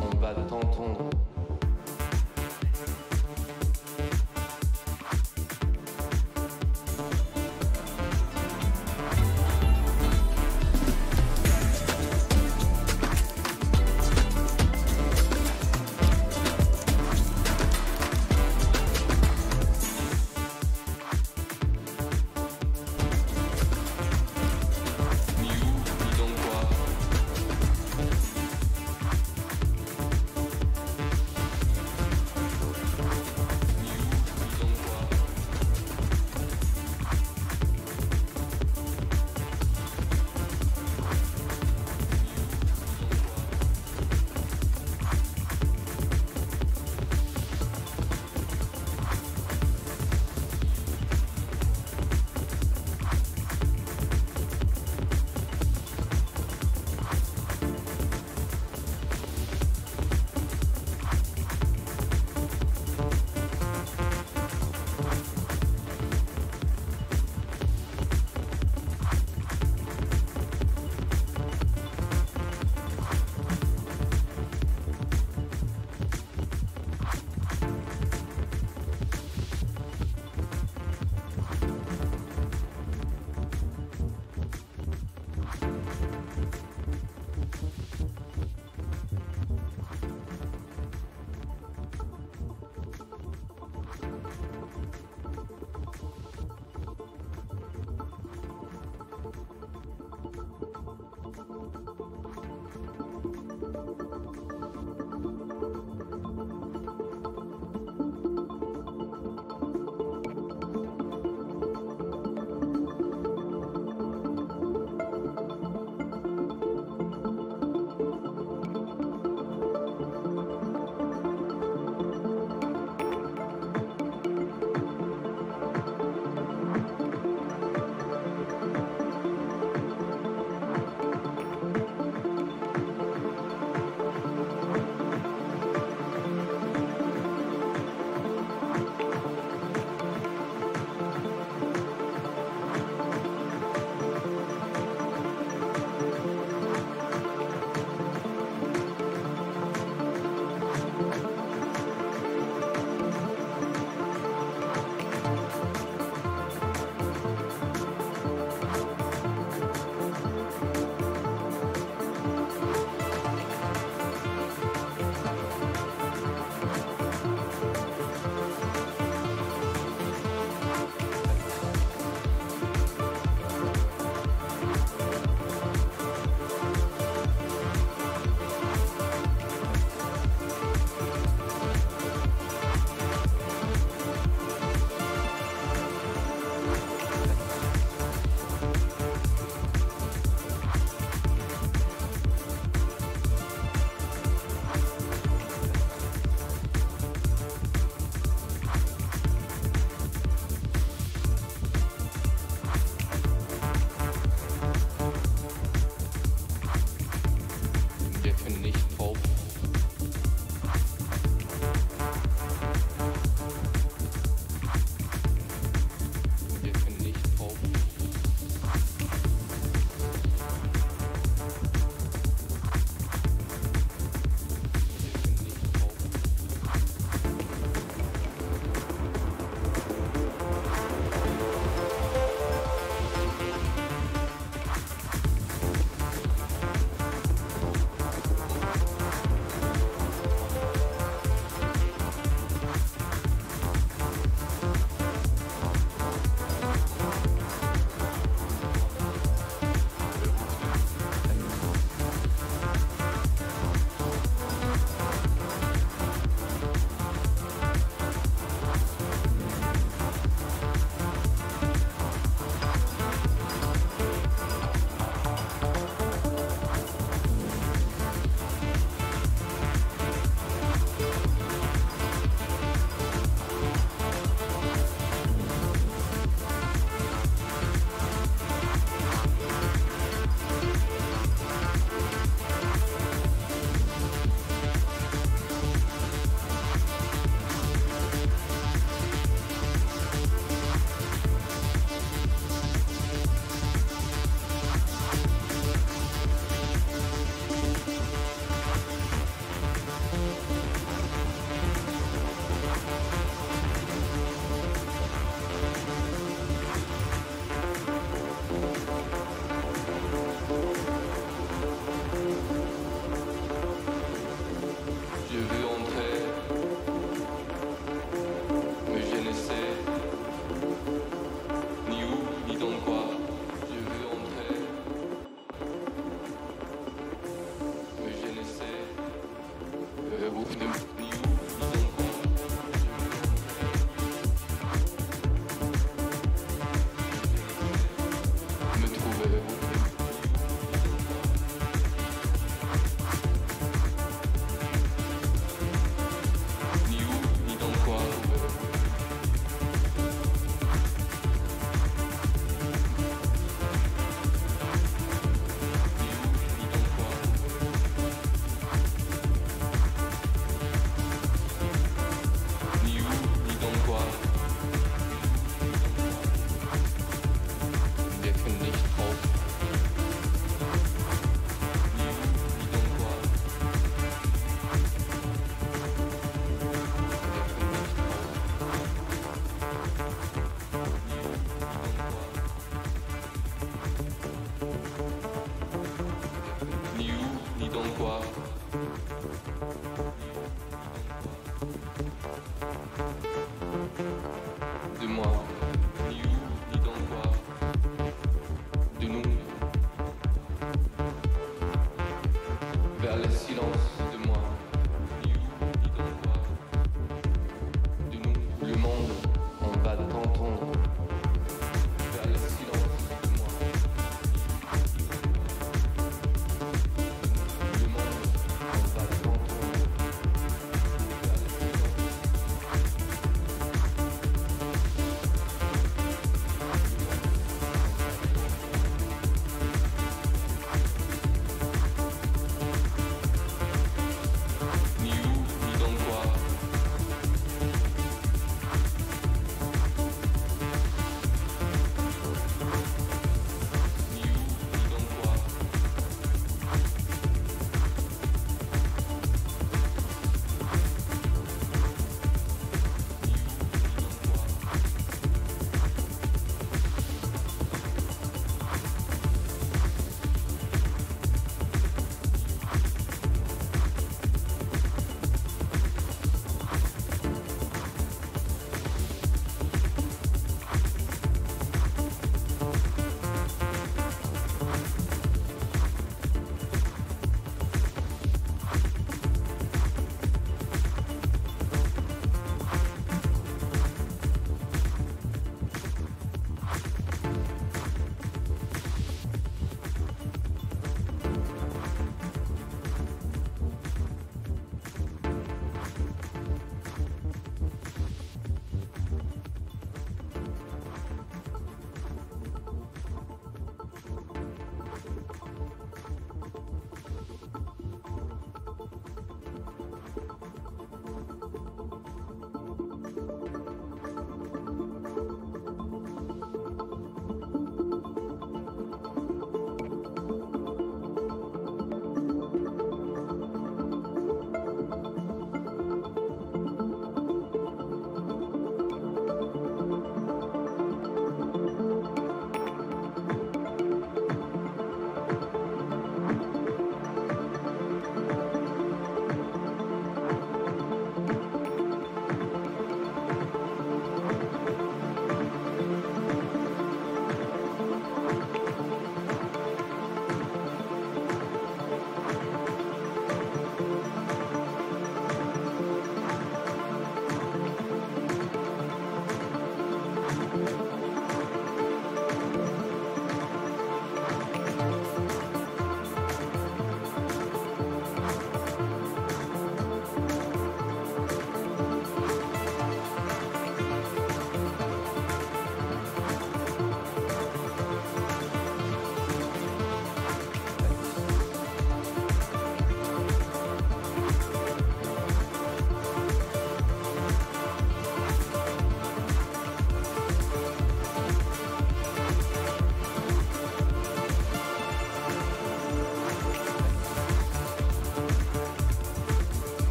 on va t'entendre.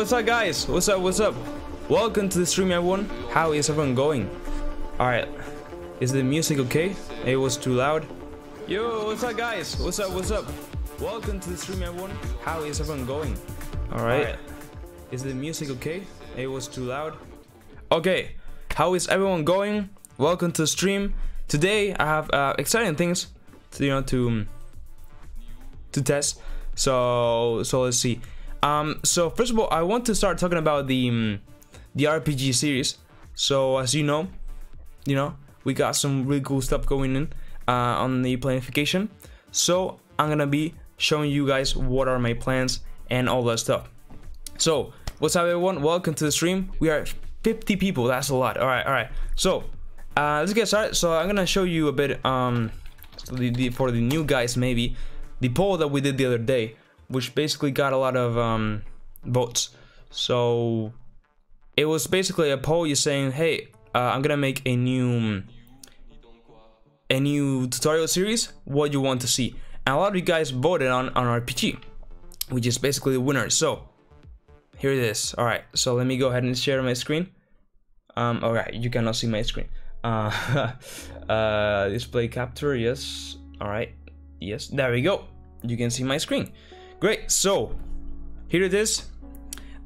What's up guys? What's up, what's up? Welcome to the stream everyone. How is everyone going? Alright, is the music okay? It was too loud. Yo, what's up guys? What's up, what's up? Welcome to the stream everyone. How is everyone going? Alright, is the music okay? It was too loud. Okay, how is everyone going? Welcome to the stream. Today I have uh, exciting things to, you know, to, to test. So, so let's see. Um, so first of all, I want to start talking about the um, the RPG series. So as you know, you know we got some really cool stuff going in uh, on the planification. So I'm gonna be showing you guys what are my plans and all that stuff. So what's up everyone? Welcome to the stream. We are 50 people. That's a lot. All right, all right. So uh, let's get started. So I'm gonna show you a bit um the, for the new guys maybe the poll that we did the other day which basically got a lot of um, votes. So it was basically a poll You're saying, "Hey, uh, I'm gonna make a new a new tutorial series. What you want to see?" And a lot of you guys voted on on RPG, which is basically the winner. So here it is. All right. So let me go ahead and share my screen. Um, all right, you cannot see my screen. Uh, uh, display capture. Yes. All right. Yes. There we go. You can see my screen. Great, so here it is.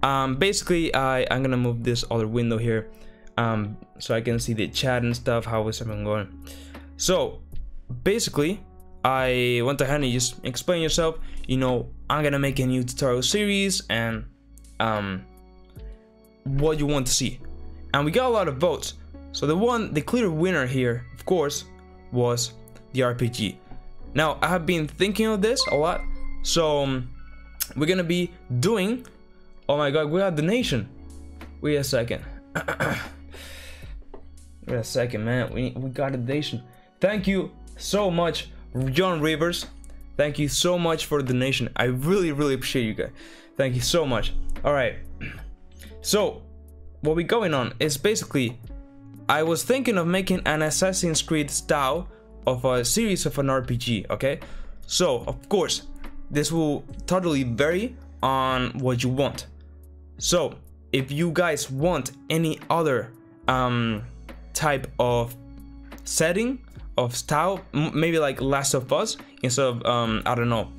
Um, basically, I, I'm gonna move this other window here um, so I can see the chat and stuff, how is everyone going. So basically, I went ahead and just explain yourself, you know, I'm gonna make a new tutorial series and um, what you want to see. And we got a lot of votes. So the one, the clear winner here, of course, was the RPG. Now, I have been thinking of this a lot so um, we're gonna be doing. Oh my god, we have the nation. Wait a second. Wait a second, man. We we got a donation. Thank you so much, John Rivers. Thank you so much for the donation. I really really appreciate you guys. Thank you so much. All right. So what we're going on is basically I was thinking of making an Assassin's Creed style of a series of an RPG, okay? So, of course, this will totally vary on what you want. So if you guys want any other um, type of setting of style, maybe like Last of Us instead of um, I don't know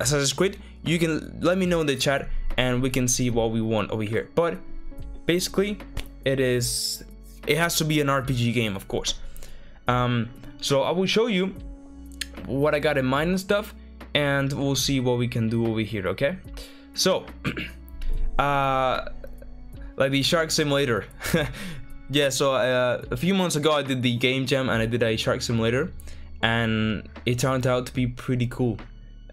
Assassin's Creed, you can let me know in the chat and we can see what we want over here. But basically, it is it has to be an RPG game, of course. Um, so I will show you what I got in mind and stuff, and we'll see what we can do over here okay? So uh like the shark simulator. Yeah so uh, a few months ago i did the game jam and i did a shark simulator and it turned out to be pretty cool.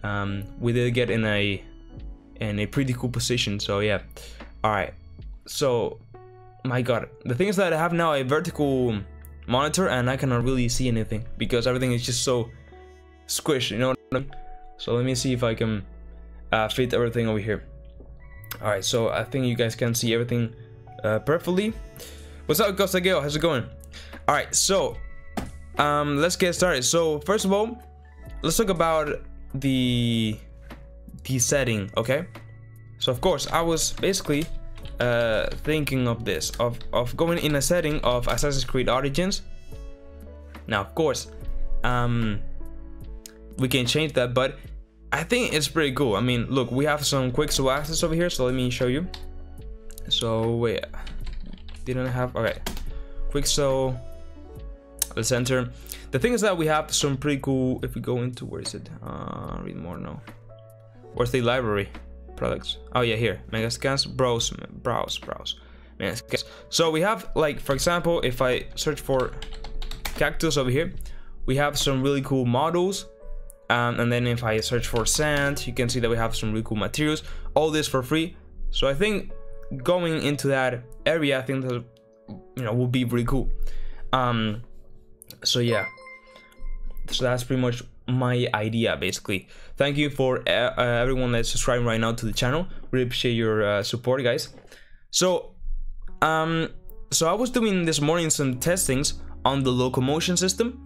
Um we did get in a in a pretty cool position so yeah. All right so my god. The thing is that i have now a vertical monitor and i cannot really see anything because everything is just so squished you know? So let me see if I can uh, fit everything over here. Alright, so I think you guys can see everything uh, perfectly. What's up, Costa Gale? How's it going? Alright, so um, let's get started. So first of all, let's talk about the the setting, okay? So of course, I was basically uh, thinking of this, of, of going in a setting of Assassin's Creed Origins. Now, of course, um, we can change that, but I think it's pretty cool. I mean, look, we have some quick slow access over here, so let me show you. So wait, didn't have okay, quick so Let's enter. The thing is that we have some pretty cool. If we go into where is it? Uh, read more no Where's the library products? Oh yeah, here. Megascans, browse, browse, browse. Megascans. So we have like, for example, if I search for cactus over here, we have some really cool models um, and then if I search for sand you can see that we have some really cool materials. All this for free. So I think going into that area I think that you know will be really cool um, so yeah. So that's pretty much my idea basically. Thank you for uh, uh, everyone that's subscribing right now to the channel. Really appreciate your uh, support guys. So um so I was doing this morning some testings on the locomotion system.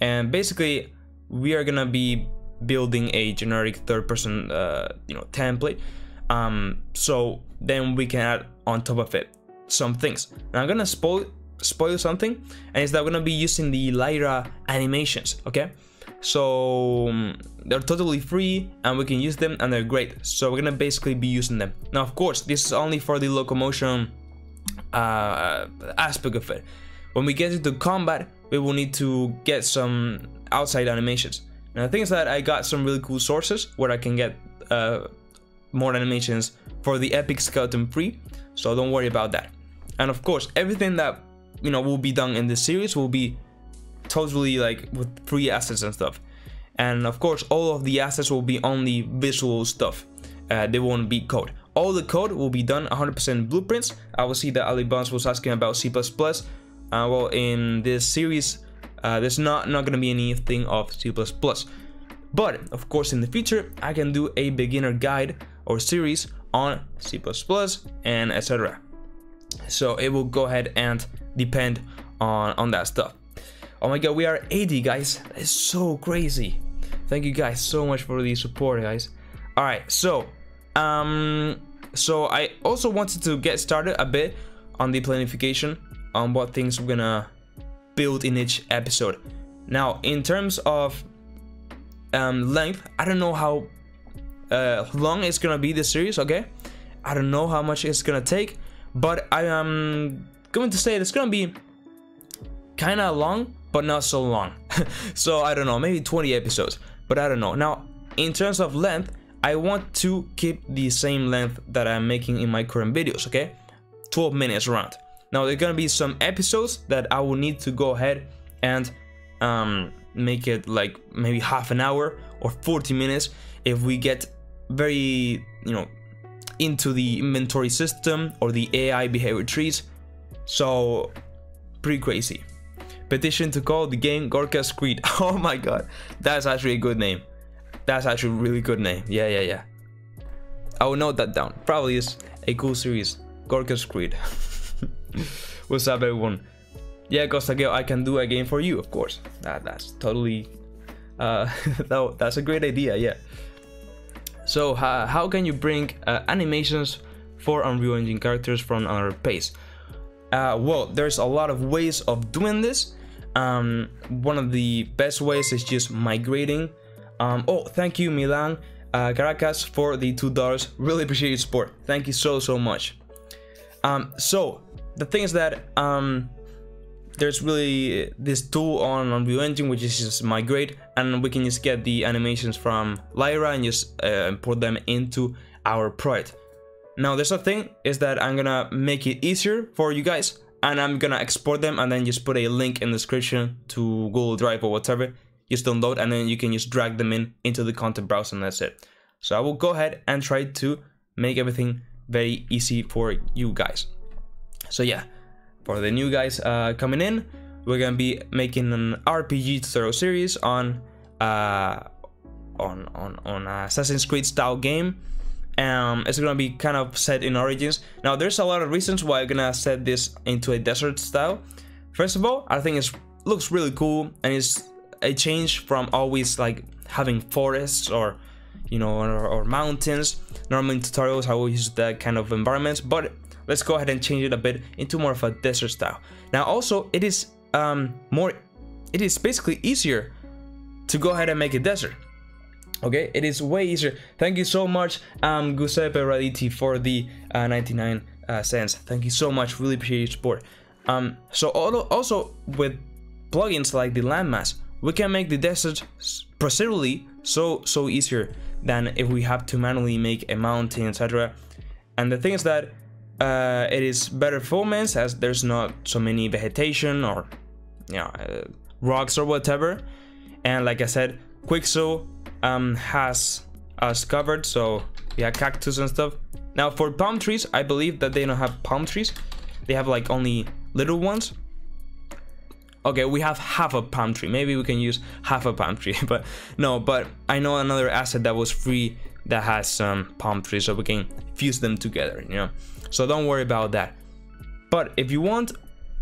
And basically we are gonna be building a generic third person uh, you know template Um, so then we can add on top of it some things. Now I'm gonna spoil spoil something, and it's that we're gonna be using the Lyra animations. Okay, so um, they're totally free and we can use them and they're great. So we're gonna basically be using them. Now, of course, this is only for the locomotion uh, aspect of it. When we get into combat, we will need to get some outside animations. Now, the thing is that I got some really cool sources where I can get uh, more animations for the Epic Skeleton free, so don't worry about that. And of course, everything that you know will be done in this series will be totally like with free assets and stuff. And of course, all of the assets will be only visual stuff. Uh, they won't be code. All the code will be done 100% blueprints. I will see that Ali Bonds was asking about C++. Uh, well, in this series, uh, there's not, not going to be anything of C++. But, of course, in the future, I can do a beginner guide or series on C++ and etc. So it will go ahead and depend on, on that stuff. Oh my god, we are 80 guys. That is so crazy. Thank you guys so much for the support, guys. Alright, so um so I also wanted to get started a bit on the planification on what things we're gonna build in each episode. Now, in terms of um, length, I don't know how uh, long it's gonna be this series, okay? I don't know how much it's gonna take, but I am going to say it's gonna be kind of long, but not so long. so I don't know, maybe 20 episodes, but I don't know. Now, in terms of length, I want to keep the same length that I'm making in my current videos, okay? 12 minutes around. Now, there are gonna be some episodes that I will need to go ahead and um, make it like maybe half an hour or 40 minutes if we get very, you know, into the inventory system or the AI behavior trees. So, pretty crazy. Petition to call the game Gorka's Creed. Oh my god, that's actually a good name. That's actually a really good name. Yeah, yeah, yeah. I will note that down. Probably is a cool series. Gorka's Creed. What's up, everyone? Yeah, Gostageo, I can do a game for you, of course. That, that's totally... Uh, that, that's a great idea, yeah. So, uh, how can you bring uh, animations for Unreal Engine characters from another pace? Uh, well, there's a lot of ways of doing this. Um, one of the best ways is just migrating. Um, oh, thank you, Milan uh, Caracas, for the two dollars. Really appreciate your support. Thank you so so much. Um, so the thing is that um, there's really this tool on Unreal Engine which is just migrate, and we can just get the animations from Lyra and just uh, import them into our project. Now, there's a thing is that I'm gonna make it easier for you guys and I'm gonna export them and then just put a link in the description to Google Drive or whatever. Just download and then you can just drag them in into the content browser and that's it. So I will go ahead and try to make everything very easy for you guys. So yeah, for the new guys uh, coming in, we're gonna be making an RPG tutorial series on uh, on on on Assassin's Creed style game um, it's gonna be kind of set in Origins. Now, there's a lot of reasons why I'm gonna set this into a desert style. First of all, I think it looks really cool and it's a change from always like having forests or you know or, or mountains. Normally tutorials, I will use that kind of environments, but let's go ahead and change it a bit into more of a desert style. Now, also, it is um, more, it is basically easier to go ahead and make a desert. Okay it is way easier. Thank you so much um giuseppe raditi for the uh, 99 uh, cents. Thank you so much. Really appreciate your support. Um so also with plugins like the landmass we can make the desert procedurally so so easier than if we have to manually make a mountain etc and the thing is that uh, it is better performance as there's not so many vegetation or you know uh, rocks or whatever and like I said Quixel um, has us covered, so yeah, cactus and stuff. Now for palm trees, I believe that they don't have palm trees. They have like only little ones. Okay, we have half a palm tree. Maybe we can use half a palm tree, but no, but I know another asset that was free that has some palm trees, so we can fuse them together, you know? So don't worry about that. But if you want,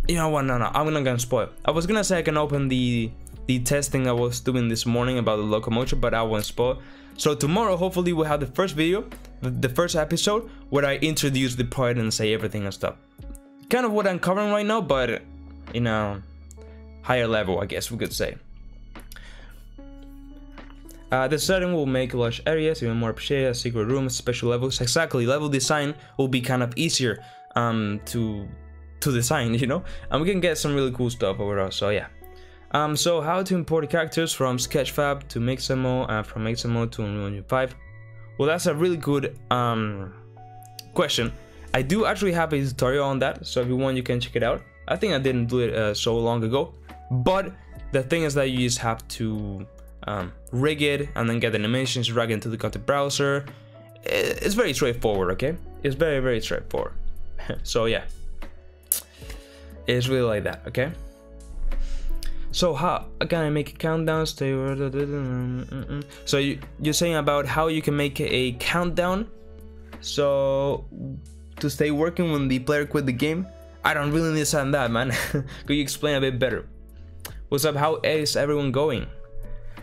you know what, no, no, I'm not gonna spoil. I was gonna say I can open the the testing I was doing this morning about the locomotion, but I won't spoil. So tomorrow, hopefully, we'll have the first video, the first episode, where I introduce the project and say everything and stuff. Kind of what I'm covering right now, but in a higher level, I guess we could say. Uh, the setting will make large areas even more appreciated, secret rooms, special levels. Exactly, level design will be kind of easier um, to to design, you know, and we can get some really cool stuff overall. So yeah. Um, so how to import characters from Sketchfab to Mixamo and from Mixamo to Unreal Engine 5? Well, that's a really good um, question. I do actually have a tutorial on that, so if you want, you can check it out. I think I didn't do it uh, so long ago, but the thing is that you just have to um, rig it and then get the animations, drag into the content browser. It's very straightforward, okay? It's very, very straightforward. so yeah, it's really like that, okay? So how can I make a countdown? Stay. Mm, mm, mm. So you, you're saying about how you can make a countdown. So to stay working when the player quit the game. I don't really understand that, man. Could you explain a bit better? What's up? How is everyone going?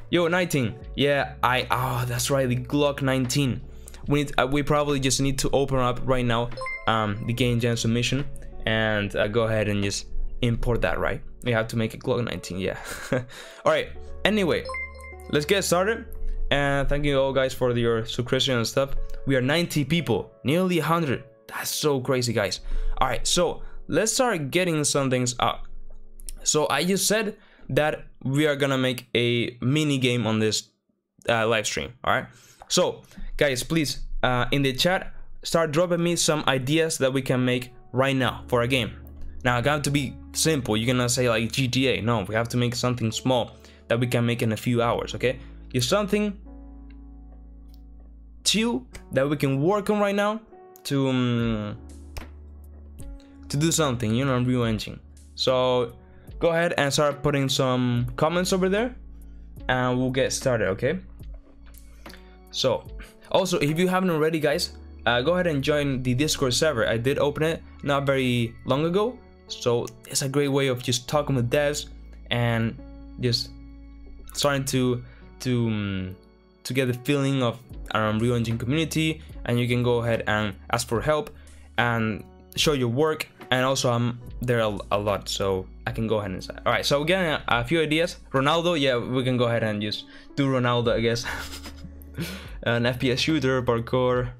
Yo, 19. Yeah, I. Oh, that's right. The Glock 19. We need. Uh, we probably just need to open up right now. Um, the game jam submission and uh, go ahead and just import that. Right. We have to make a Glock 19. Yeah. all right. Anyway, let's get started. And thank you all guys for your subscription and stuff. We are 90 people, nearly 100. That's so crazy, guys. All right, so let's start getting some things up. So I just said that we are gonna make a mini game on this uh, live stream. All right. So guys, please uh, in the chat start dropping me some ideas that we can make right now for a game. Now, it got to be simple. You're gonna say like GTA. No, we have to make something small that we can make in a few hours. Okay, it's something chill that we can work on right now to um, to do something. You know, Unreal Engine. So go ahead and start putting some comments over there, and we'll get started. Okay. So, also if you haven't already, guys, uh, go ahead and join the Discord server. I did open it not very long ago, so it's a great way of just talking with devs and just starting to to um, to get the feeling of our Unreal Engine community. And you can go ahead and ask for help and show your work. And also, I'm there a, a lot, so I can go ahead and say. All right, so getting a, a few ideas. Ronaldo, yeah, we can go ahead and just do Ronaldo, I guess. An FPS shooter, parkour.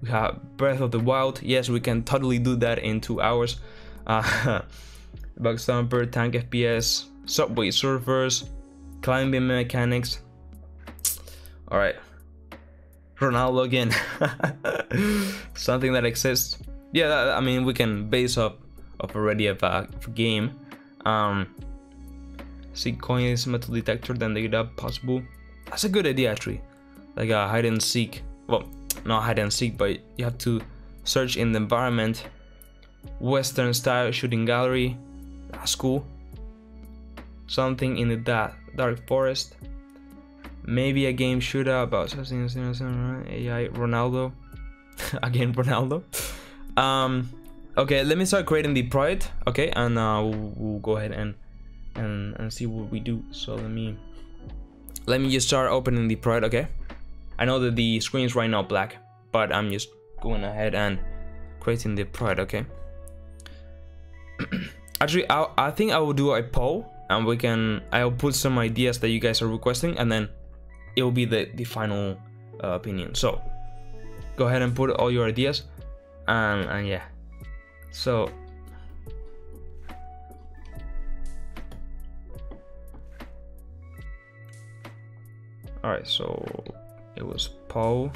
We have Breath of the Wild. Yes, we can totally do that in two hours. Uh, Bug Stomper, Tank FPS, Subway Surfers, Climbing Mechanics. Alright. Ronaldo again. Something that exists. Yeah, I mean, we can base up of already of a, game. Um, seek coins, metal detector, then it up, possible. That's a good idea actually. Like a hide and seek. Well, not hide and seek, but you have to search in the environment. Western style shooting gallery. That's cool. Something in the dark, dark forest. Maybe a game shooter about AI Ronaldo. Again, Ronaldo. Um, okay, let me start creating the project. Okay, and uh, we'll, we'll go ahead and and and see what we do. So let me let me just start opening the project. Okay, I know that the screen is right now black, but I'm just going ahead and creating the project. Okay. Actually, I I think I will do a poll, and we can I'll put some ideas that you guys are requesting, and then it will be the the final uh, opinion. So go ahead and put all your ideas, and and yeah. So Alright, so it was Paul.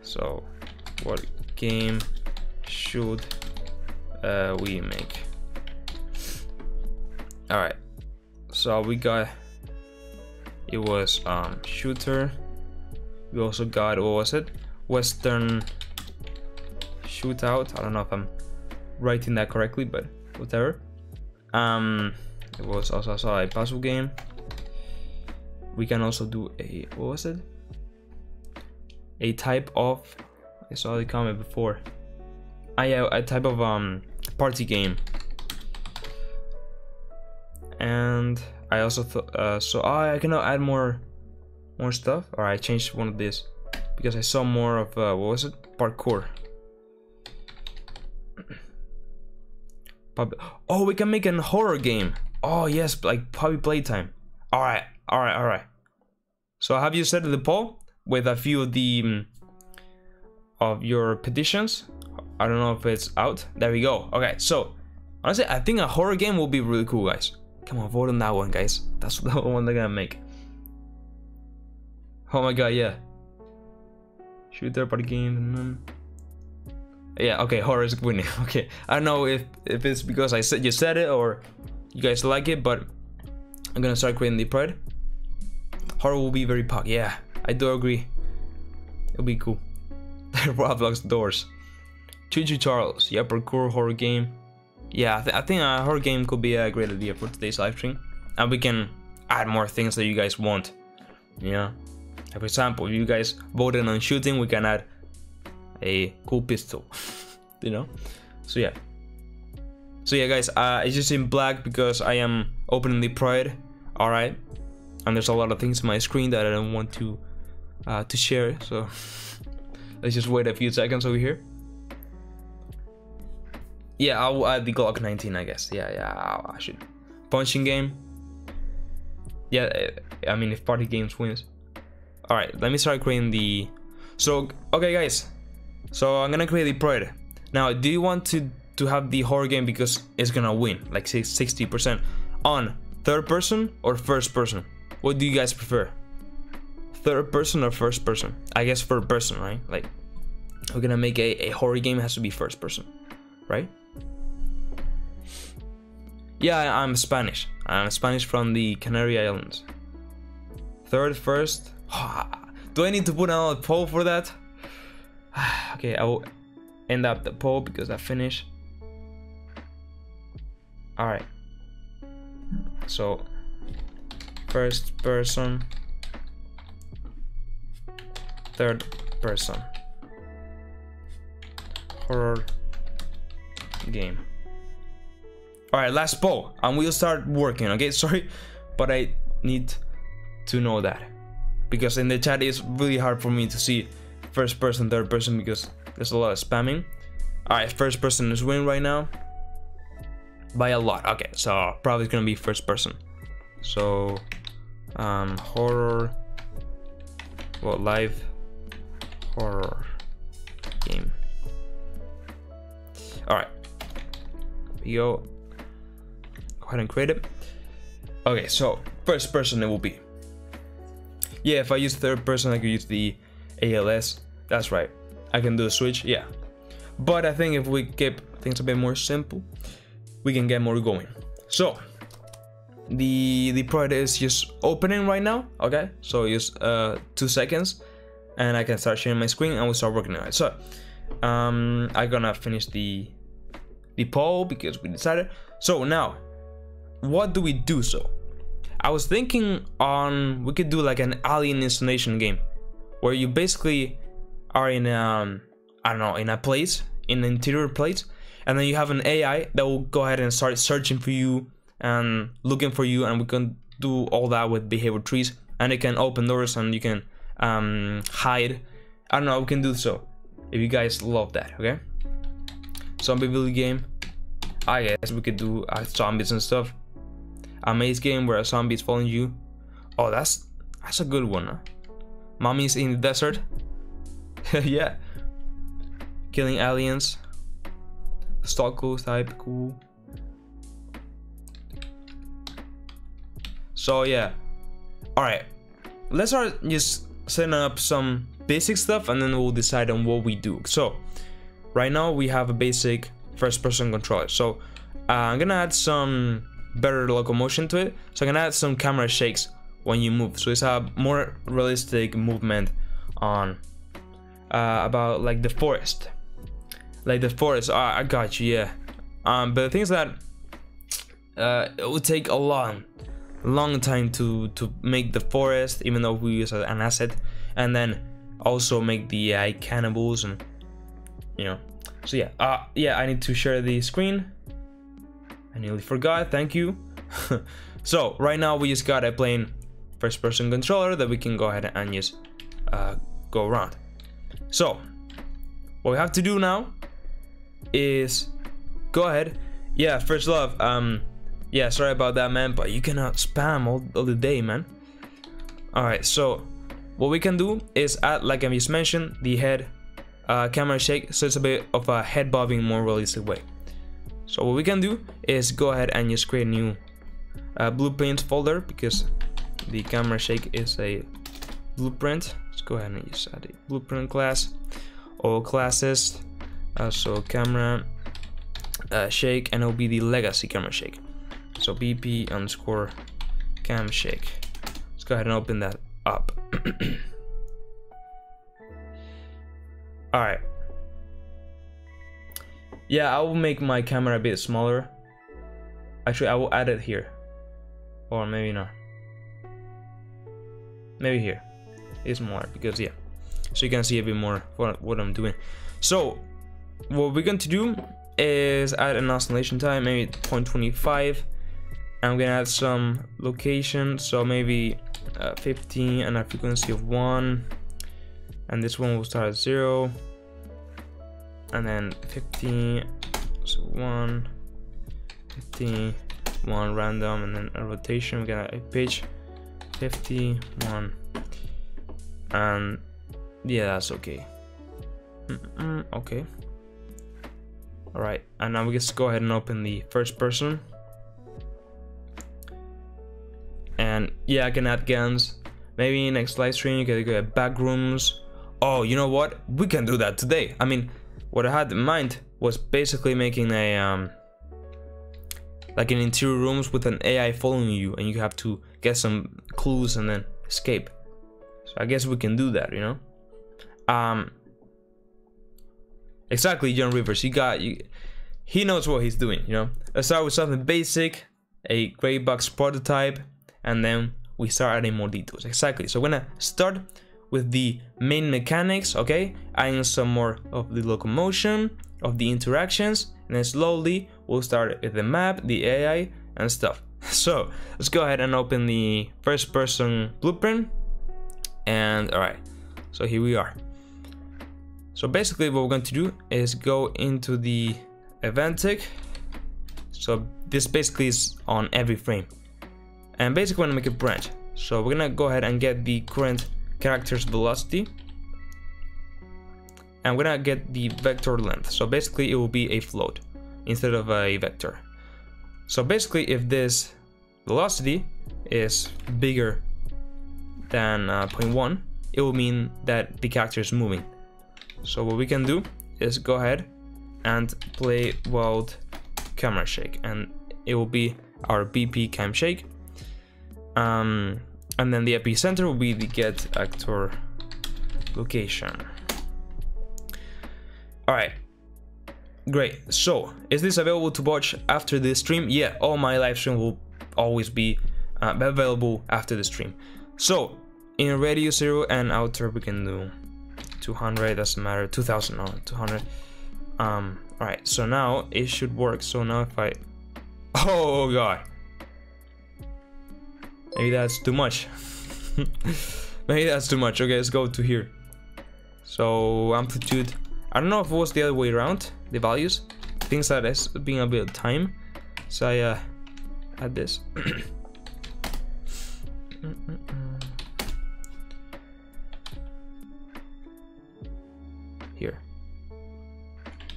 So what game should uh, we make? Alright, so we got it was um shooter. We also got what was it? Western shootout. I don't know if I'm writing that correctly, but whatever. Um, it was also, also a puzzle game we can also do a what was it a type of i saw the comment before ah yeah a type of um party game and I also thought uh, so. Oh, I cannot add more, more stuff. Or I changed one of these because I saw more of uh, what was it? Parkour. Oh, we can make a horror game. Oh yes, like Poppy Playtime. All right, all right, all right. So have you set the poll with a few of the um, of your petitions? I don't know if it's out. There we go. Okay, so honestly, I think a horror game will be really cool, guys. Come on, vote on that one, guys. That's the one they're gonna make. Oh my god, yeah. Shoot Shooter party game. Yeah, okay, horror is winning. Okay, I don't know if if it's because I said you said it or you guys like it, but I'm gonna start creating the pride. Horror will be very pop. Yeah, I do agree. It'll be cool. Roblox doors. Choo Charles. Yeah, parkour horror game. Yeah, I, th I think a horror game could be a great idea for today's live stream, and we can add more things that you guys want. Yeah. For example, if you guys voted on shooting, we can add a cool pistol, you know? So yeah. So yeah, guys, uh, it's just in black because I am openly the Pride, alright? And there's a lot of things on my screen that I don't want to uh, to share, so let's just wait a few seconds over here. Yeah, I'll add the Glock 19, I guess. Yeah, yeah, I should. Punching game. Yeah, I mean, if party games wins. All right, let me start creating the. So, okay, guys. So I'm gonna create the Pride. Now, do you want to to have the horror game because it's gonna win, like 60% on third person or first person? What do you guys prefer? Third person or first person? I guess third person, right? Like, we're gonna make a, a horror game it has to be first person, right? Yeah, I'm Spanish. I'm Spanish from the Canary Islands. Third, first. Do I need to put another poll for that? okay, I will end up the poll because I finished. Alright. So, first person, third person. Horror game. Alright, last poll, and we'll start working, okay? Sorry, but I need to know that. Because in the chat it's really hard for me to see first person, third person because there's a lot of spamming. Alright, first person is winning right now. By a lot. Okay, so probably gonna be first person. So um horror what live horror game. Alright. Yo. Go ahead and create it. Okay, so first person it will be. Yeah, if I use third person I could use the ALS. That's right. I can do a switch, yeah. But I think if we keep things a bit more simple, we can get more going. So, the the product is just opening right now, okay? So just uh, two seconds, and I can start sharing my screen and we'll start working on it. So, um, I'm gonna finish the the poll because we decided. So now, what do we do so? I was thinking on we could do like an Alien Isolation game where you basically are in um I don't know in a place in an interior place and then you have an AI that will go ahead and start searching for you and looking for you and we can do all that with behavior trees and it can open doors and you can um, hide. I don't know we can do so if you guys love that okay? Zombie video game I guess we could do uh, zombies and stuff. A maze game where a zombie is following you. Oh that's that's a good one huh? Mummies in the desert. yeah. Killing aliens. Stalker type, cool. So yeah. Alright. Let's start just setting up some basic stuff and then we'll decide on what we do. So right now we have a basic first person controller. So uh, I'm gonna add some better locomotion to it. So I'm gonna add some camera shakes when you move. So it's a more realistic movement on uh, about like the forest. Like the forest uh, I got you yeah. Um, but the thing is that uh, it would take a long long time to to make the forest even though we use an asset and then also make the uh, cannibals and you know. So yeah uh yeah I need to share the screen. I nearly forgot thank you. So right now we just got a plain first person controller that we can go ahead and just uh, go around. So what we have to do now is go ahead. Yeah, first love. Um, yeah, sorry about that, man, but you cannot spam all, all the day, man. All right, so what we can do is add, like I just mentioned, the head uh, camera shake, so it's a bit of a head bobbing, more realistic way. So what we can do is go ahead and just create a new uh, blueprint folder because the camera shake is a blueprint. Let's go ahead and just add blueprint class, all classes, uh, so camera uh, shake, and it'll be the legacy camera shake. So BP underscore cam shake. Let's go ahead and open that up. All right. Yeah, I will make my camera a bit smaller. Actually, I will add it here. Or maybe not. Maybe here is more because yeah. So you can see a bit more what, what I'm doing. So what we're going to do is add an oscillation time, maybe 0.25. I'm gonna add some location, so maybe uh, 15 and a frequency of 1 and this one will start at 0 and then 15 so 1 15 1 random and then a rotation we got a pitch 51 and yeah that's okay. Mm -mm, okay. All right and now we just go ahead and open the first person. And yeah i can add guns. Maybe next live stream you can get back rooms. Oh you know what? We can do that today. I mean what i had in mind was basically making a um like in interior rooms with an ai following you and you have to get some clues and then escape. So i guess we can do that you know? Um exactly john rivers. He got you he knows what he's doing you know? Let's start with something basic a gray box prototype and then we start adding more details. Exactly. So we're gonna start with the main mechanics okay? Adding some more of the locomotion of the interactions and slowly we'll start with the map the ai and stuff. So let's go ahead and open the first person blueprint. And all right so here we are. So basically what we're going to do is go into the event tick. So this basically is on every frame. And basically want to make a branch. So we're gonna go ahead and get the current character's velocity and we're gonna get the vector length. So basically it will be a float instead of a vector. So basically if this velocity is bigger than uh, 0.1 it will mean that the character is moving. So what we can do is go ahead and play world camera shake and it will be our BP cam shake. Um, and then the epicenter will be the get actor location. All right, great. So is this available to watch after the stream? Yeah, all my live stream will always be uh, available after the stream. So in radio zero and outer we can do 200 doesn't matter 2000 no 200 um all right so now it should work so now if i oh god Maybe that's too much. Maybe that's too much. Okay, let's go to here. So amplitude. I don't know if it was the other way around, the values. Things that is being a bit of time. So I uh, add this. here.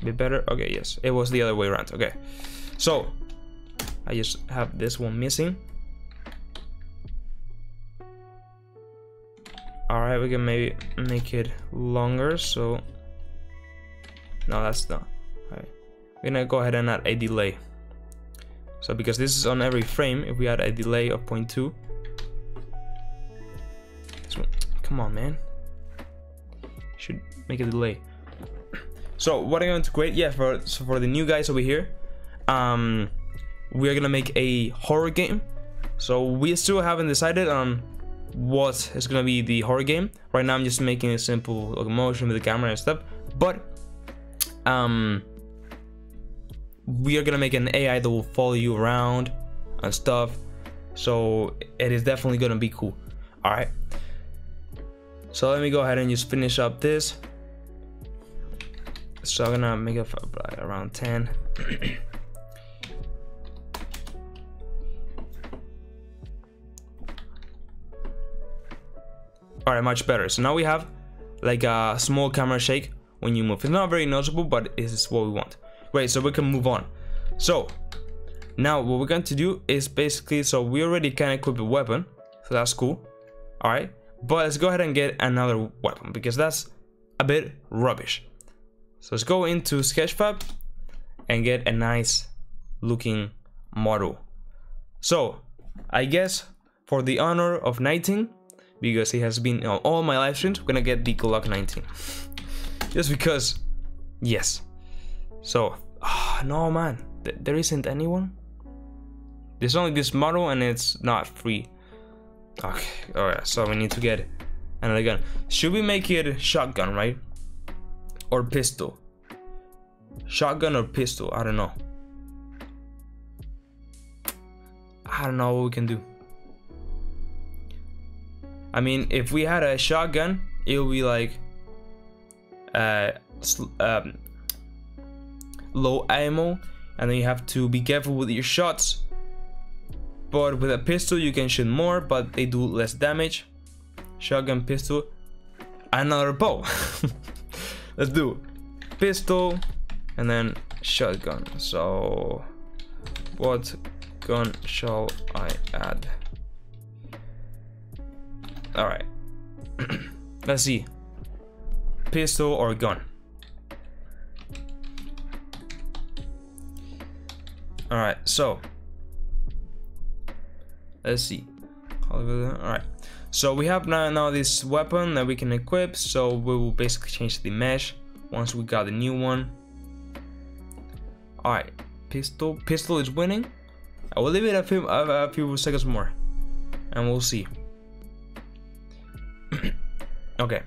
Bit better. Okay, yes. It was the other way around. Okay. So I just have this one missing. Alright, we can maybe make it longer, so... No, that's not. Alright. We're gonna go ahead and add a delay. So because this is on every frame, if we add a delay of 0.2... Come on, man. Should make a delay. So what I'm going to create, yeah, for so for the new guys over here, um, we are gonna make a horror game. So we still haven't decided on what is gonna be the horror game. Right now I'm just making a simple motion with the camera and stuff, but um, we are gonna make an AI that will follow you around and stuff. so it is definitely gonna be cool. All right so let me go ahead and just finish up this. So i'm gonna make it around 10 all right much better. So now we have like a small camera shake when you move. It's not very noticeable but it is what we want. Great so we can move on. So now what we're going to do is basically so we already can equip a weapon so that's cool all right? But let's go ahead and get another weapon because that's a bit rubbish. So let's go into sketchfab and get a nice looking model. So i guess for the honor of 19 because he has been on all my live streams. We're gonna get the Glock 19. Just because, yes. So, oh, no man, Th there isn't anyone. There's only this model and it's not free. Okay, alright, so we need to get another gun. Should we make it shotgun, right? Or pistol? Shotgun or pistol, I don't know. I don't know what we can do. I mean, if we had a shotgun, it would be like um, low ammo, and then you have to be careful with your shots. But with a pistol, you can shoot more, but they do less damage. Shotgun, pistol, another bow. Let's do pistol and then shotgun. So, what gun shall I add? All right. Let's see. Pistol or gun. All right. So let's see. All right. So we have now now this weapon that we can equip. So we will basically change the mesh once we got the new one. All right. Pistol. Pistol is winning. I will leave it a few a few seconds more, and we'll see. okay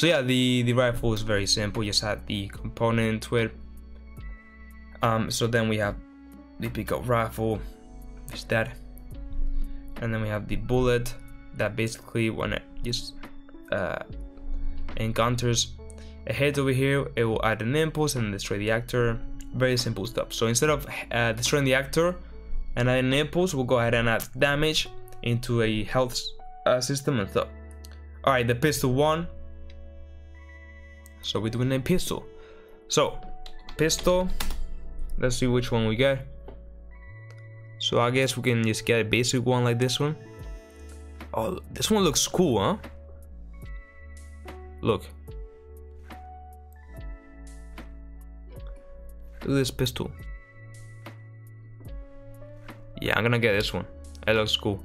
so yeah the the rifle is very simple. Just had the component to it. Um so then we have the pickup rifle is that. And then we have the bullet that basically when it just uh, encounters a head over here it will add an impulse and destroy the actor. Very simple stuff. So instead of uh, destroying the actor and adding an impulse we'll go ahead and add damage into a health uh, system and stuff. All right, the pistol one. So we're doing a pistol. So, pistol. Let's see which one we get. So I guess we can just get a basic one like this one. Oh, this one looks cool, huh? Look. Look at this pistol. Yeah, I'm gonna get this one. It looks cool.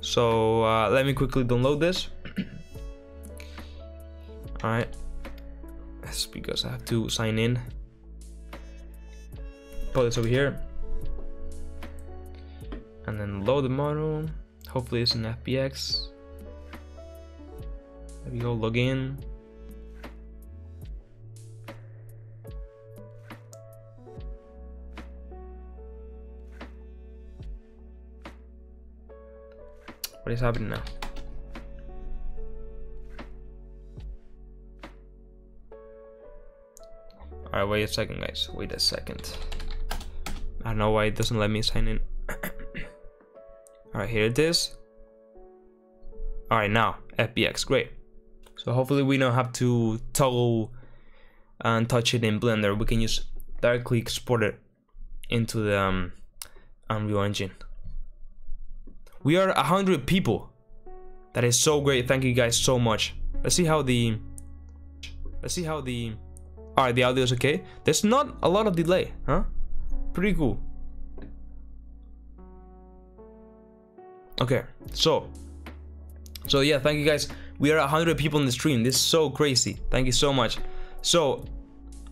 So uh, let me quickly download this. Alright. That's because I have to sign in. Put this over here. And then load the model. Hopefully it's an FBX. There we go, log in. What is happening now? Alright, wait a second, guys. Wait a second. I don't know why it doesn't let me sign in. Alright, here it is. Alright, now, FBX, great. So hopefully we don't have to toggle and touch it in Blender. We can just directly export it into the um, Unreal Engine. We are a hundred people. That is so great. Thank you guys so much. Let's see how the let's see how the Alright, the audio is okay. There's not a lot of delay, huh? Pretty cool. Okay, so so yeah, thank you guys. We are 100 people in the stream. This is so crazy. Thank you so much. So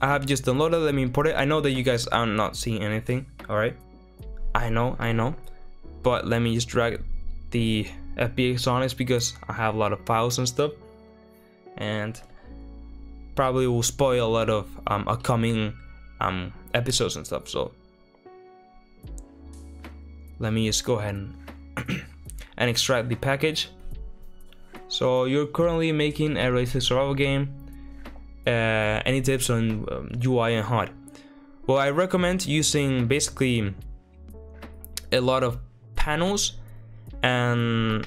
I have just downloaded. Let me import it. I know that you guys are not seeing anything. All right. I know. I know. But let me just drag the FBX on it because I have a lot of files and stuff. And probably will spoil a lot of um, upcoming um, episodes and stuff. So let me just go ahead and and extract the package. So you're currently making a realistic survival game. Uh, any tips on um, UI and HUD? Well, I recommend using basically a lot of panels and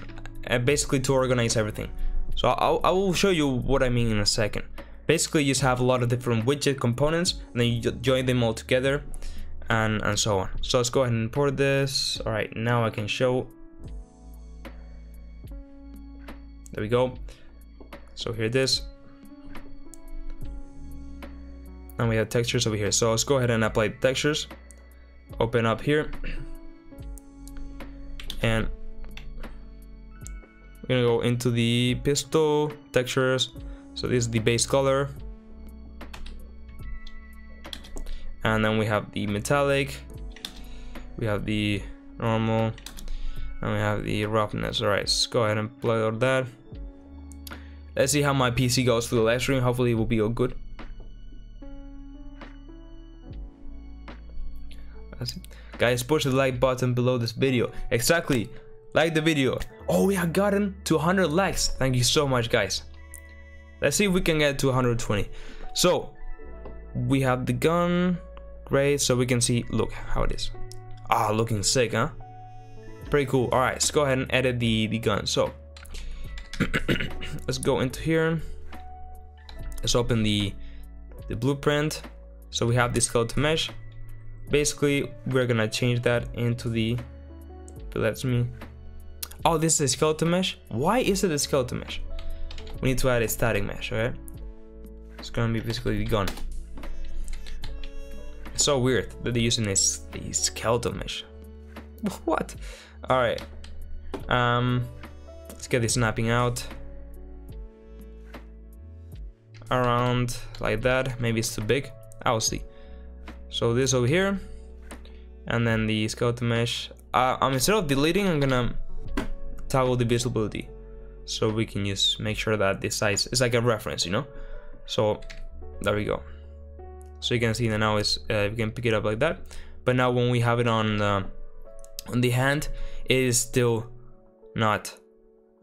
uh, basically to organize everything. So I'll, I will show you what I mean in a second. Basically, you just have a lot of different widget components, and then you join them all together, and and so on. So let's go ahead and import this. All right, now I can show. There we go. So here it is. And we have textures over here. So let's go ahead and apply textures. Open up here. And we're gonna go into the pistol textures so this is the base color. And then we have the metallic. We have the normal. And we have the roughness. All right let's go ahead and plug out that. Let's see how my pc goes through the live stream. Hopefully it will be all good. Guys push the like button below this video. Exactly. Like the video. Oh we have gotten to 100 likes. Thank you so much guys let's see if we can get to 120 so we have the gun great so we can see look how it is. Ah looking sick huh? Pretty cool. All right let's go ahead and edit the the gun. So let's go into here. Let's open the the blueprint. So we have this skeleton mesh. Basically we're gonna change that into the if it lets me. Oh, this is a skeleton mesh? Why is it a skeleton mesh? We need to add a static mesh, alright? It's gonna be basically gone. It's so weird that they're using this a skeleton mesh. what? Alright. Um let's get this snapping out. Around like that. Maybe it's too big. I'll see. So this over here. And then the skeleton mesh. Uh, um, instead of deleting, I'm gonna toggle the visibility so we can just make sure that the size is like a reference you know? So there we go. So you can see that now is uh, we can pick it up like that. But now when we have it on uh, on the hand it is still not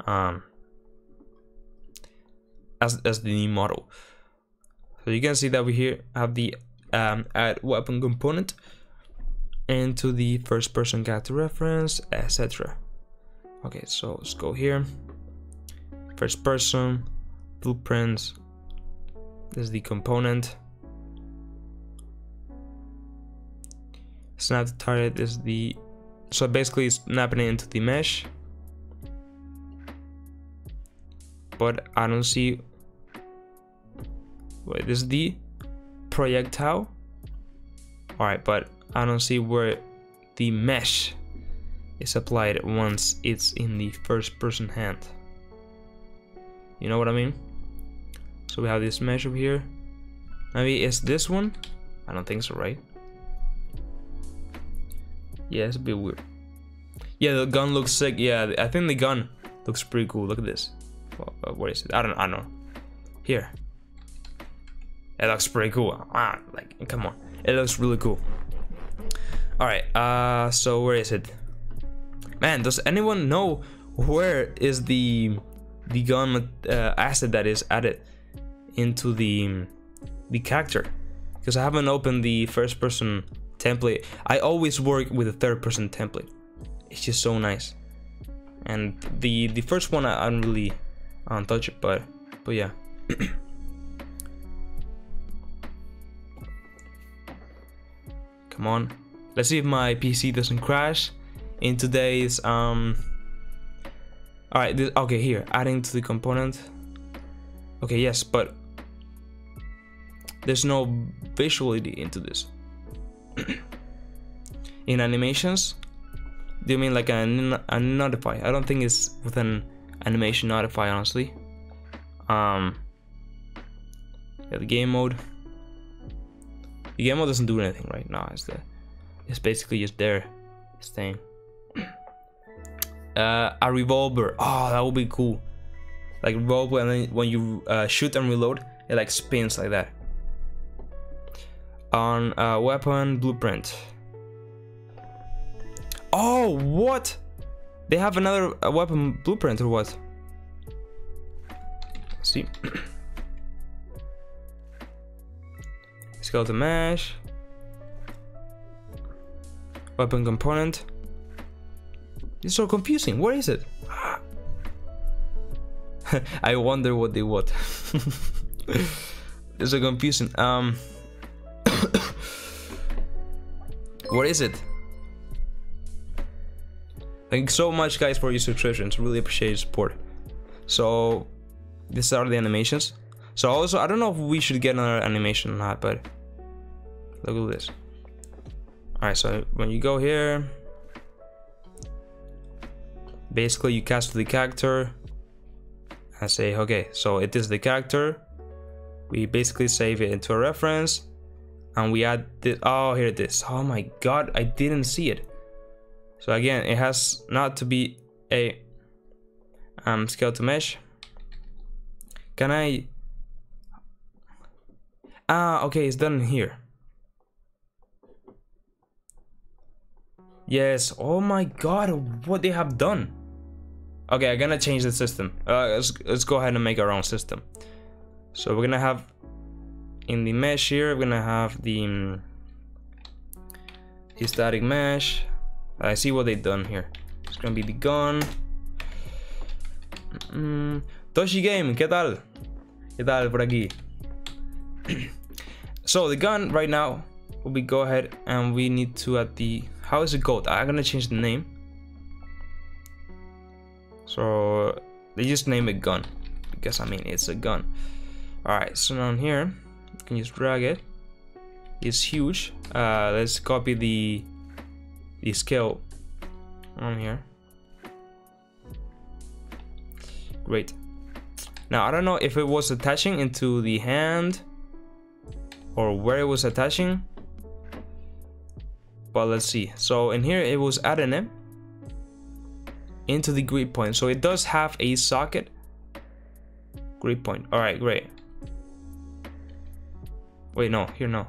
um as, as the new model. So you can see that we here have the um, add weapon component into the first person character reference etc okay so let's go here first person blueprints this is the component. Snap the target is the so basically it's snapping it into the mesh. But I don't see wait this is the projectile? Alright but I don't see where the mesh is applied once it's in the first person hand. You know what I mean? So we have this mesh over here. Maybe it's this one? I don't think so, right? Yeah, it's a bit weird. Yeah, the gun looks sick. Yeah, I think the gun looks pretty cool. Look at this. Uh, what is it? I don't, I don't know. Here. It looks pretty cool. Ah, like, come on. It looks really cool. Alright, uh, so where is it? Man, does anyone know where is the the gun uh, asset that is added into the the character? Because I haven't opened the first person template. I always work with a third person template. It's just so nice. And the the first one I, I don't really touch it, but but yeah. Come on. Let's see if my PC doesn't crash in today's um all right this, okay here adding to the component. Okay yes but there's no visuality into this. In animations do you mean like a, a notify? I don't think it's with an animation notify honestly. Um yeah, the game mode. The game mode doesn't do anything right now it's the it's basically just there staying uh, a revolver. Oh, that would be cool. Like revolver, and then when you uh, shoot and reload, it like spins like that. On uh, weapon blueprint. Oh, what? they have another uh, weapon blueprint or what? Let's see. Skeleton mesh. Weapon component. It's so confusing. Where is it? I wonder what they what. it's so confusing. Um. what is it? Thank you so much, guys, for your subscriptions. Really appreciate your support. So, these are the animations. So also, I don't know if we should get another animation or not, but look at this. Alright, so when you go here, basically you cast the character and say, okay, so it is the character. We basically save it into a reference and we add this. Oh, here it is. Oh my god, I didn't see it. So again, it has not to be a um, scale to mesh. Can I? Ah, okay, it's done here. Yes, oh my god, what they have done. Okay, I'm gonna change the system. Uh, let's, let's go ahead and make our own system. So we're gonna have, in the mesh here, we're gonna have the, um, the static mesh. I see what they've done here. It's gonna be the gun. Mm, Toshi Game, ¿qué tal? ¿Qué tal por aquí? so the gun right now, we go ahead and we need to add the, how is it called? I'm gonna change the name. So they just name it gun because I mean it's a gun. Alright, so down here, you can just drag it. It's huge. Uh, let's copy the the scale on here. Great. Now I don't know if it was attaching into the hand or where it was attaching. But let's see. So in here it was adding it into the grip point. So it does have a socket. Grip point. Alright, great. Wait, no, here no.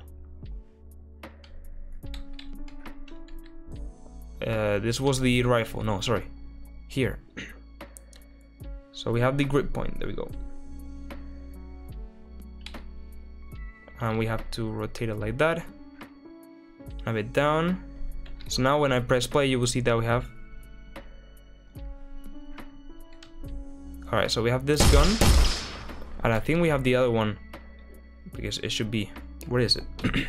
Uh, this was the rifle. No, sorry. Here. so we have the grip point. There we go. And we have to rotate it like that. Have it down. So now when I press play, you will see that we have. Alright, so we have this gun. And I think we have the other one. Because it should be. Where is it?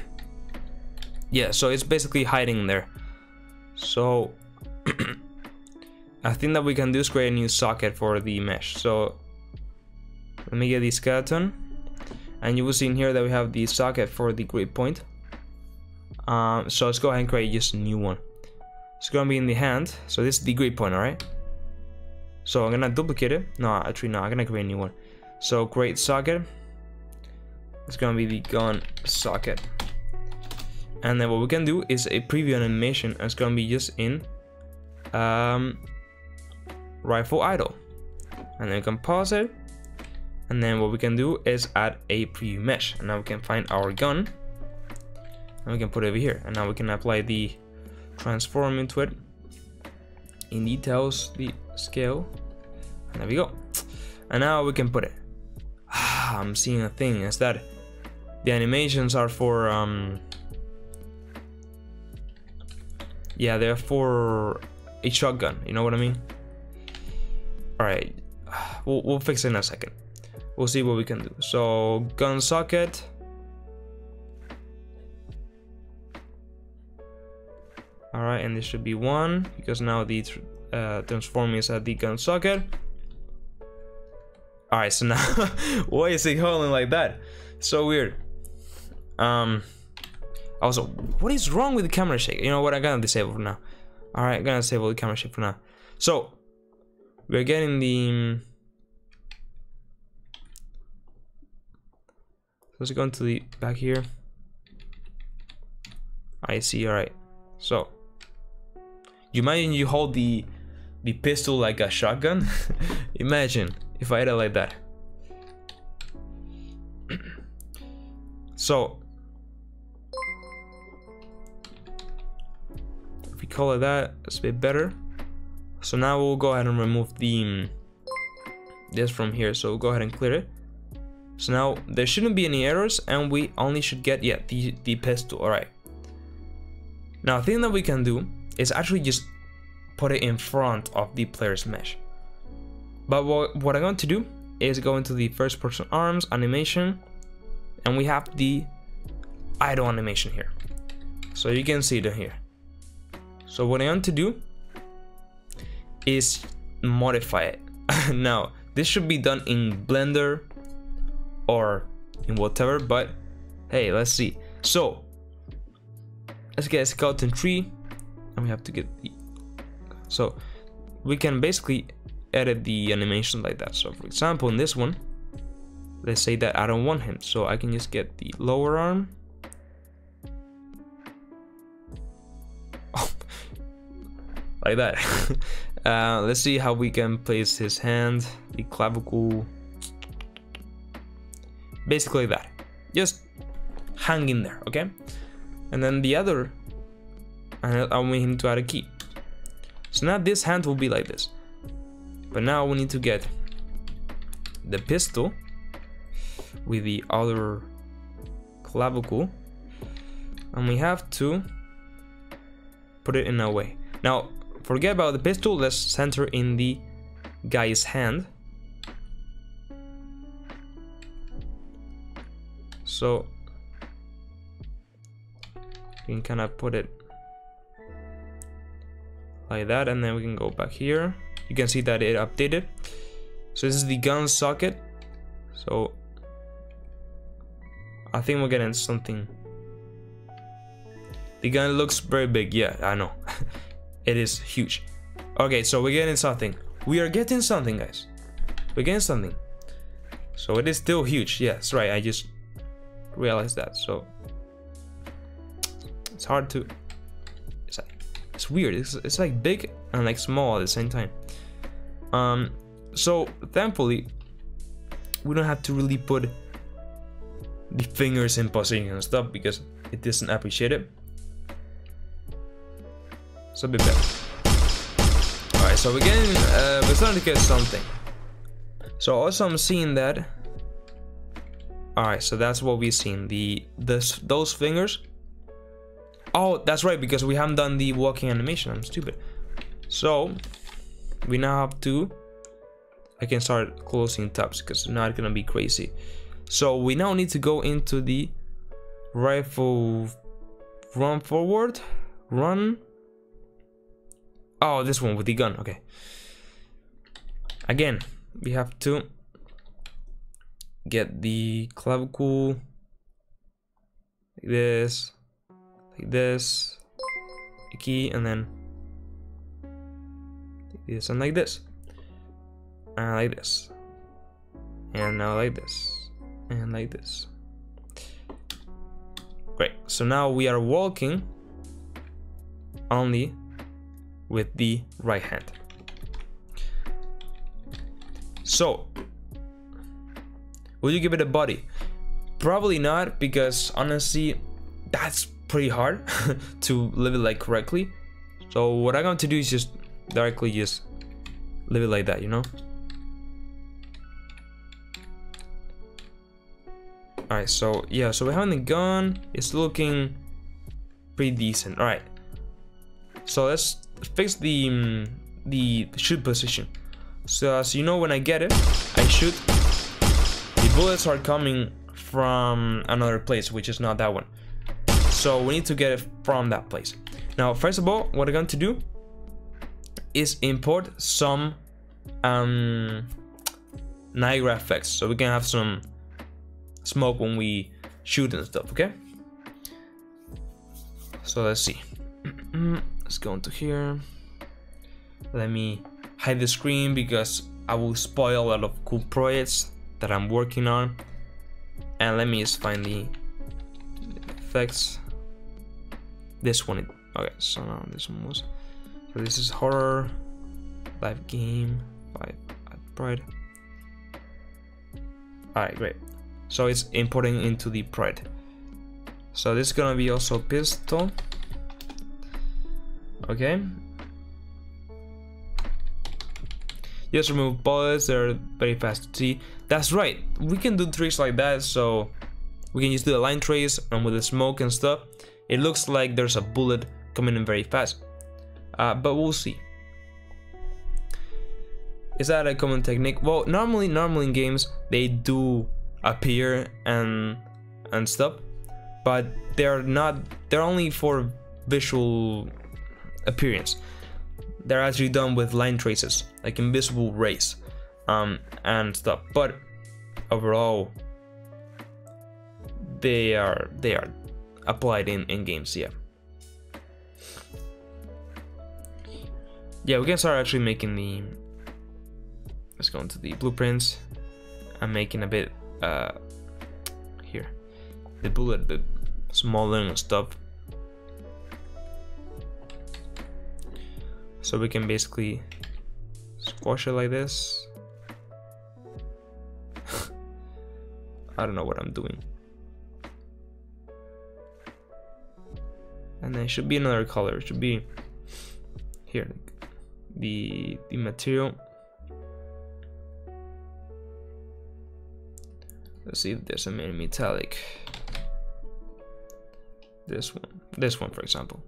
yeah, so it's basically hiding there. So I think that we can do is create a new socket for the mesh. So let me get the skeleton and you will see in here that we have the socket for the grip point. Um, so let's go ahead and create just a new one. It's gonna be in the hand. So this is the grip point, alright? So I'm gonna duplicate it. No, actually no, I'm gonna create a new one. So create socket. It's gonna be the gun socket. And then what we can do is a preview animation. It's gonna be just in um, rifle idle. And then we can pause it. And then what we can do is add a preview mesh. And now we can find our gun. And we can put it over here. And now we can apply the transform into it. In details the scale and there we go and now we can put it I'm seeing a thing is that the animations are for um, yeah, they're for a shotgun. You know what I mean? All right, we'll, we'll fix it in a second. We'll see what we can do. So gun socket. All right, and this should be one because now the uh, transform is at the gun socket. All right, so now why is it holding like that? So weird. Um. Also, what is wrong with the camera shake? You know what? I'm gonna disable for now. All right, I'm gonna disable the camera shake for now. So we're getting the. Let's go into the back here. I see. All right. So you imagine you hold the the pistol like a shotgun. imagine if I had it like that. so if we call it that. It's a bit better. So now we'll go ahead and remove the um, this from here. So we'll go ahead and clear it. So now there shouldn't be any errors and we only should get, yeah, the, the pistol, all right. Now, a thing that we can do is actually just put it in front of the player's mesh. But what, what I'm going to do is go into the first person arms animation and we have the idle animation here. So you can see it here. So what I want to do is modify it. now, this should be done in Blender or in whatever, but hey, let's see. So, let's get a skeleton tree, and we have to get the, so we can basically edit the animation like that. So for example, in this one, let's say that I don't want him, so I can just get the lower arm. like that. uh, let's see how we can place his hand, the clavicle, basically that just hang in there okay and then the other I want him to add a key so now this hand will be like this. But now we need to get the pistol with the other clavicle. And we have to put it in a way. Now forget about the pistol. Let's center in the guy's hand. So we can kind of put it like that and then we can go back here. You can see that it updated. So this is the gun socket. So I think we're getting something. The gun looks very big. Yeah I know. It is huge. Okay so we're getting something. We are getting something guys. We're getting something. So it is still huge. Yes right. I just realized that. So it's hard to it's weird. It's, it's like big and like small at the same time. Um so thankfully we don't have to really put the fingers in position and stuff because it doesn't appreciate it. So bit better. All right so we're getting uh, we're starting to get something. So also i'm seeing that all right so that's what we've seen the this those fingers oh that's right because we haven't done the walking animation. I'm stupid. So we now have to i can start closing tabs because it's not gonna be crazy. So we now need to go into the rifle run forward run. Oh this one with the gun okay. Again we have to get the clavicle like this, like this, the key, and then like this and like this, and like this, and now like this, and like this. Great. So now we are walking only with the right hand. So Will you give it a body? Probably not, because honestly, that's pretty hard to live it like correctly. So what I'm going to do is just directly just live it like that, you know? Alright, so yeah, so having the gun. It's looking pretty decent. Alright. So let's fix the um, the shoot position. So as you know, when I get it, I shoot The bullets are coming from another place, which is not that one. So we need to get it from that place. Now, first of all, what I'm going to do is import some um, Niagara effects. So we can have some smoke when we shoot and stuff, okay? So let's see. let's go into here. Let me hide the screen because I will spoil a lot of cool projects that I'm working on and let me just find the effects this one okay so now this one was so this is horror live game five pride. All right great. So it's importing into the pride. So this is gonna be also pistol. Okay. Just remove bullets, they're very fast to see. That's right, we can do tricks like that, so we can just do a line trace and with the smoke and stuff, it looks like there's a bullet coming in very fast. Uh, but we'll see. Is that a common technique? Well, normally, normally in games, they do appear and and stuff, but they're not, they're only for visual appearance. They're actually done with line traces, like invisible rays, um, and stuff. But overall, they are they are applied in in games. Yeah. Yeah, we can start actually making the. Let's go into the blueprints. I'm making a bit uh here the bullet bit smaller and stuff so we can basically squash it like this I don't know what I'm doing and then should be another color it should be here the the material let's see if there's a metallic this one this one for example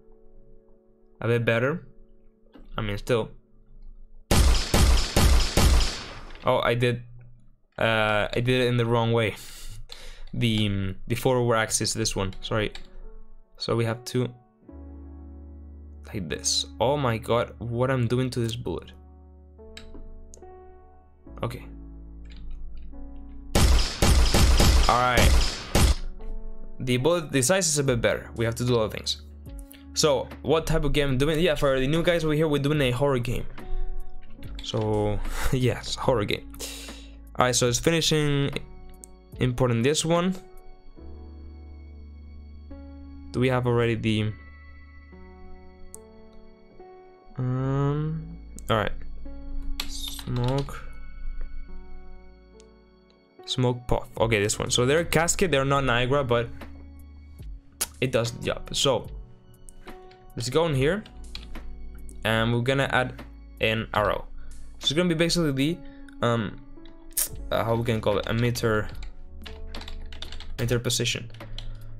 a bit better I mean, still. Oh, I did. Uh, I did it in the wrong way. the the forward axis, this one. Sorry. So we have to this. Oh my god, what I'm doing to this bullet. Okay. Alright. The bullet, the size is a bit better. We have to do other things. So, what type of game I'm doing? Yeah, for the new guys over here, we're doing a horror game. So, yes, horror game. Alright, so it's finishing importing this one. Do we have already the... alright. Smoke. Smoke puff. Okay, this one. So they're a Cascade, they're not Niagara, but it does the job. So, let's go in here and we're gonna add an arrow so it's gonna be basically the um uh, how we can call it emitter emitter position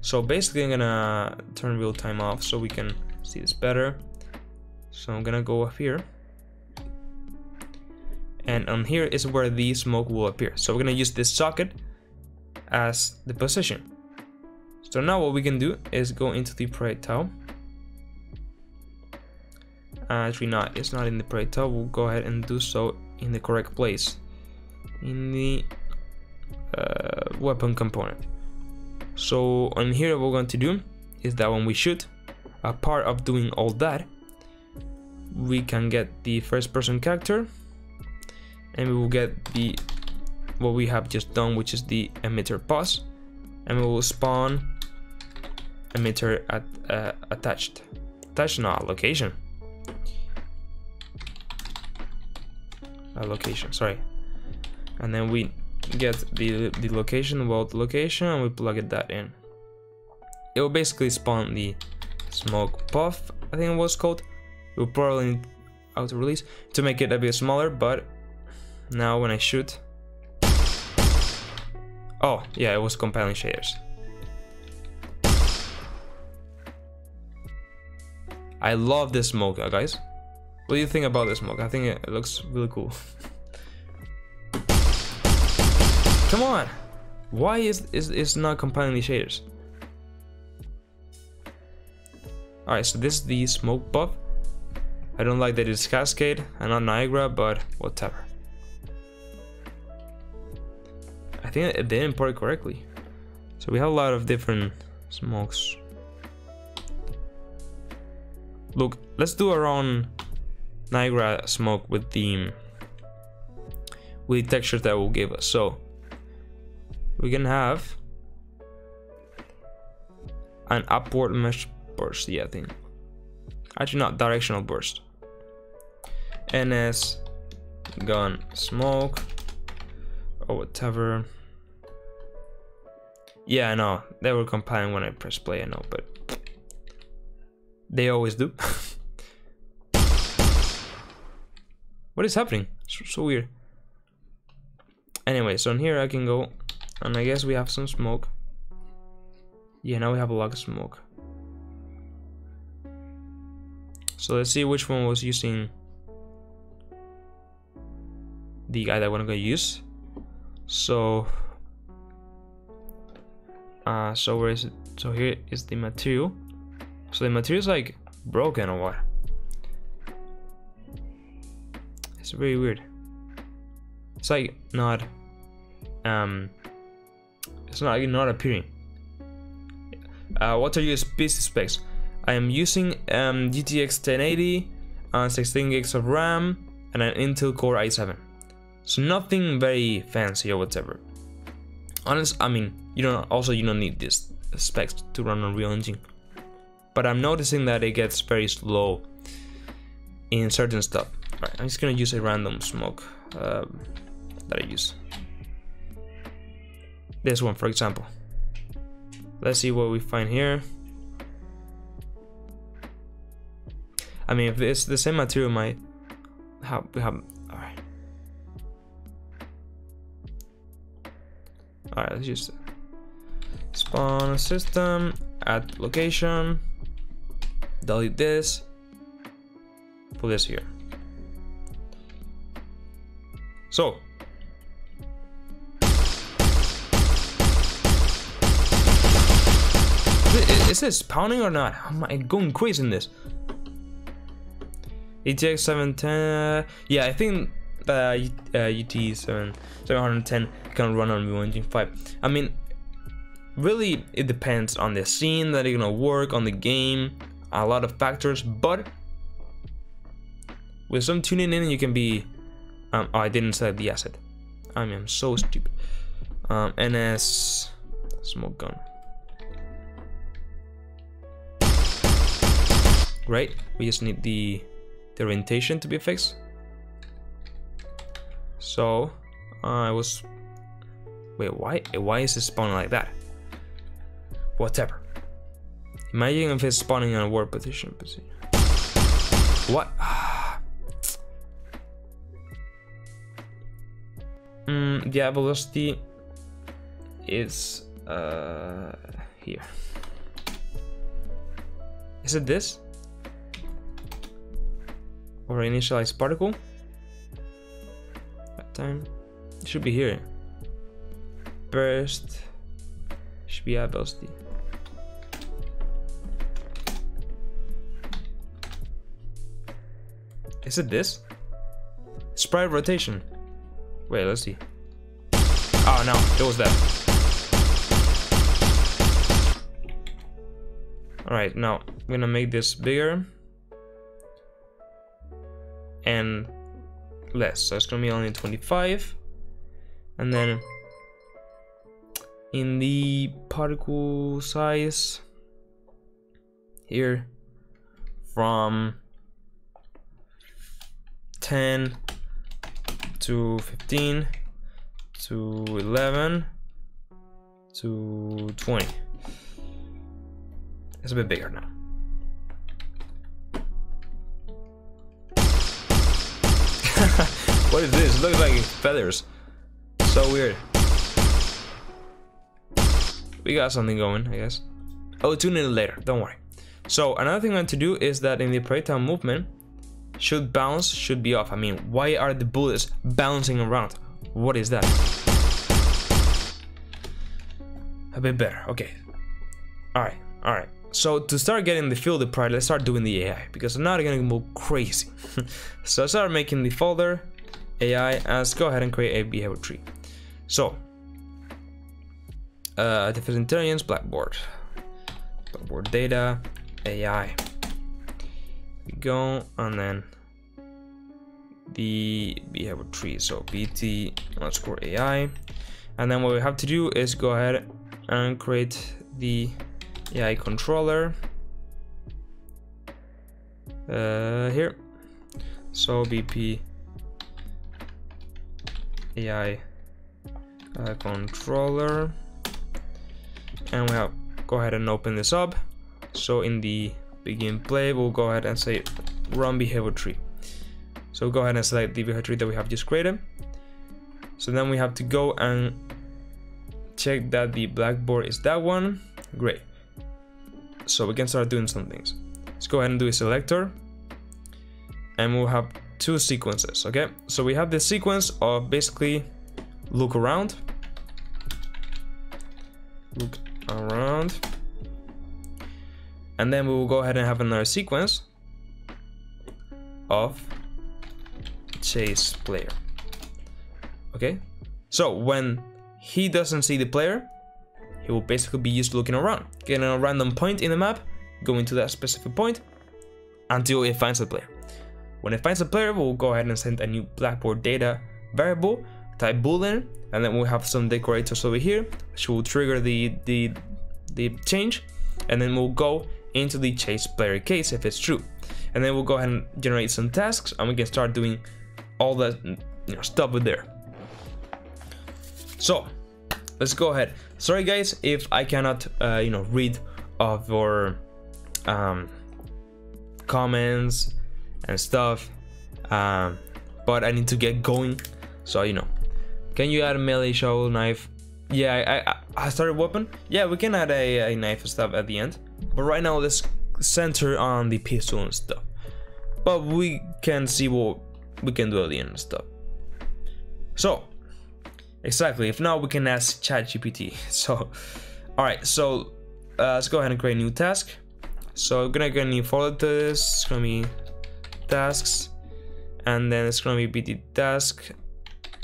so basically I'm gonna turn real time off so we can see this better so I'm gonna go up here and on here is where the smoke will appear. So we're gonna use this socket as the position. So now what we can do is go into the projectile uh, actually not it's not in the projectile we'll go ahead and do so in the correct place. In the uh, weapon component. So on here what we're going to do is that when we shoot a part of doing all that we can get the first person character and we will get the what we have just done which is the emitter pause and we will spawn emitter at uh, attached attached not location. Location sorry. And then we get the the location world location and we plug it that in. It will basically spawn the smoke puff i think it was called. We'll probably need auto release to make it a bit smaller but now when i shoot oh yeah it was compiling shaders I love this smoke, guys. What do you think about this smoke? I think it looks really cool. Come on! Why is is is not compiling the shaders? Alright, so this is the smoke buff. I don't like that it's Cascade and not Niagara, but whatever. Think it didn't import correctly. So we have a lot of different smokes. Look, let's do our own Niagara smoke with the with the textures that will give us. So we can have an upward mesh burst, yeah, I think. Actually not directional burst. NS gun smoke or whatever. Yeah, I know. They were compiling when I press play, I know, but they always do. What is happening? So, so weird. Anyway, so in here I can go, and I guess we have some smoke. Yeah, now we have a lot of smoke. So let's see which one was using the guy that we're gonna use. So, uh, so where is it? So here is the material. So the material is like broken or what? It's very weird. It's like not, um, it's not like not appearing. Uh, what are your PC specs? I am using um, GTX 1080, uh, 16 gigs of RAM, and an Intel Core i7. So nothing very fancy or whatever. Honest, I mean, you don't also you don't need these specs to run Unreal Engine. But I'm noticing that it gets very slow in certain stuff. Alright, I'm just gonna use a random smoke um, that I use. This one, for example. Let's see what we find here. I mean, if it's the same material, might have we have. All right. Let's just spawn system, add location, delete this, put this here. So. Is this spawning or not? Am I going crazy in this? ETX 710. Yeah, I think uh, uh, UT 7 710 can run on Engine 5. I mean, really, it depends on the scene that you're gonna work on the game, a lot of factors. But with some tuning in, you can be. Um, oh, I didn't select the asset. I mean, I'm so stupid. Um, NS smoke gun. Right, we just need the the orientation to be fixed. So uh, I was wait why why is it spawning like that? Whatever. Imagine if it's spawning in a world position position. What? mm, the velocity is uh here. Is it this? or initialize particle. That time it should be here. Burst should be at velocity. Is it this? Sprite rotation. Wait, let's see. Oh no, it was that. Alright, now I'm gonna make this bigger and less. So it's gonna be only 25. And then in the particle size here from 10 to 15 to 11 to 20. It's a bit bigger now. what is this? It looks like feathers. So weird. We got something going, I guess. Oh, tune in later, don't worry. So another thing I want to do is that in the projectile movement, should bounce should be off. I mean, why are the bullets bouncing around? What is that? A bit better, okay. Alright, alright. So to start getting the the pride, let's start doing the AI because I'm not gonna go crazy. so I start making the folder AI and let's go ahead and create a behavior tree. So uh, artificial intelligence blackboard, blackboard data AI. We go and then the behavior tree. So bt underscore AI, and then what we have to do is go ahead and create the AI controller uh, here. So BP AI uh, controller, and we have go ahead and open this up. So in the begin play, we'll go ahead and say run behavior tree. So go ahead and select the behavior tree that we have just created. So then we have to go and check that the blackboard is that one. Great. So we can start doing some things. Let's go ahead and do a selector. And we'll have two sequences, okay? So we have the sequence of basically look around. Look around. And then we will go ahead and have another sequence of chase player. Okay? So when he doesn't see the player, he will basically be just looking around, getting a random point in the map, going to that specific point until it finds the player. When it finds the player, we'll go ahead and send a new Blackboard data variable, type boolean, and then we'll have some decorators over here, which will trigger the, the, the change, and then we'll go into the chase player case if it's true. And then we'll go ahead and generate some tasks, and we can start doing all that you know, stuff with there. So let's go ahead. Sorry guys if I cannot uh, you know read of your um, comments and stuff, um, but I need to get going. So you know, can you add a melee shovel knife? Yeah, I, I, I started weapon. Yeah, we can add a, a knife and stuff at the end. But right now let's center on the pistol and stuff. But we can see what we can do at the end and stuff. So, exactly, if not, we can ask ChatGPT. So, alright, so uh, let's go ahead and create a new task. So, I'm gonna get a new folder to this. It's gonna be tasks, and then it's gonna be the task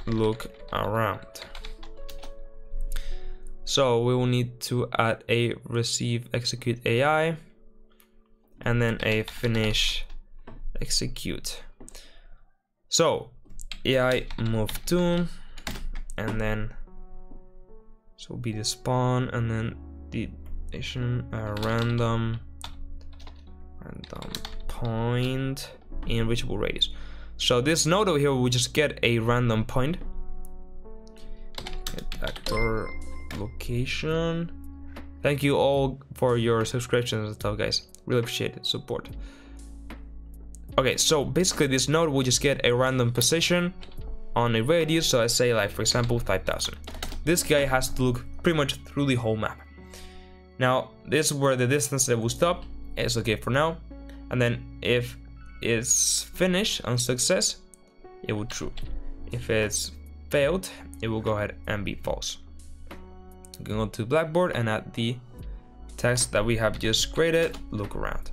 look around. So, we will need to add a receive execute AI and then a finish execute. So AI move to and then so be the spawn and then the nation uh, random random point in reachable radius. So this node over here will just get a random point. Actor location. Thank you all for your subscriptions and stuff, guys. Really appreciate it. Support. Okay, so basically this node will just get a random position on a radius, so I say like for example 5000. This guy has to look pretty much through the whole map. Now, this is where the distance that will stop, it's okay for now. And then if it's finished on success, it will true. If it's failed, it will go ahead and be false. You can go to Blackboard and add the text that we have just created, look around.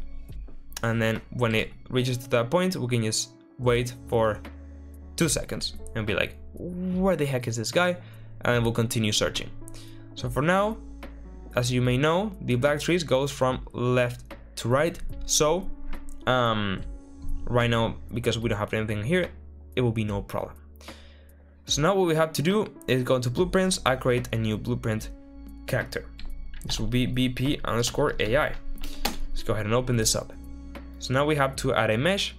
And then when it reaches to that point we can just wait for two seconds and be like where the heck is this guy? And we'll continue searching. So for now as you may know the black trees goes from left to right. So um right now because we don't have anything here it will be no problem so now what we have to do is go to blueprints i create a new blueprint character this will be bp underscore ai let's go ahead and open this up so now we have to add a mesh.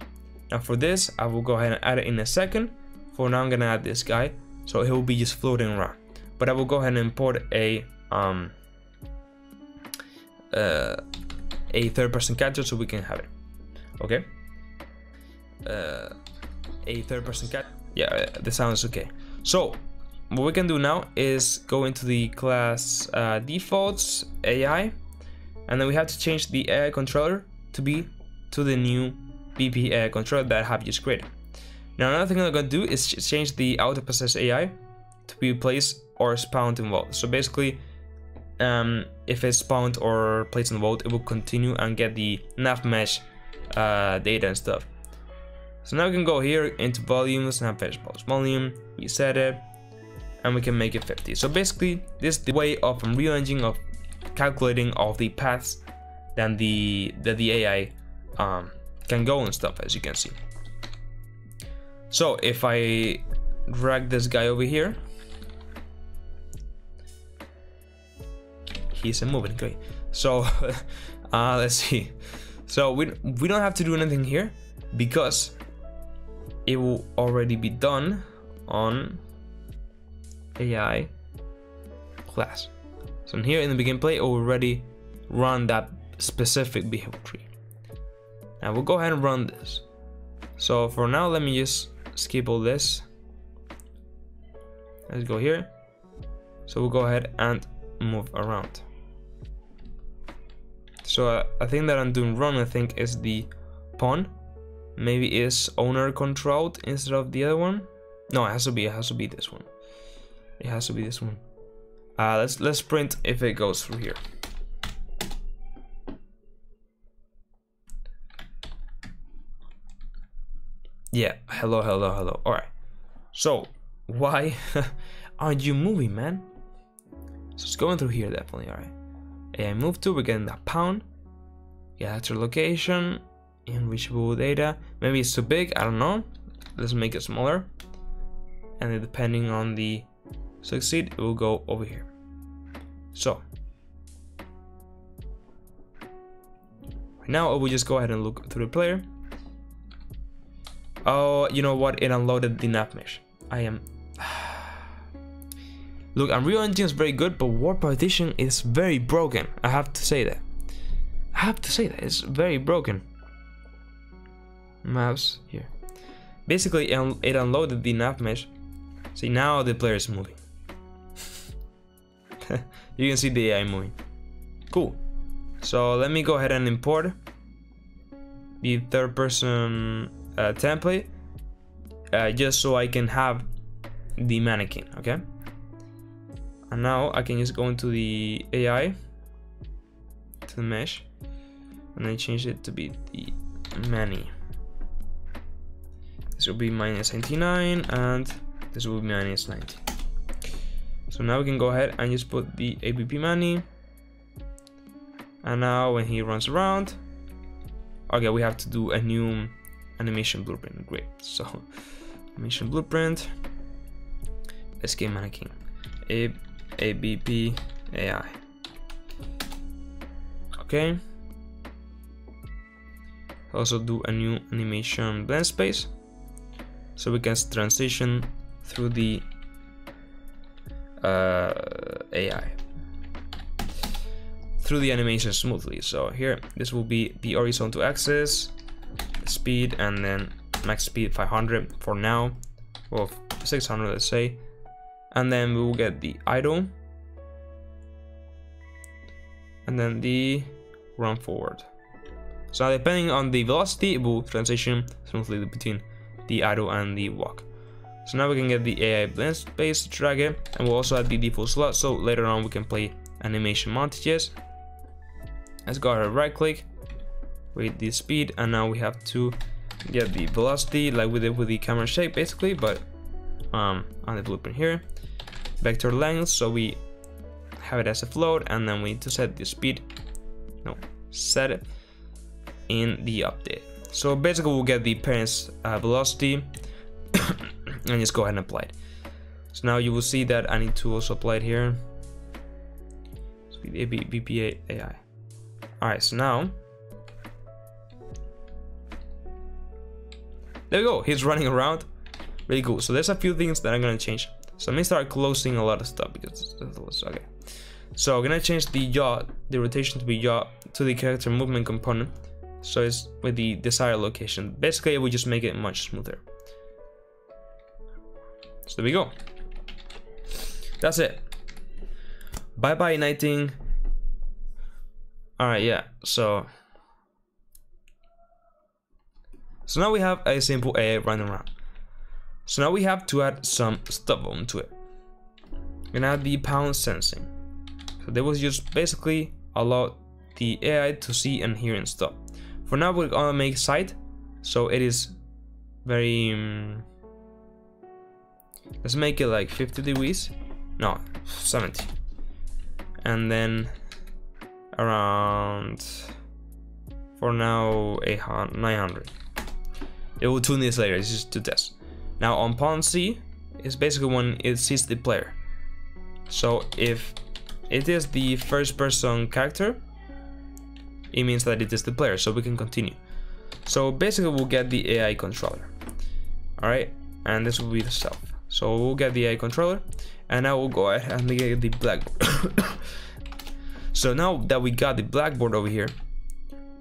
Now for this, I will go ahead and add it in a second. For now, I'm gonna add this guy, so he will be just floating around. But I will go ahead and import a um uh, a third-person character so we can have it. Okay. Uh, a third-person cat. Yeah, the sound is okay. So what we can do now is go into the class uh, defaults AI, and then we have to change the AI controller to be to the new BP controller that I have just created. Now another thing I'm gonna do is change the auto possess AI to be placed or spawned in world. So basically, um, if it's spawned or placed in world, it will continue and get the nav mesh uh, data and stuff. So now we can go here into volume, snap mesh bounds volume, reset it, and we can make it 50. So basically, this is the way of Unreal Engine of calculating all the paths that the that the AI um, can go and stuff as you can see. So if I drag this guy over here, he's moving great. So uh, let's see. So we we don't have to do anything here because it will already be done on AI class. So in here in the begin play, already run that specific behavior tree. Now we'll go ahead and run this. So for now, let me just skip all this. Let's go here. So we'll go ahead and move around. So uh, I think that I'm doing wrong. I think is the pawn. Maybe is owner controlled instead of the other one. No, it has to be. It has to be this one. It has to be this one. Uh, let's let's print if it goes through here. Yeah, hello, hello, hello. All right. So, why aren't you moving, man? So it's going through here, definitely. All right. And move to, we're getting that pawn. Yeah, that's your location. Enrichable data. Maybe it's too big, I don't know. Let's make it smaller. And depending on the succeed, it will go over here. So, now I will just go ahead and look through the player. Oh, you know what? It unloaded the nav mesh. I am. Look, Unreal Engine is very good, but World Partition is very broken. I have to say that. I have to say that it's very broken. Mouse here. Basically, it unloaded the nav mesh. See, now the player is moving. you can see the AI moving. Cool. So let me go ahead and import the third person uh, template uh, just so I can have the mannequin okay and now I can just go into the AI to the mesh and then change it to be the Manny this will be minus 99 and this will be minus 90 so now we can go ahead and just put the ABP Manny. And now when he runs around okay we have to do a new animation blueprint. Great. So animation blueprint. Escape mannequin. A abp ai okay. Also do a new animation blend space so we can transition through the uh, AI through the animation smoothly. So here this will be the horizontal axis speed and then max speed 500 for now. Or 600 let's say. And then we will get the idle. And then the run forward. So depending on the velocity it will transition smoothly between the idle and the walk so now we can get the AI blend space to drag it and we'll also add the default slot so later on we can play animation montages let's go ahead right click with the speed and now we have to get the velocity like we did with the camera shake basically but um, on the blueprint here. Vector length so we have it as a float and then we need to set the speed no set it in the update so basically we'll get the parents uh, velocity and just go ahead and apply it so now you will see that I need to also apply it here speed BPA AI alright so now There we go, he's running around. Really cool. So there's a few things that I'm gonna change. So I'm gonna start closing a lot of stuff because okay. So I'm gonna change the yaw, the rotation to be yaw to the character movement component. So it's with the desired location. Basically, we just make it much smoother. So there we go. That's it. Bye bye nighting. Alright, yeah, so So now we have a simple AI running around. So now we have to add some stuff onto it. We're add the pawn sensing. So they will just basically allow the AI to see and hear and stuff. For now we're gonna make sight, so it is very... Um, let's make it like 50 degrees. No, 70. And then around, for now, 800, 900. It will tune this later, it's just to test. Now on pawn C, is basically when it sees the player. So if it is the first person character, it means that it is the player, so we can continue. So basically we'll get the AI controller. Alright, and this will be the self. So we'll get the AI controller, and now we'll go ahead and get the blackboard. so now that we got the blackboard over here,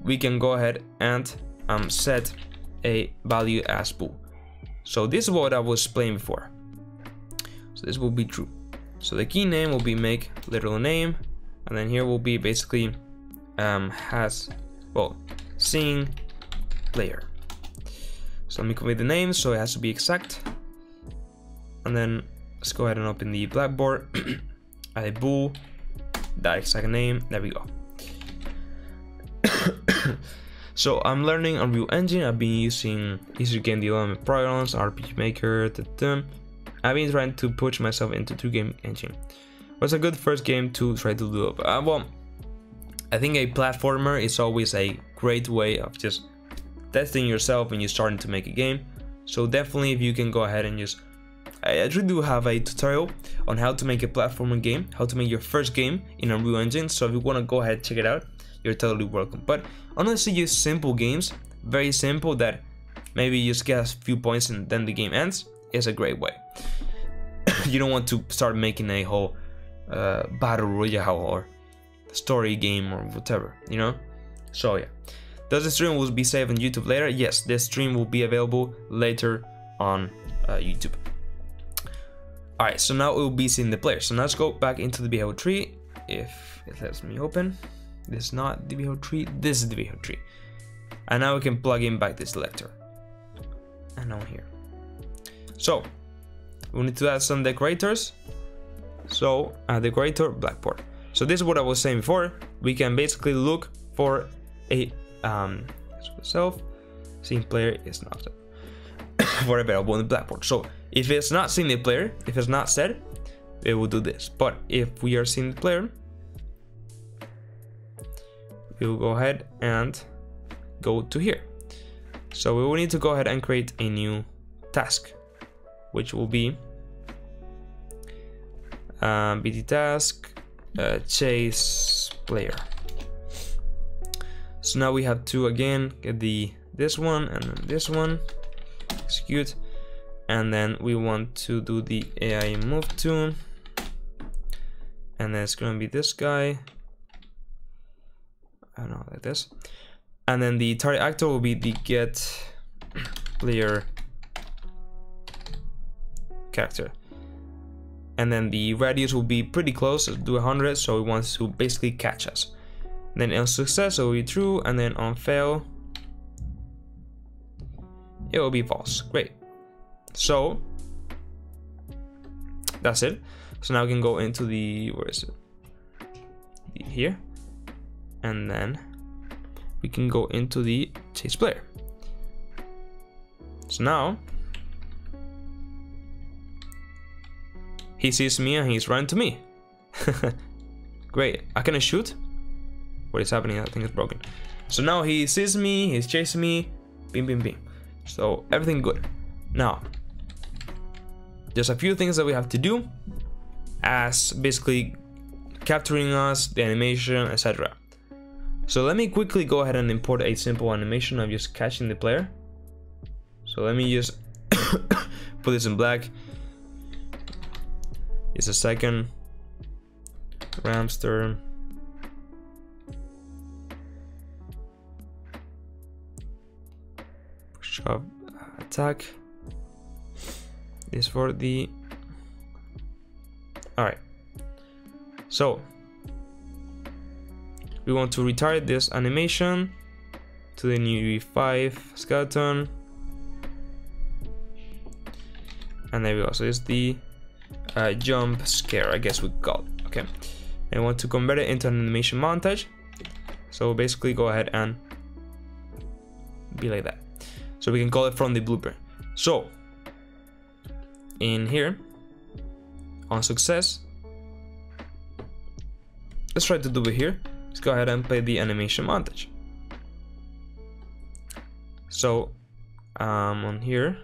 we can go ahead and um, set a value as bool. So this is what I was playing before. So this will be true. So the key name will be make literal name, and then here will be basically um, has well sing player. So let me commit the name so it has to be exact, and then let's go ahead and open the blackboard. a bool, that exact name. There we go. so I'm learning Unreal Engine. I've been using Easier Game Development Programs, RPG Maker, I've been trying to push myself into 2Game Engine. What's a good first game to try to develop? Uh, well, I think a platformer is always a great way of just testing yourself when you're starting to make a game. So definitely if you can go ahead and just I actually do have a tutorial on how to make a platformer game, how to make your first game in Unreal Engine. So if you want to go ahead and check it out, you're totally welcome. But honestly, just simple games, very simple that maybe you just get a few points and then the game ends is a great way. you don't want to start making a whole uh, battle royale or story game or whatever, you know? So yeah. Does the stream will be saved on YouTube later? Yes, the stream will be available later on uh, YouTube. Alright, so now we'll be seeing the player. So now let's go back into the behavior tree. If it lets me open. This is not the behavior tree, this is the behavior tree. And now we can plug in back the selector. And now here. So we need to add some decorators. So add decorator blackboard. So this is what I was saying before. We can basically look for a um self scene player is not for available on the blackboard. So if it's not seeing the player, if it's not set, it will do this. But if we are seeing the player, we will go ahead and go to here. So we will need to go ahead and create a new task which will be um, BT task uh, chase player. So now we have two again get the this one and then this one execute and then we want to do the AI move to and then it's gonna be this guy I don't know like this and then the target actor will be the get player character. And then the radius will be pretty close, do 100, so it wants to basically catch us. Then on success, it will be true, and then on fail, it will be false. Great. So, that's it. So now we can go into the, where is it? Here. And then we can go into the chase player. So now He sees me and he's running to me. Great. I can shoot? What is happening? I think it's broken. So now he sees me, he's chasing me. Bing, bing, bing. So everything good. Now, there's a few things that we have to do as basically capturing us, the animation, etc. So let me quickly go ahead and import a simple animation of just catching the player. So let me just put this in black is a second Ramster. Shove uh, attack. This for the Alright. So we want to retire this animation to the new V5 skeleton. And there we go. So it's the uh, jump scare, I guess we got. Okay, and want to convert it into an animation montage. So basically, go ahead and be like that. So we can call it from the blooper. So in here on success, let's try to do it here. Let's go ahead and play the animation montage. So um, on here,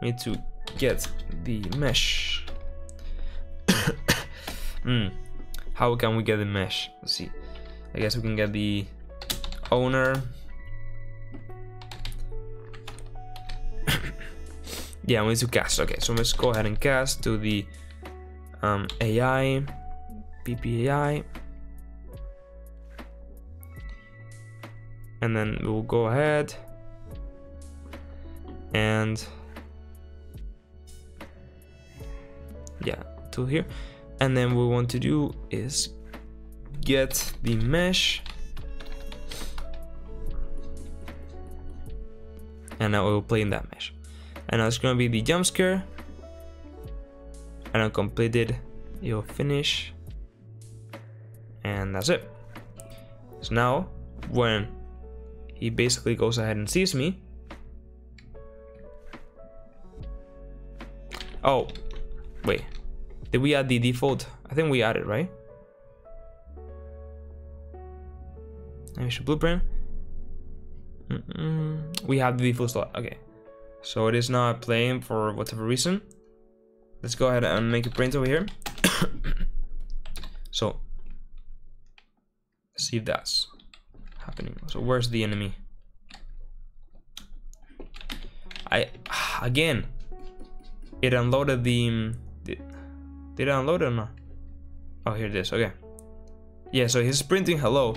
we need to get the mesh Hmm. How can we get the mesh? Let's see. I guess we can get the owner. yeah, we need to cast. Okay, so let's go ahead and cast to the um, AI, BP AI. And then we'll go ahead and yeah to here and then we want to do is get the mesh. And now we will play in that mesh. And now it's gonna be the jump scare. And I completed you'll finish. And that's it. So now when he basically goes ahead and sees me. Oh wait did we add the default? I think we added right? Animation blueprint. Mm -mm. we have the default slot. Okay. So it is not playing for whatever reason. Let's go ahead and make a print over here. So see if that's happening. So where's the enemy? I again it unloaded the did, it unload or not oh here it is okay. Yeah so he's printing hello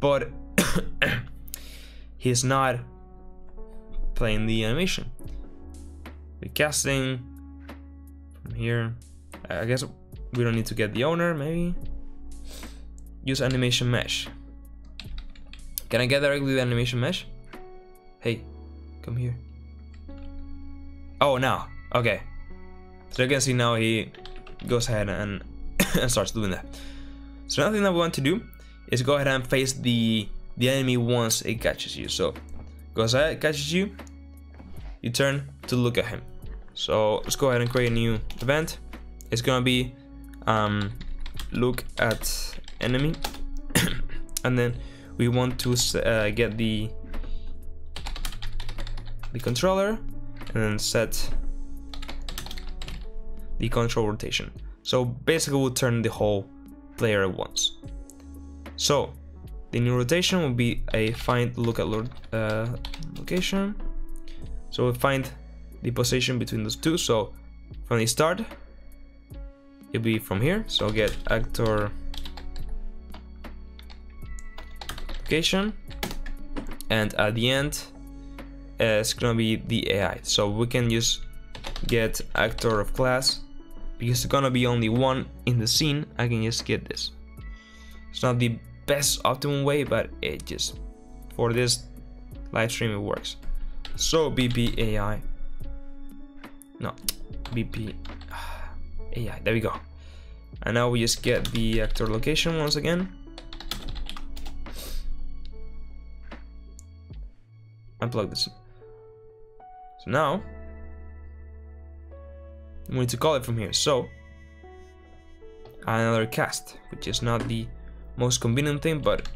but he's not playing the animation. Recasting from here I guess we don't need to get the owner maybe? Use animation mesh. Can I get directly the animation mesh? Hey come here. Oh now okay. So you can see now he goes ahead and, and starts doing that. So another thing that we want to do is go ahead and face the the enemy once it catches you. So goes ahead catches you. You turn to look at him. So let's go ahead and create a new event. It's gonna be um, look at enemy. And then we want to uh, get the the controller and then set the control rotation. So basically we'll turn the whole player at once. So the new rotation will be a find look at uh, location. So we find the position between those two. So from the start it'll be from here. So get actor location. And at the end uh, it's gonna be the AI so we can just get actor of class. Because it's gonna be only one in the scene I can just get this. It's not the best optimum way but it just for this live stream it works. So BP AI no BP AI there we go. And now we just get the actor location once again. Unplug this. So now we need to call it from here. So another cast which is not the most convenient thing but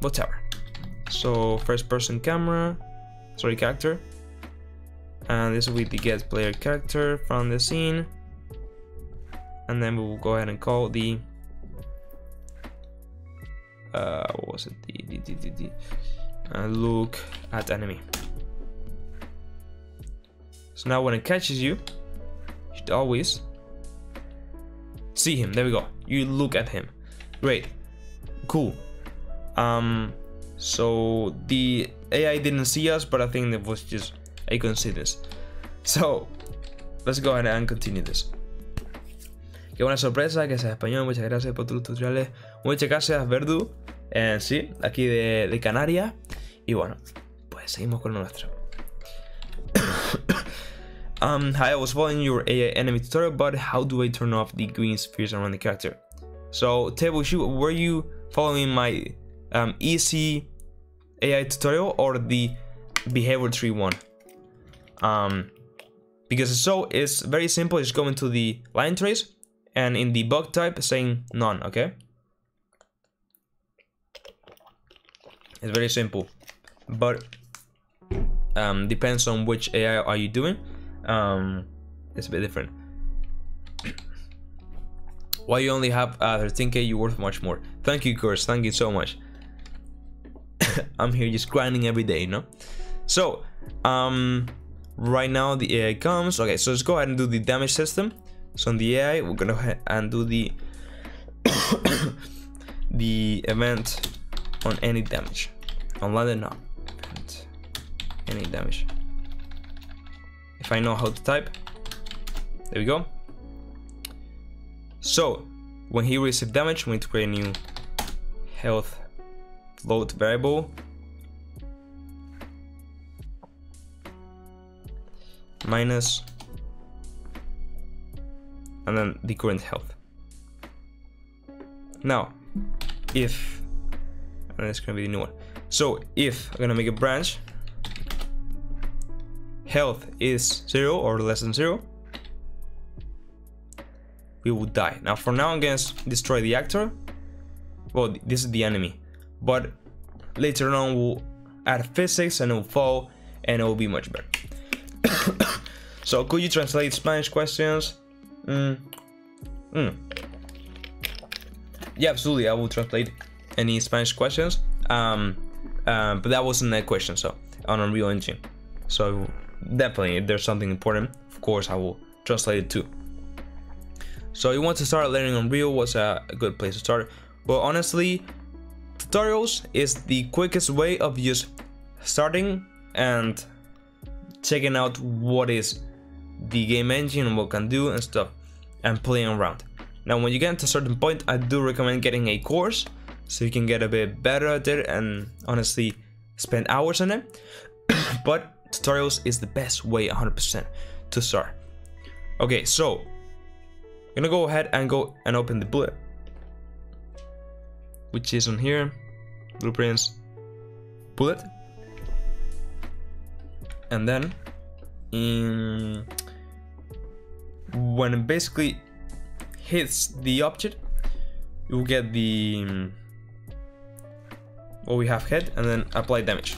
whatever. So first person camera sorry character. And this will be the get player character from the scene. And then we will go ahead and call the uh, what was it? The, the, the, the, uh, look at enemy. So now when it catches you always see him there we go you look at him great cool um so the AI didn't see us but I think that was just a coincidence so let's go ahead and continue this Qué buena sorpresa que sea español, muchas gracias por tus tutoriales. Muchas gracias, Verdu. Eh, sí, aquí de, de Canarias. Y bueno, pues seguimos con lo nuestro. Um, hi, I was following your AI enemy tutorial, but how do I turn off the green spheres around the character? So, Table Shoe, were you following my um, easy AI tutorial or the behavior tree one? Um, because so it's very simple, just go into the line trace and in the bug type saying none, okay? It's very simple, but um, depends on which AI are you doing. Um, it's a bit different. Why you only have uh, 13k, you worth much more. Thank you, Curse. Thank you so much. I'm here just grinding every day, you know? So, um, right now the AI comes. Okay, so let's go ahead and do the damage system. So on the AI, we're gonna and do the the event on any damage. On London, no. Event, any damage. If I know how to type. There we go. So, when he receives damage, we need to create a new health float variable. Minus and then the current health. Now, if and it's gonna be the new one. So if I'm gonna make a branch, health is zero or less than zero, we would die. Now for now I'm gonna destroy the actor. Well, this is the enemy, but later on we'll add physics and it will fall and it will be much better. so could you translate Spanish questions? Mm. Mm. Yeah, absolutely. I will translate any Spanish questions. Um, um, but that wasn't a question, so on Unreal Engine. So definitely, if there's something important, of course, I will translate it too. So you want to start learning Unreal? What's a good place to start? Well, honestly, tutorials is the quickest way of just starting and checking out what is the game engine and what can do and stuff and playing around. Now when you get to a certain point I do recommend getting a course so you can get a bit better at it and honestly spend hours on it. but tutorials is the best way 100% to start. Okay, so I'm gonna go ahead and go and open the bullet which is on here blueprints bullet and then in when it basically hits the object you will get the what we have hit and then apply damage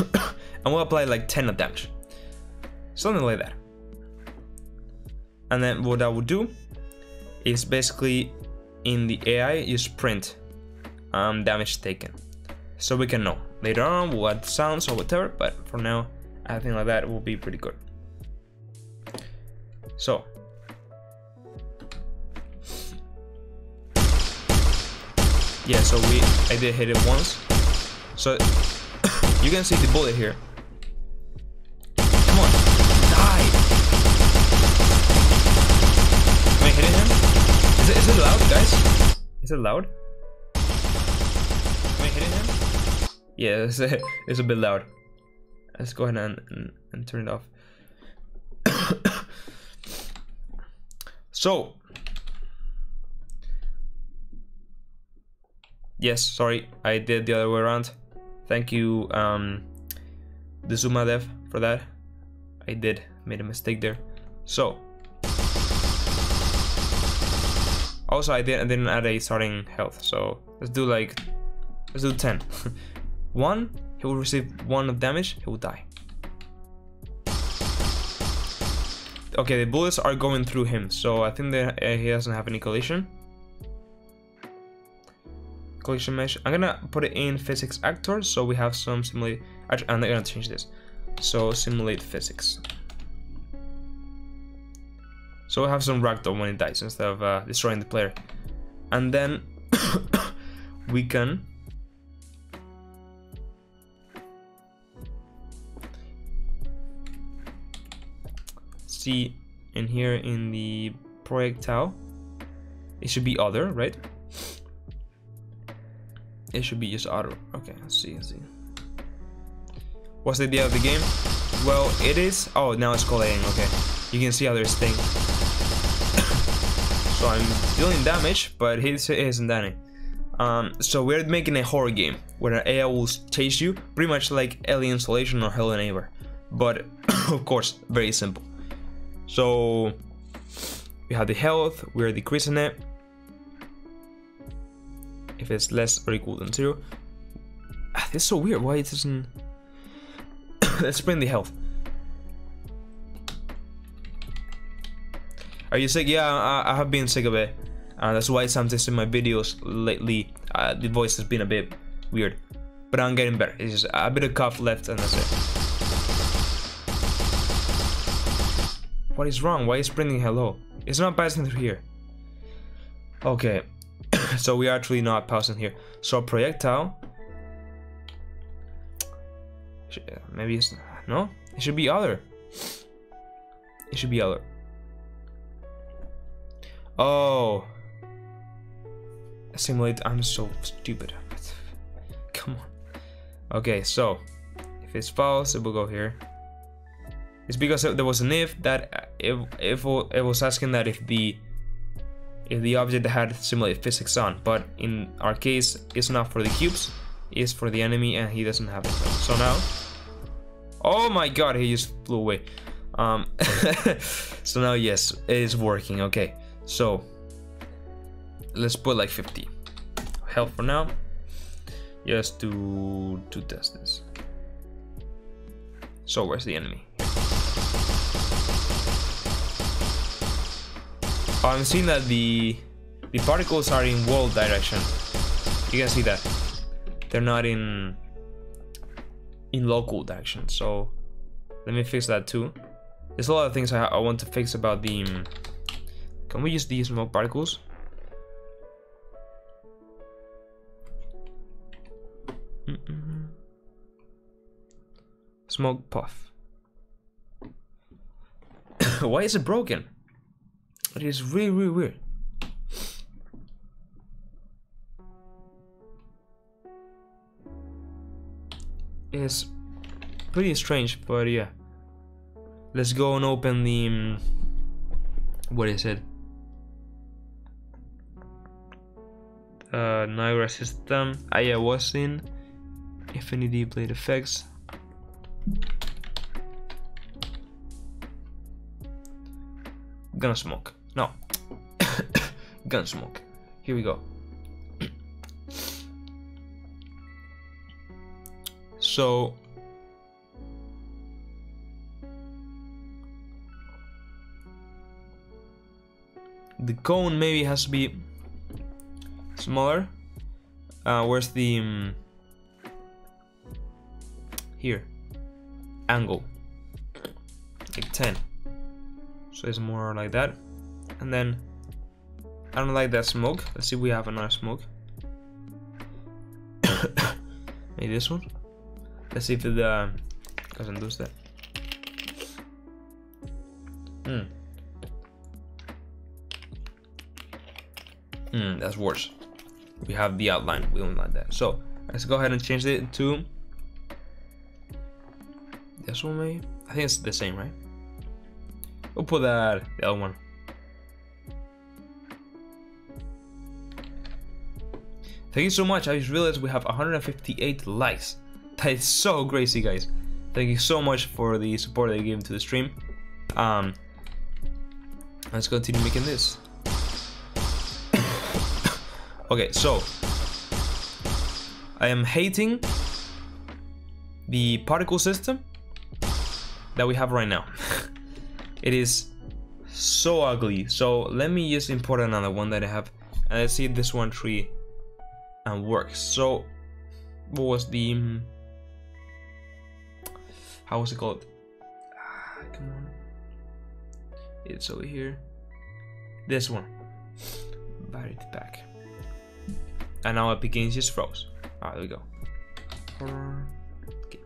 and we'll apply like 10 of damage something like that. And then what I will do is basically in the AI you print um, damage taken. So we can know later on we'll sounds or whatever but for now I think like that will be pretty good. So. Yeah so we I did hit it once. So you can see the bullet here. Come on. Die. Am I hitting him? Is it, is it loud guys? Is it loud? Am I hitting him? Yeah it's a, it's a bit loud. Let's go ahead and, and, and turn it off. So. Yes, sorry, I did the other way around. Thank you, um, the Zuma dev for that. I did, made a mistake there. So, also I didn't, I didn't add a starting health, so let's do like, let's do 10. one, he will receive one of damage, he will die. Okay, the bullets are going through him, so I think that uh, he doesn't have any collision collision mesh. I'm gonna put it in physics actor so we have some simulate. Actually, I'm not gonna change this. So simulate physics. So we have some ragdoll when it dies instead of uh, destroying the player. And then we can see in here in the projectile it should be other right it should be just auto. Okay, let's see, let's see. What's the idea of the game? Well, it is... Oh, now it's collating, okay. You can see how there's thing. so I'm dealing damage, but he isn't dying. Um, so we're making a horror game, where an AI will chase you, pretty much like Alien Isolation or Hello Neighbor. But, of course, very simple. So, we have the health, we're decreasing it, if it's less or equal than zero. Ah, is so weird. Why it doesn't? Let's bring the health. Are you sick? Yeah, I, I have been sick of it. Uh, that's why sometimes in my videos lately, uh, the voice has been a bit weird. But I'm getting better. It's just a bit of cough left and that's it. What is wrong? Why is printing hello? It's not passing through here. Okay, so we are actually not passing here. So projectile Maybe it's no. It should be other. It should be other. Oh. Simulate. I'm so stupid. Come on. Okay, so if it's false, it will go here. It's because there was an if that uh, if if it was asking that if the the object that had simulate physics on, but in our case, it's not for the cubes, it's for the enemy, and he doesn't have it. So now, oh my god, he just flew away. Um, so now yes, it is working. Okay, so let's put like 50 health for now, just to to test this. So where's the enemy? I'm seeing that the the particles are in world direction. You can see that they're not in in local direction. So let me fix that too. There's a lot of things I, I want to fix about the. um, Can we use these smoke particles? Mm-mm. Smoke puff. Why is it broken? It is really, really weird. It's pretty strange, but yeah. Let's go and open the. um, what is it? Uh, Niagara system. Ah, yeah, was in Infinity Blade Effects. Gunsmoke. No. Gunsmoke. Here we go. so. The cone maybe has to be smaller. Uh, where's the. um, here. Angle. Like 10 so it's more like that and then I don't like that smoke. Let's see if we have another smoke. Maybe this one. Let's see if it uh, doesn't do that. Hmm. Hmm that's worse. We have the outline. We don't like that. So let's go ahead and change it to this one maybe? I think it's the same right? We'll put that the other one. Thank you so much. I just realized we have 158 likes. That is so crazy, guys. Thank you so much for the support that you gave to the stream. Um, let's continue making this. okay, so I am hating the particle system that we have right now. it is so ugly so let me just import another one that I have and let's see this one tree and works so what was the um, how was it called? Ah, come on. It's over here. This one. Varied back. And now it begins just froze. Ah there we go. Okay.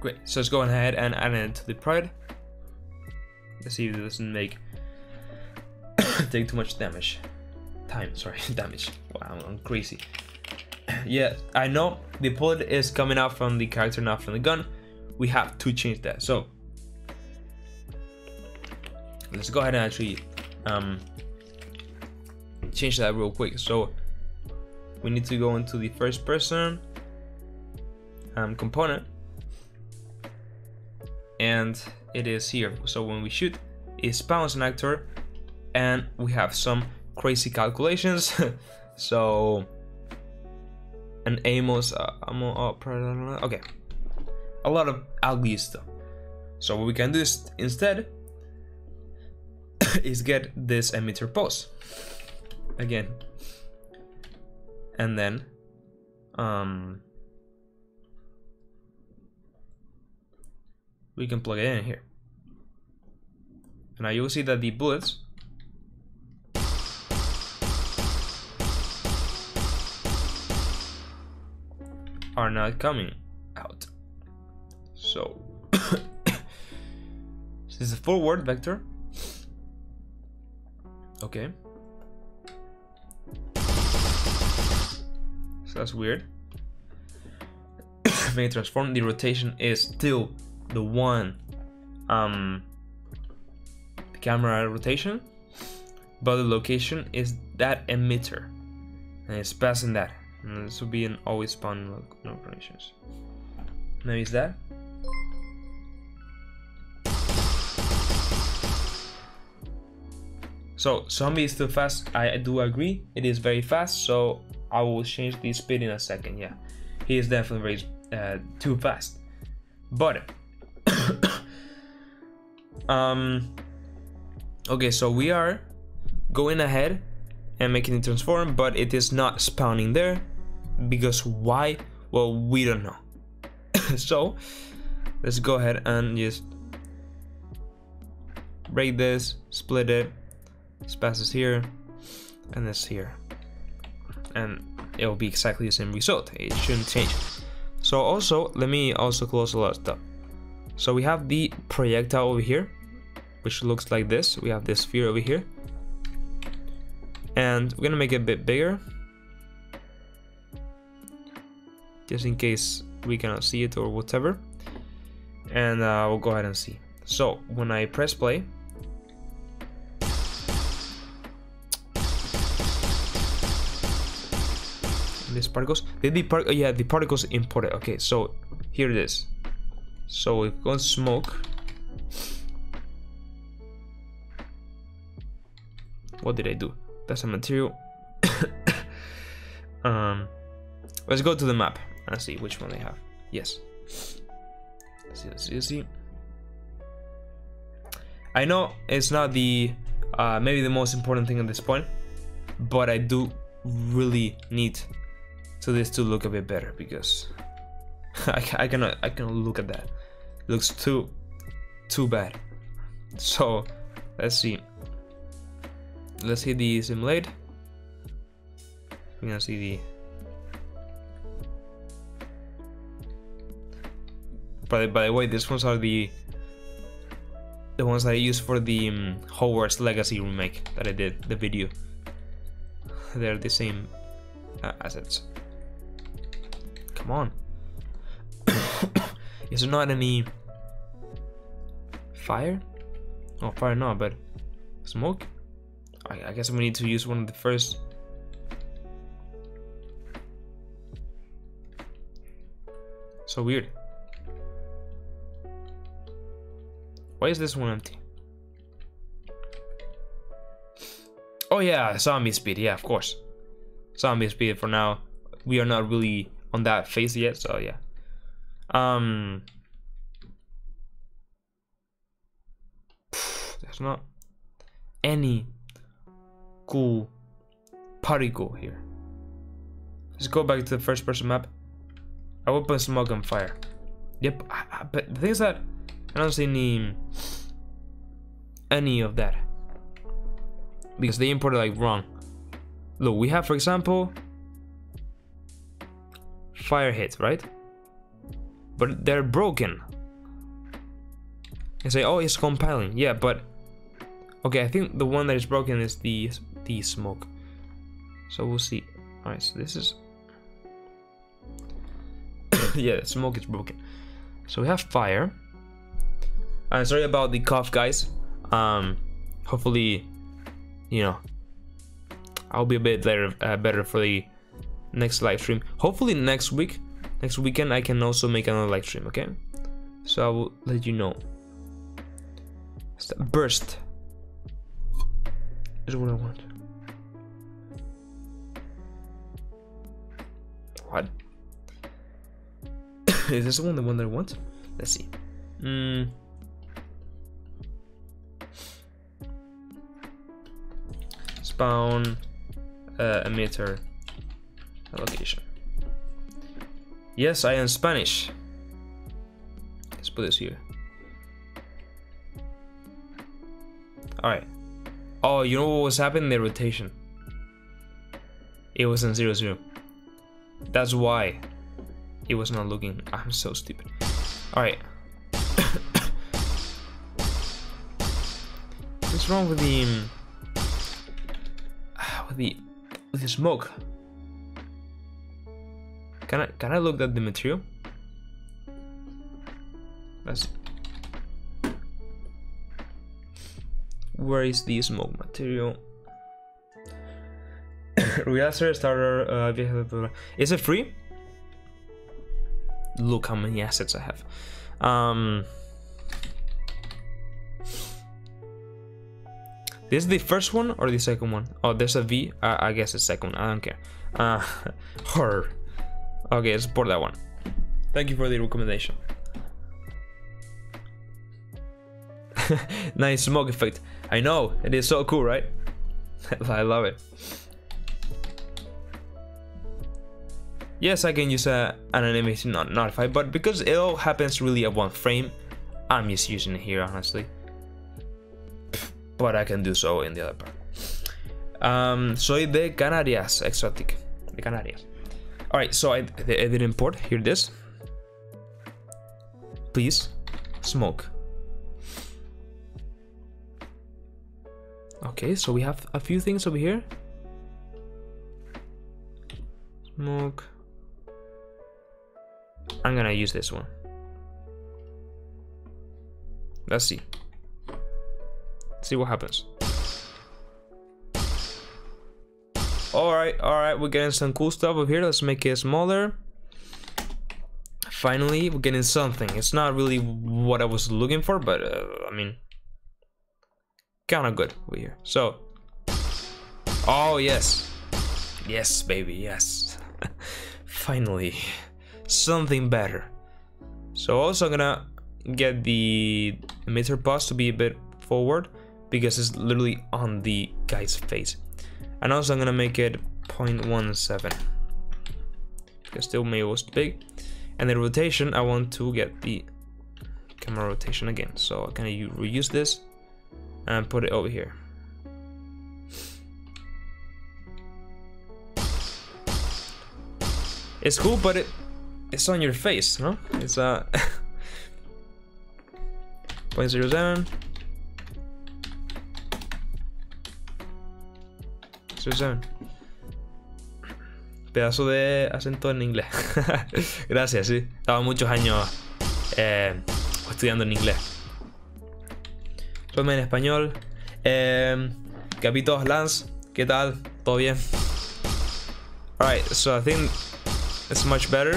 Great. So let's go ahead and add it to the pride Let's see if it doesn't make take too much damage. Time, sorry, damage. Wow, I'm crazy. yeah, I know the bullet is coming out from the character, not from the gun. We have to change that. So let's go ahead and actually um, change that real quick. So we need to go into the first person um, component and it is here. So when we shoot, it spawns an actor and we have some crazy calculations. so an Amos, uh, oh, okay, a lot of ugly stuff. So what we can do is instead is get this emitter pose again, and then um we can plug it in here. Now you'll see that the bullets are not coming out. So this is a forward vector. Okay. So that's weird. you transform, the rotation is still the one um the camera rotation, but the location is that emitter. And it's passing that. And this will be an always spawn no conditions. Maybe it's that. So zombie is too fast. I do agree. It is very fast. So I will change the speed in a second. Yeah, he is definitely very uh, too fast. But um, okay. So we are going ahead and making it transform, but it is not spawning there because why? Well, we don't know. so let's go ahead and just break this, split it, this passes here, and this here. And it will be exactly the same result. It shouldn't change. So also, let me also close a lot of stuff. So we have the projectile over here, which looks like this. We have this sphere over here. And we're gonna make it a bit bigger. Just in case we cannot see it or whatever. And uh, we'll go ahead and see. So when I press play, these particles, did the part, oh yeah, the particles imported. Okay, so here it is. So we go smoke. What did I do? That's a material. um, let's go to the map and see which one they have. Yes. Let's see, let's see, let's see. I know it's not the uh, maybe the most important thing at this point, but I do really need to this to look a bit better because I, I cannot I cannot look at that. It looks too too bad. So let's see. Let's hit the simulate. We're gonna see the by the, by the way, these ones are the the ones that I used for the um, Hogwarts Legacy remake that I did the video. They're the same uh, assets. Come on. Is there not any fire? Oh, fire not, but smoke? I, I guess we need to use one of the first. So weird. Why is this one empty? Oh yeah, zombie speed. Yeah, of course. Zombie speed for now. We are not really on that phase yet, so yeah. Um, there's not any cool particle here. Let's go back to the first person map. I will put smoke on fire. Yep, I, I, but the thing is that I don't see any any of that because they imported like wrong. Look, we have, for example, fire hit, right? But they're broken. You say, oh, it's compiling. Yeah, but okay, I think the one that is broken is the the smoke. So we'll see. All right, so this is yeah, smoke is broken. So we have fire. Uh, sorry about the cough, guys. Um, hopefully, you know, I'll be a bit better, uh, better for the next live stream. Hopefully next week, next weekend, I can also make another live stream. Okay, so I will let you know. Burst is what I want. What? is this the one the one that I want? Let's see. Hmm. Spawn uh, emitter location. Yes, I am Spanish. Let's put this here. Alright. Oh, you know what was happening? The rotation. It was in 0, 0. That's why it was not looking. I'm so stupid. Alright. What's wrong with the the the smoke? Can I can I look at the material? Let's Where is the smoke material? Reacer starter. Uh, is it free? Look how many assets I have. Um, this is the first one or the second one? Oh, there's a V. Uh, I guess it's second. I don't care. Uh, horror. Okay, support that one. Thank you for the recommendation. nice smoke effect. I know, it is so cool, right? I love it. Yes, I can use a, an animation not notify, but because it all happens really at one frame, I'm just using it here, honestly. But I can do so in the other part. Um, soy de Canarias, exotic. De Canarias. Alright, so I, I did import. Here it is. Please, smoke. Okay, so we have a few things over here. Smoke. I'm gonna use this one. Let's see. See what happens. Alright, alright, we're getting some cool stuff over here. Let's make it smaller. Finally, we're getting something. It's not really what I was looking for, but uh, I mean, kind of good over here. So, oh yes, yes, baby, yes. Finally, something better. So also I'm gonna get the emitter pause to be a bit forward because it's literally on the guy's face. And also I'm gonna make it 0.17 because still may was big. And the rotation, I want to get the camera rotation again. So I'm gonna reuse this and put it over here. It's cool, but it it's on your face, no? It's uh 0.07 07 Pedazo de acento en inglés. Gracias, sí. Estaba muchos años eh, estudiando en inglés. Ponme en español. Eh, Lance, ¿qué tal? ¿Todo bien? Alright, so I think it's much better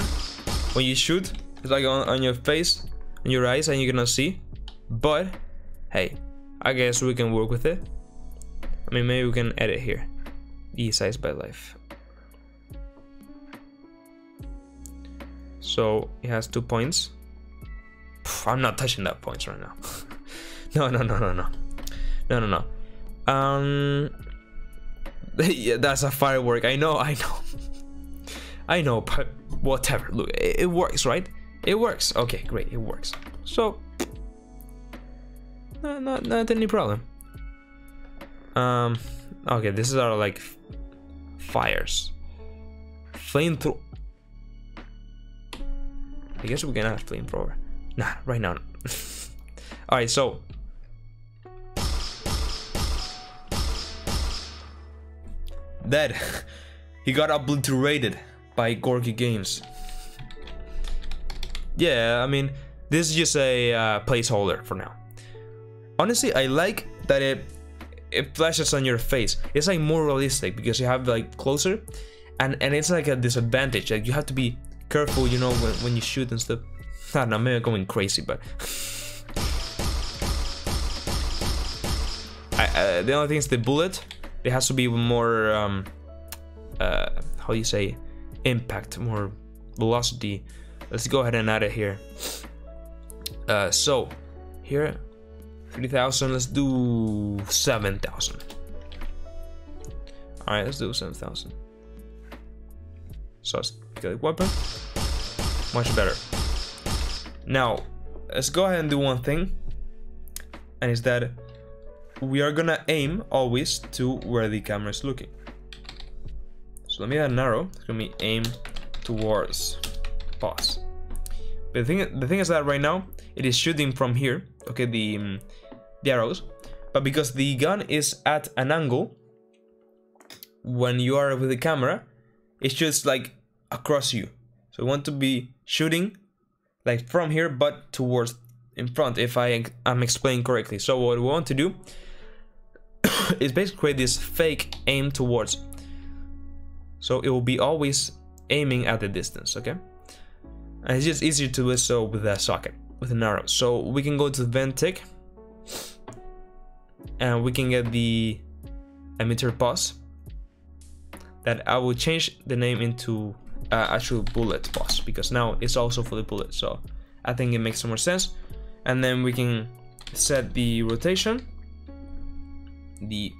when you shoot. It's like on, on your face, on your eyes, and you're gonna see. But, hey, I guess we can work with it. I mean, maybe we can edit here. E size by life. So it has two points. I'm not touching that points right now. no, no, no, no, no, no, no, no. Um, yeah, that's a firework. I know, I know, I know, but whatever. Look, it, it works, right? It works. Okay, great, it works. So, not, not any problem. Um, okay, this is our like fires. Flamethrower. I guess we can add flamethrower. Nah, right now. Alright, so. Dead. he got obliterated by Gorka Games. Yeah, I mean, this is just a uh, placeholder for now. Honestly, I like that it it flashes on your face. It's like more realistic because you have like closer, and and it's like a disadvantage. Like you have to be careful, you know, when when you shoot and stuff. I don't know, maybe I'm going crazy, but I, uh, the only thing is the bullet. It has to be more um, uh, how do you say impact, more velocity. Let's go ahead and add it here. Uh, so here 3000 let's do 7000 all right let's do 7000 so good. Weapon much better. Now let's go ahead and do one thing and is that we are gonna aim always to where the camera is looking. So let me add an arrow. It's gonna be aim towards pause. But the thing, the thing is that right now it is shooting from here. Okay, the um, the arrows, but because the gun is at an angle, when you are with the camera, it shoots like across you. So we want to be shooting like from here, but towards in front. If I am explaining correctly. So what we want to do is basically create this fake aim towards. So it will be always aiming at the distance. Okay. And it's just easier to do so with a socket, with an arrow. So we can go to Event Tick and we can get the emitter pause that I will change the name into uh, actual bullet pause because now it's also for the bullet. So I think it makes more sense. And then we can set the rotation, the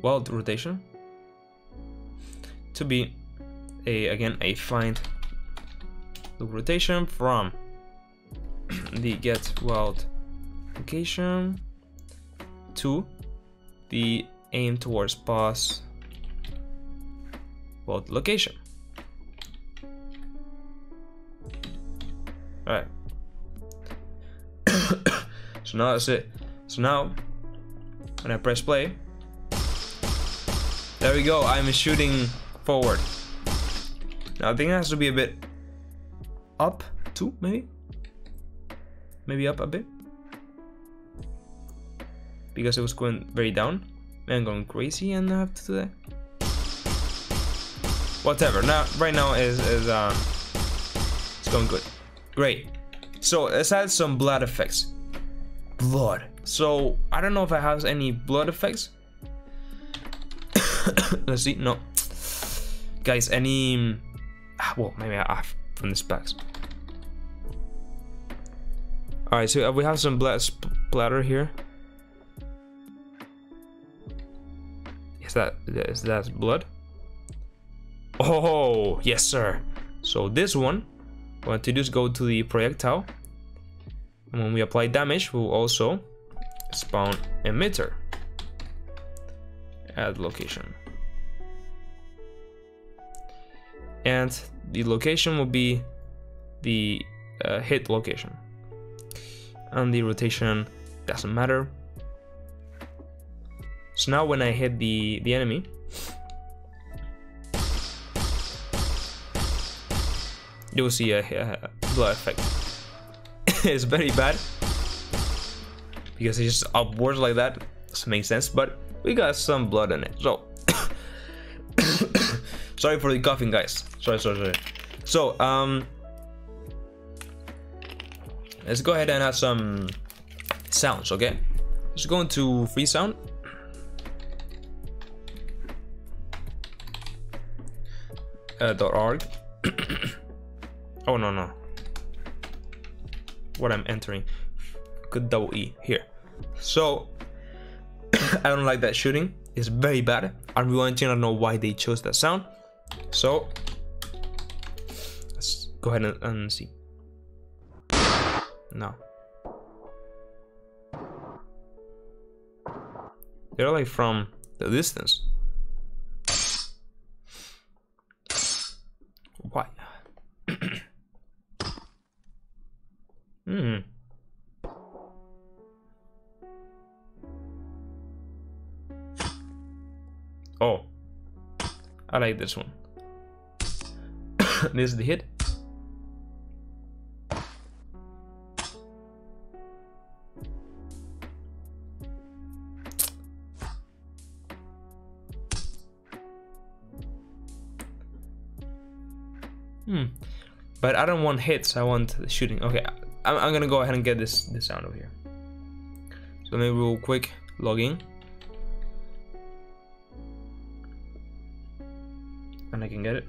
world rotation to be a again a find look rotation from the get world location to the aim towards boss world location. Alright. so now that's it. So now, when I press play, there we go, I'm shooting forward. Now I think it has to be a bit up too, maybe? Maybe up a bit? Because it was going very down. Man, going crazy and I have to do that. Whatever, now, right now is, is um, it's going good. Great. So let's add some blood effects. Blood. So I don't know if I have any blood effects. let's see, no. Guys, any, ah, well, maybe I have from the specs. Alright, so uh, we have some blood splatter here. Is that is that blood? Oh, yes, sir. So this one, what to do is go to the projectile. And when we apply damage, we'll also spawn emitter. Add location. And the location will be the uh, hit location. And the rotation doesn't matter. So now when I hit the, the enemy, you'll see a, a blood effect. it's very bad because it's just upwards like that. Doesn't make sense, but we got some blood in it. So sorry for the coughing, guys. Sorry, sorry, sorry. So um, let's go ahead and add some sounds. Okay, let's go into Freesound. Uh, .org Oh no no. What I'm entering. Good double E here. So I don't like that shooting. It's very bad. I'm wanting to know why they chose that sound. So let's go ahead and, and see. No. They're like from the distance. Why? Hmm. Oh. I like this one. this is the hit. But I don't want hits, I want the shooting. Okay, I'm, I'm gonna go ahead and get this this sound over here. So maybe real quick log in. And I can get it.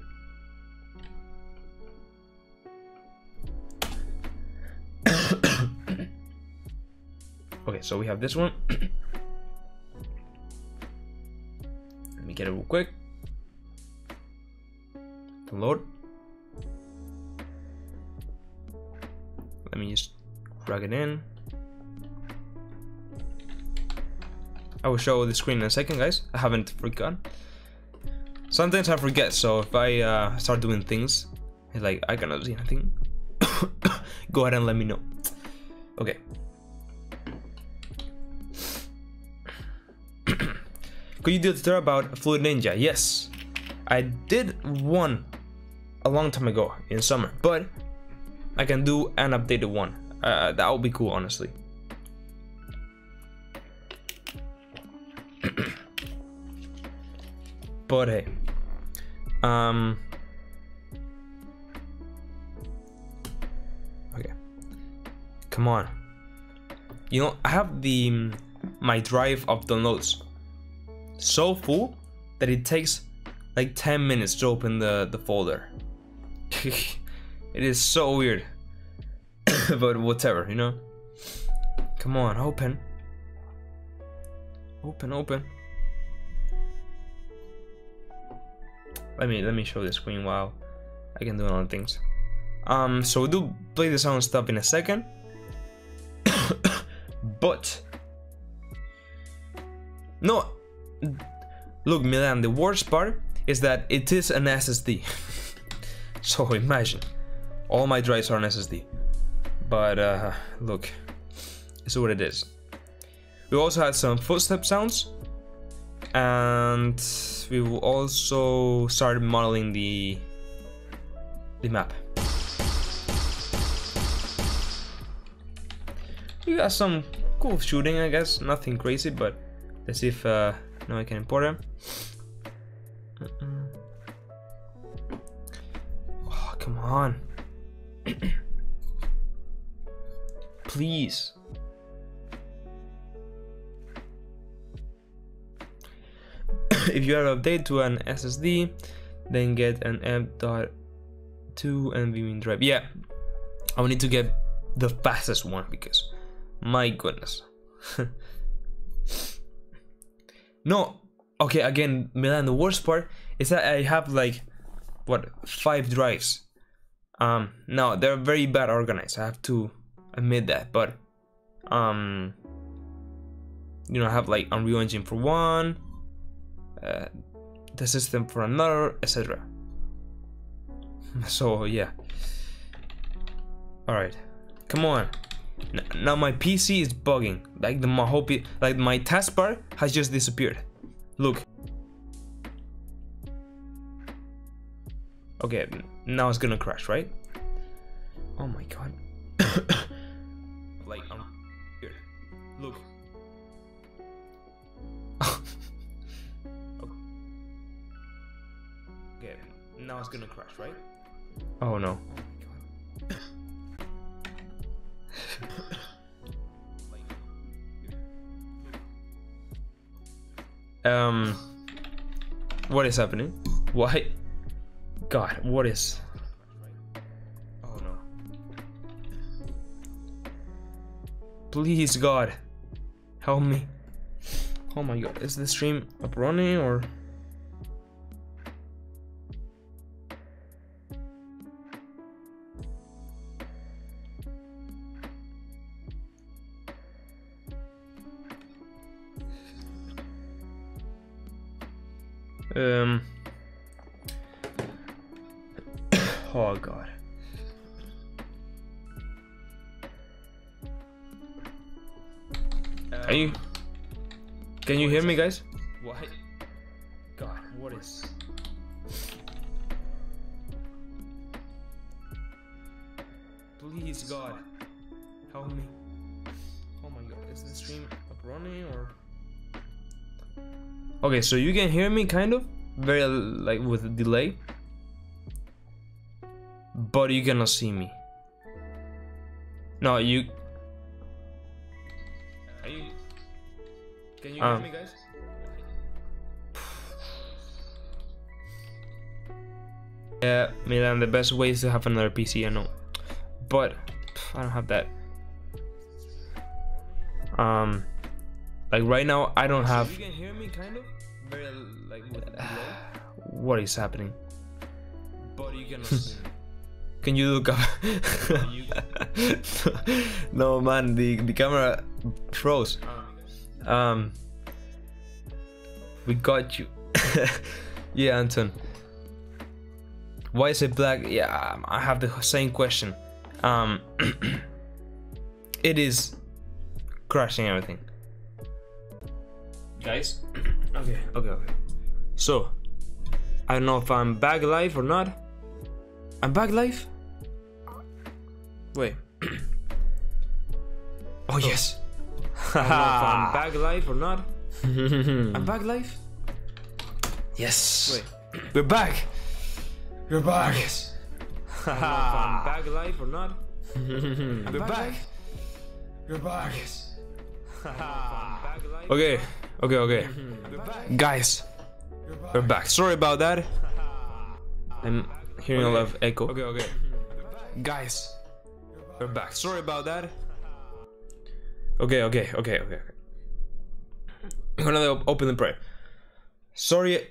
okay, so we have this one. Let me get it real quick. Download. Let me just drag it in. I will show the screen in a second, guys. I haven't forgotten. Sometimes I forget, so if I uh, start doing things, it's like I cannot see anything. go ahead and let me know. Okay. Could you do a tutorial about Fluid Ninja? Yes. I did one a long time ago in summer, but I can do an updated one. Uh, that would be cool, honestly. but hey, um, okay, come on. You know, I have the my drive of downloads so full that it takes like 10 minutes to open the the folder. it is so weird, but whatever, you know. Come on, open. Open, open. Let me let me show the screen while I can do other things. Um, so we do play the sound stuff in a second, but no. Look, Milan. The worst part is that it is an SSD. so imagine, all my drives are on SSD. But uh, look, is what it is. We also had some footstep sounds, and we will also start modeling the the map. You got some cool shooting, I guess. Nothing crazy, but let's see if uh, now I can import it. Oh, come on. Please. if you are update to an SSD, then get an M.2 NVMe drive. Yeah, I need to get the fastest one because, my goodness. no, okay, again, Milan, the worst part is that I have like, what, five drives. Um, no, they're very bad organized. I have to admit that, but, um, you know, I have like Unreal Engine for one, uh, the system for another, etc. So yeah. All right, come on. Now my PC is bugging. Like the my whole like my taskbar has just disappeared. Look. Okay, now it's gonna crash, right? Oh my god. like I'm here. Look. okay, now it's gonna crash, right? Oh no. um, what is happening? Why? God, what is? Oh no. Please, God, help me. Oh my God, is the stream up running or? Um. Hear me, guys? What? God, what is? Please, God, help me. Oh my God, is the stream up running or? Okay, so you can hear me kind of very like with a delay, but you cannot see me. No, you. Are you? Can you hear Um, me, guys? Yeah, Milan, the best way is to have another PC, I know. But I don't have that. Um like right now I don't have You can hear me kind of very like what is happening. but you cannot. Can you up? no man, the the camera froze. Um, we got you. yeah, Anton. Why is it black? Yeah, um, I have the same question. um, it is crashing everything. Guys, okay, okay, okay. So, I don't know if I'm back live or not. I'm back live. Wait. oh yes. I don't know if I'm back live or not. I'm back live. Yes. Wait. We're back. We're back. Yes. I don't know I'm back live or not. We're back. We're back. Okay, okay, okay. Guys, we're back. Sorry about that. I'm hearing a lot of echo. Okay, okay. Guys, we're back. Sorry about that. Okay, okay, okay, okay. I'm gonna open the prayer. Sorry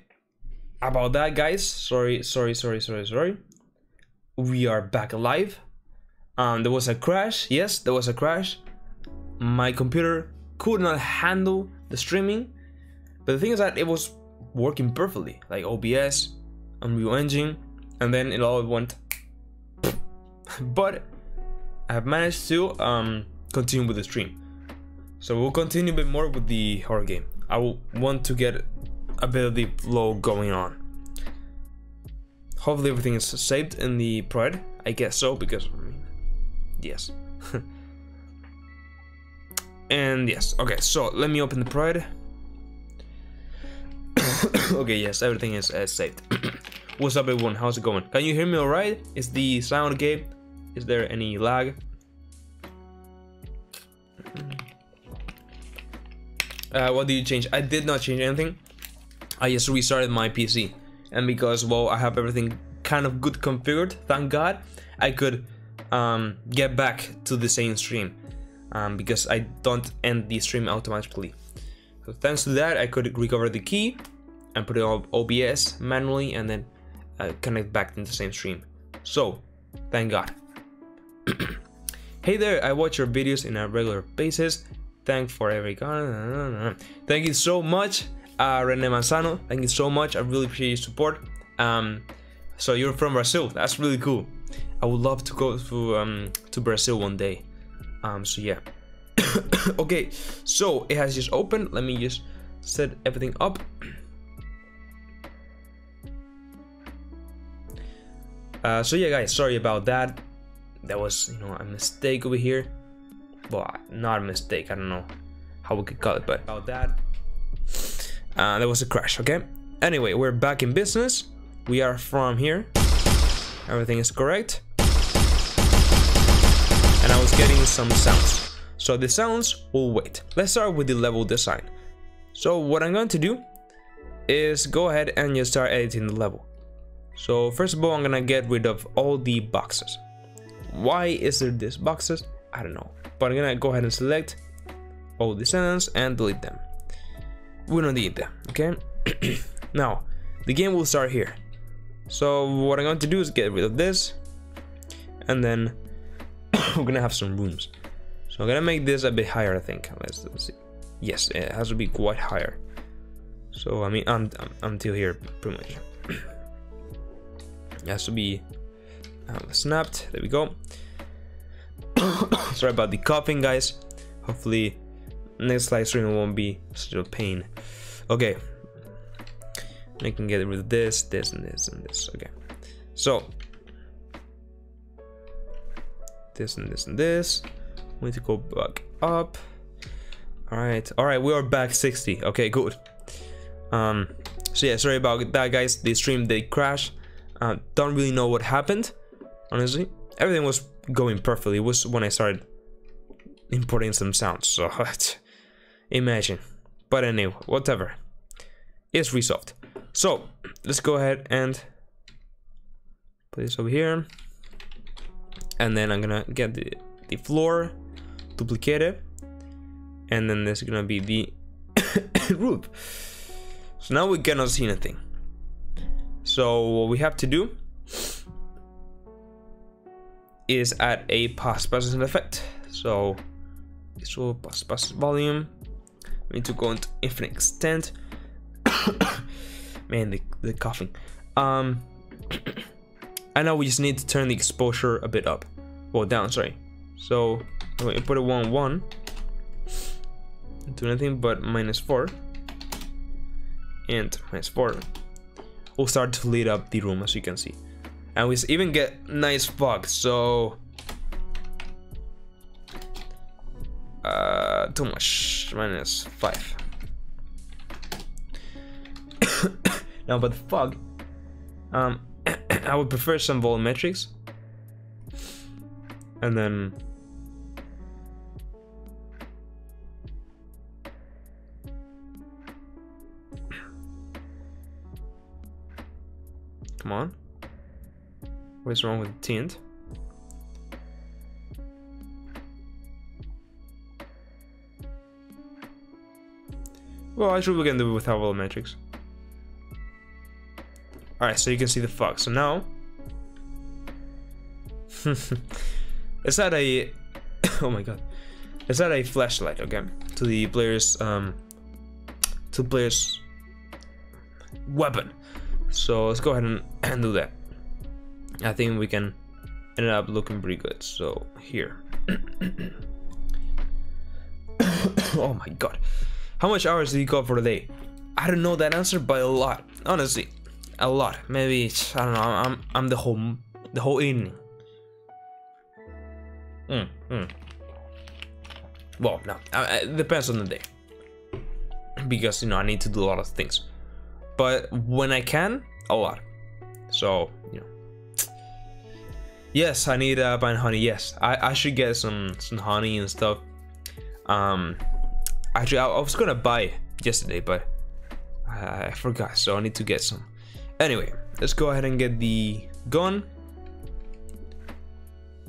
about that, guys. Sorry, sorry, sorry, sorry, sorry. We are back alive. Um, there was a crash. Yes, there was a crash. My computer could not handle the streaming, but the thing is that it was working perfectly, like OBS, Unreal Engine, and then it all went. but I have managed to um, continue with the stream. So we'll continue a bit more with the horror game. I will want to get a bit of the flow going on. Hopefully everything is saved in the pride. I guess so because I mean, yes. and yes, okay. So let me open the pride. okay, yes, everything is uh, saved. What's up, everyone? How's it going? Can you hear me all right? Is the sound okay? Is there any lag? Uh, what did you change? I did not change anything. I just restarted my PC, and because well, I have everything kind of good configured. Thank God, I could um, get back to the same stream um, because I don't end the stream automatically. So thanks to that, I could recover the key and put it on OBS manually, and then uh, connect back into the same stream. So, thank God. hey there, I watch your videos in a regular basis. Thanks for every comment. Thank you so much, uh, Rene Manzano. Thank you so much. I really appreciate your support. Um, so you're from Brazil. That's really cool. I would love to go to um, to Brazil one day. Um, so yeah. okay, so it has just opened. Let me just set everything up. Uh, so yeah, guys, sorry about that. That was, you know, a mistake over here. Well, not a mistake. I don't know how we could call it, but about that. Uh, there was a crash. Okay. Anyway, we're back in business. We are from here. Everything is correct. And I was getting some sounds. So the sounds will wait. Let's start with the level design. So what I'm going to do is go ahead and just start editing the level. So first of all, I'm gonna get rid of all the boxes. Why is there these boxes? I don't know. But I'm gonna go ahead and select all the sentence and delete them. We don't need them, okay? now, the game will start here. So what I'm going to do is get rid of this. And then we're gonna have some rooms. So I'm gonna make this a bit higher, I think. Let's, let's see. Yes, it has to be quite higher. So I mean, un until here, pretty much. It has to be uh, snapped. There we go. Sorry about the coughing, guys. Hopefully, next live stream won't be such a pain. Okay. I can get rid of this, this, and this, and this. Okay. So, this and this and this. We need to go back up. All right, all right. We are back 60. Okay, good. Um. So yeah, sorry about that, guys. The stream did crash. Uh, don't really know what happened, honestly. Everything was going perfectly. It was when I started importing some sounds, so imagine. But anyway, whatever. It's resolved. So let's go ahead and put this over here. And then I'm gonna get the, the floor, duplicate it, and then there's gonna be the roof. So now we cannot see anything. So what we have to do is add a post processing effect. So this will pass pass volume. Need to go into infinite extent. Man, the, the coughing. Um, I know we just need to turn the exposure a bit up. well down sorry so we put it 1 1 do nothing but minus 4 and minus 4 will start to lead up the room as you can see and we even get nice fog so uh too much minus 5 now but fog um I would prefer some volumetrics and then Come on. What's wrong with tint? Well, I should we can do it without volumetrics. Alright, so you can see the fog. So now... let's add a... oh my god. Let's add a flashlight, okay? To the player's... Um, to player's... Weapon. So let's go ahead and, and do that. I think we can end up looking pretty good. So here. oh my god. How much hours do you go for a day? I don't know that answer, but a lot. Honestly, a lot. Maybe I don't know. I'm I'm the whole the whole evening. Mm, mm. Well, no, uh, it depends on the day. Because you know I need to do a lot of things but when I can, a lot. So, you know. Yes, I need uh, pine honey. Yes, I, I should get some some honey and stuff. Um, actually, I, I was gonna buy yesterday, but I, I forgot, so I need to get some. Anyway, let's go ahead and get the gun,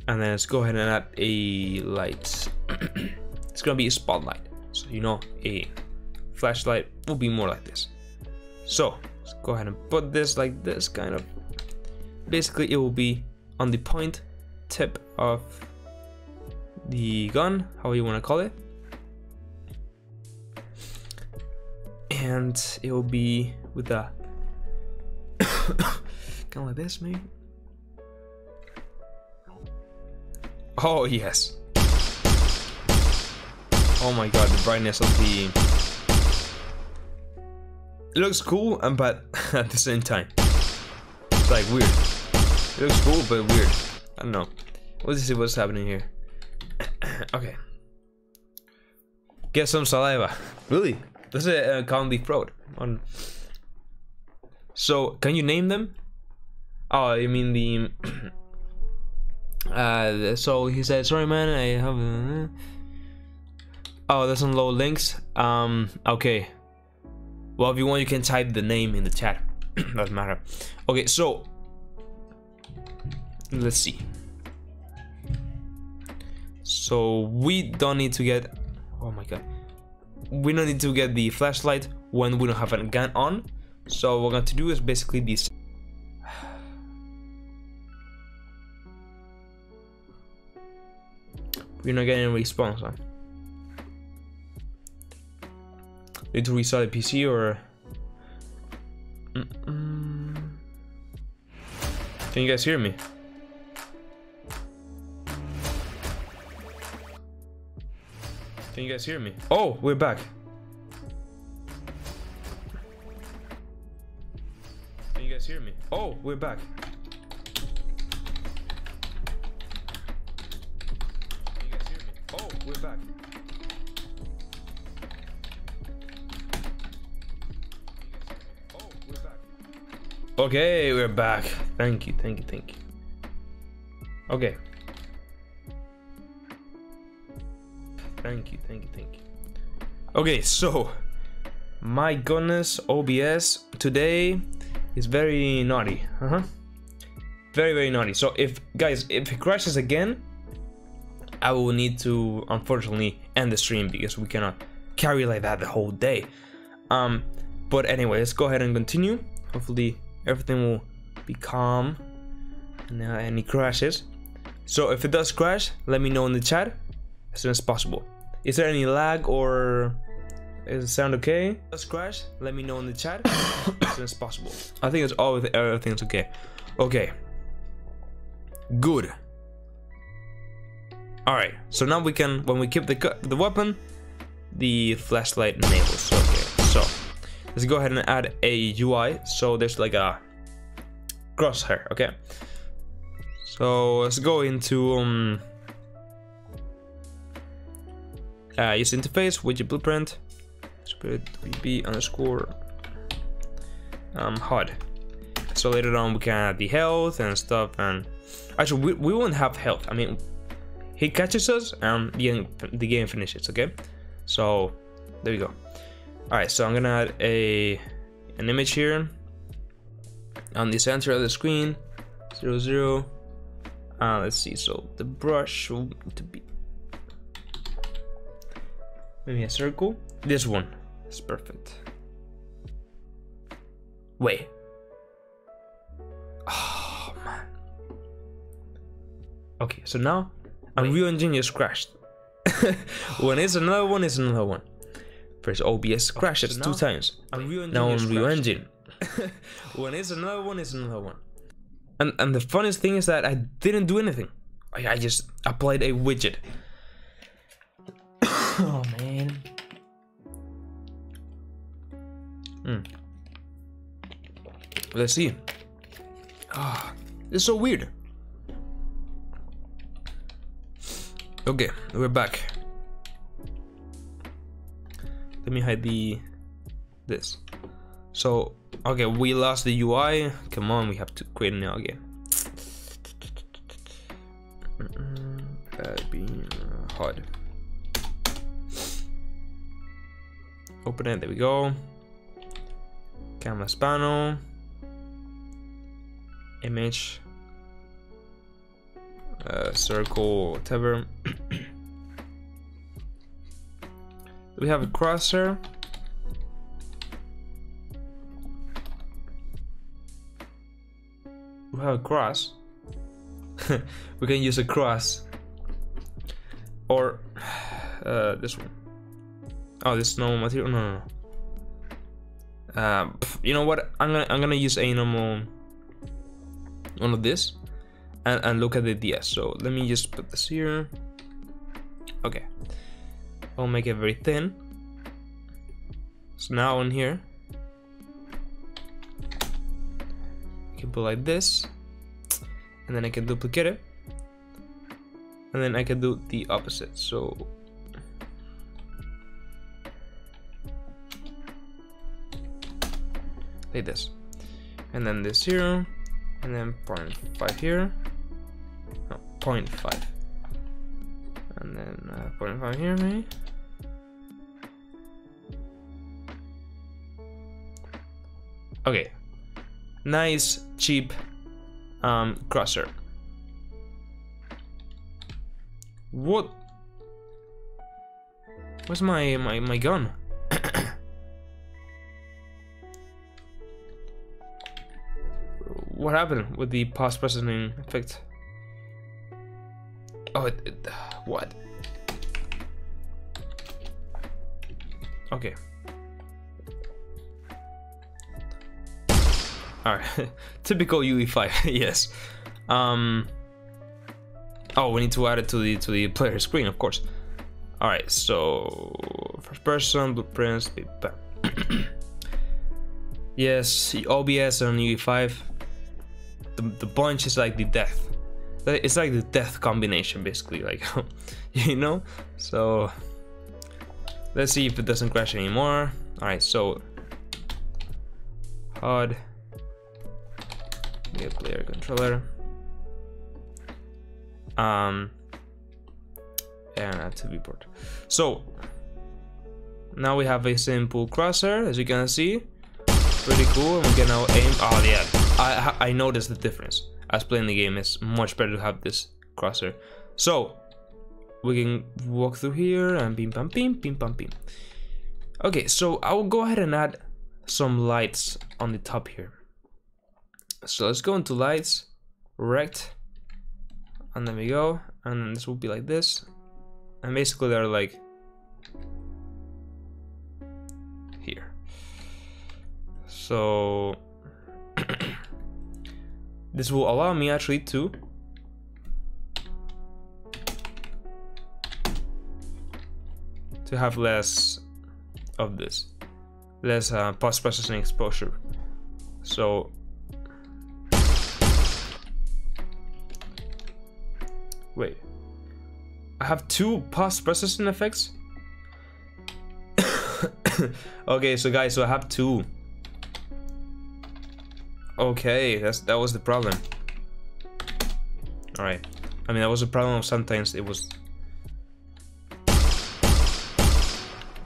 and then let's go ahead and add a light. it's gonna be a spotlight, so you know a flashlight will be more like this. So let's go ahead and put this like this kind of. Basically it will be on the point tip of the gun, how you want to call it. And it will be with the kind of like this maybe. Oh yes. Oh my god, the brightness of the it looks cool, and but at the same time, it's like weird. It looks cool, but weird. I don't know. Let's see what's happening here. okay. Get some saliva. Really? That's a uh, common throat. On. So, can you name them? Oh, you mean the. uh, so he said, "Sorry, man, I have." Uh, oh, there's some low links. Um, okay. Well, if you want, you can type the name in the chat. Doesn't matter. Okay, so let's see. So we don't need to get. Oh my god. We don't need to get the flashlight when we don't have a gun on. So what we're going to do is basically this. We're not getting a response, huh? Need to restart the PC or? Mm -mm. Can you guys hear me? Can you guys hear me? Oh, we're back. Can you guys hear me? Oh, we're back. Can you guys hear me? Oh, we're back. Okay, we're back. Thank you, thank you, thank you. Okay. Thank you, thank you, thank you. Okay, so my goodness, OBS today is very naughty. Uh-huh. Very, very naughty. So if guys, if it crashes again, I will need to unfortunately end the stream because we cannot carry like that the whole day. Um, but anyway, let's go ahead and continue. Hopefully everything will be calm and uh, any crashes. So if it does crash, let me know in the chat as soon as possible. Is there any lag or is it sound okay? Does crash, let me know in the chat as soon as possible. I think it's all with everything's okay. Okay. Good. All right. So now we can, when we keep the the weapon, the flashlight enables. Okay. So let's go ahead and add a UI. So there's like a crosshair. Okay. So let's go into um, uh, use interface widget blueprint spirit vb underscore um, HUD. So later on we can add the health and stuff and actually we, we won't have health. I mean he catches us and the game, the game finishes, okay? So there we go. Alright, so I'm gonna add a an image here on the center of the screen. Zero zero. Uh, let's see, so the brush will to be maybe a circle. This one is perfect. Wait. Oh man. Okay, so now Unreal Engine just crashed. when it's another one, it's another one. Press OBS crashes two times. Unreal Engine Now Unreal. Engine. when it's another one, it's another one. And and the funniest thing is that I didn't do anything. I, I just applied a widget. Oh man. Hmm. Let's see. Ah, it's so weird. Okay, we're back. Let me hide the this. So okay, we lost the UI. Come on, we have to create a new again. That'd be hard. Open it. There we go. Canvas panel. Image. Uh, circle, whatever. we have a crosshair. We have a cross. we can use a cross. Or uh, this one. Oh, this normal material. No, no, no. Uh, you know what? I'm gonna I'm gonna use a normal one of this, and and look at the DS. So let me just put this here. Okay. I'll make it very thin. So now in here, I can put like this, and then I can duplicate it, and then I can do the opposite. So like this, and then this here, and then 0.5 here, no, 0.5, and then uh, 0.5 here maybe. Okay, nice cheap um, crosser. What? Where's my my my gun? What happened with the post processing effect? Oh, it, it, what? Okay. All right, typical UE5. yes. Um. Oh, we need to add it to the to the player screen, of course. All right, so first person blueprints. yes, OBS on UE5. The the bunch is like the death. It's like the death combination, basically. Like, you know. So let's see if it doesn't crash anymore. All right, so HUD. Get player controller. Um, and add to viewport. So now we have a simple crosshair, as you can see. Pretty cool. And we can now aim. Oh yeah, I I noticed the difference. As playing the game is much better to have this crosshair. So we can walk through here and bim bam bim bim bam bim. Okay, so I will go ahead and add some lights on the top here. So let's go into lights, rect, and then we go, and this will be like this, and basically they're like here. So this will allow me actually to to have less of this, less uh, post-processing exposure. So wait, I have two post-processing effects. okay, so guys, so I have two. Okay, that's that was the problem. All right. I mean, that was a problem. Sometimes it was.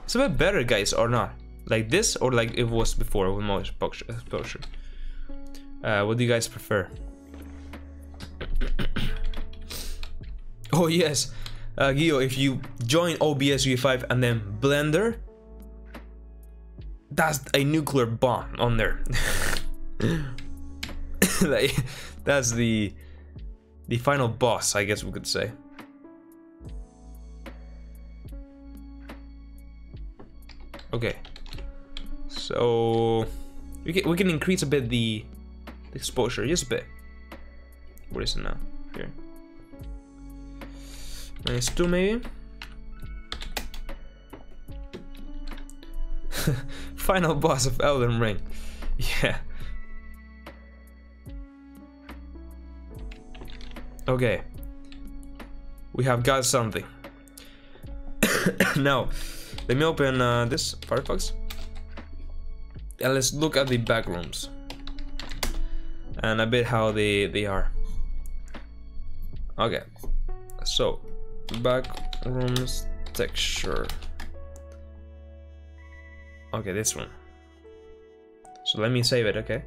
It's a bit better, guys, or not? Like this, or like it was before with more exposure. Uh, what do you guys prefer? oh yes, uh, Gio, if you join OBS UE5 and then Blender, that's a nuclear bomb on there. that's the the final boss, I guess we could say. Okay, so we can we can increase a bit the, the exposure, just a bit. What is it now? Here, minus two maybe. Final boss of Elden Ring. Yeah. Okay. We have got something. now, let me open uh, this Firefox. And let's look at the back rooms. And a bit how they, they are. Okay. So, back rooms texture. Okay, this one. So let me save it, okay?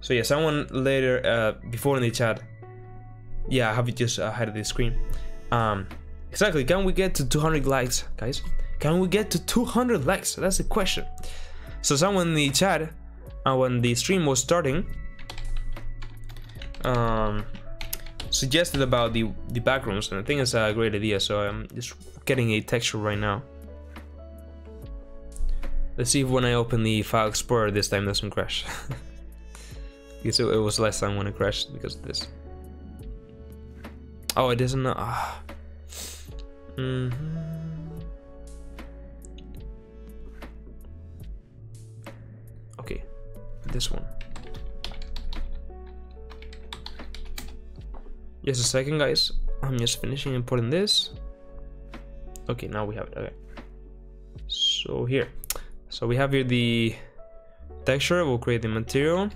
So yeah, someone later, uh, before in the chat, yeah, I have it just ahead of the screen. Um, exactly, can we get to 200 likes, guys? Can we get to 200 likes? That's the question. So someone in the chat, uh, when the stream was starting, um, suggested about the the backrooms, and I think it's a great idea. So I'm just getting a texture right now. Let's see if when I open the file explorer this time doesn't crash. because it, it was last time when it crashed because of this. Oh, it doesn't. Ah. Mm -hmm. Okay, this one. Just a second, guys. I'm just finishing importing this. Okay, now we have it. Okay. So here. So we have here the texture. We'll create the material.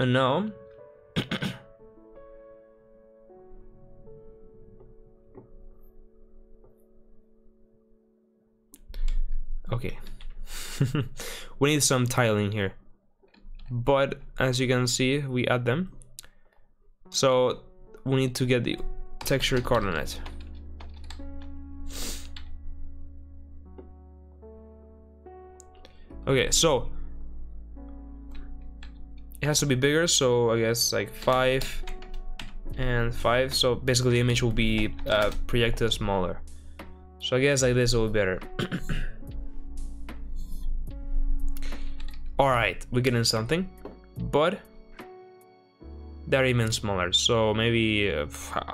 and now Okay. we need some tiling here. But as you can see, we add them. So we need to get the texture coordinate. Okay, so it has to be bigger, so I guess like five and five. So basically the image will be uh, projected smaller. So I guess like this will be better. Alright, we're getting something, but they're even smaller, so maybe, uh,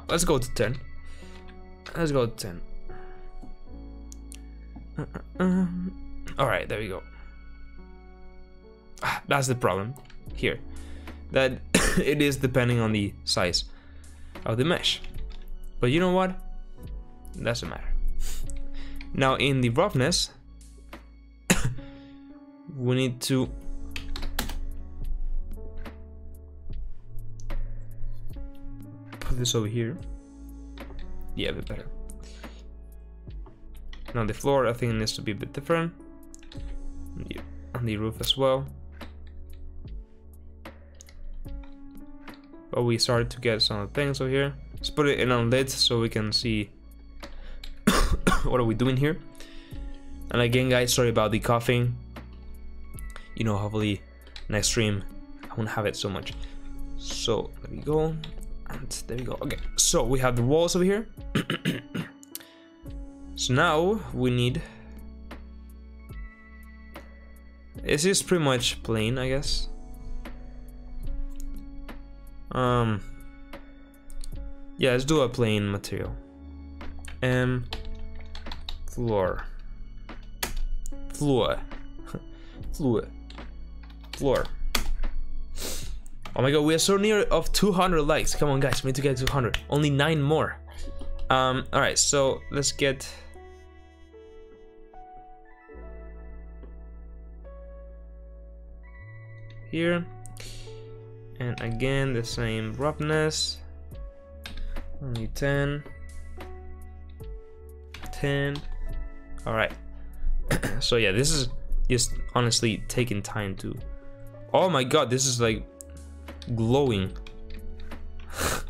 let's go to 10. Let's go to 10. Uh, uh. Alright, there we go. Ah, that's the problem here, that it is depending on the size of the mesh. But you know what? Doesn't matter. Now in the roughness, we need to this over here. Yeah a bit better. Now the floor I think needs to be a bit different. On the roof as well. But we started to get some things over here. Let's put it in unlit so we can see what are we doing here. And again guys sorry about the coughing. You know hopefully next stream I won't have it so much. So there we go and there we go. Okay so we have the walls over here. So now we need this is pretty much plain I guess. Um yeah let's do a plain material. M floor. Floor. Floor. Floor oh my god we are so near of 200 likes. Come on guys we need to get 200 only nine more. Um all right so let's get here. And again the same roughness. Only 10 10 all right. So yeah this is just honestly taking time to oh my god this is like glowing.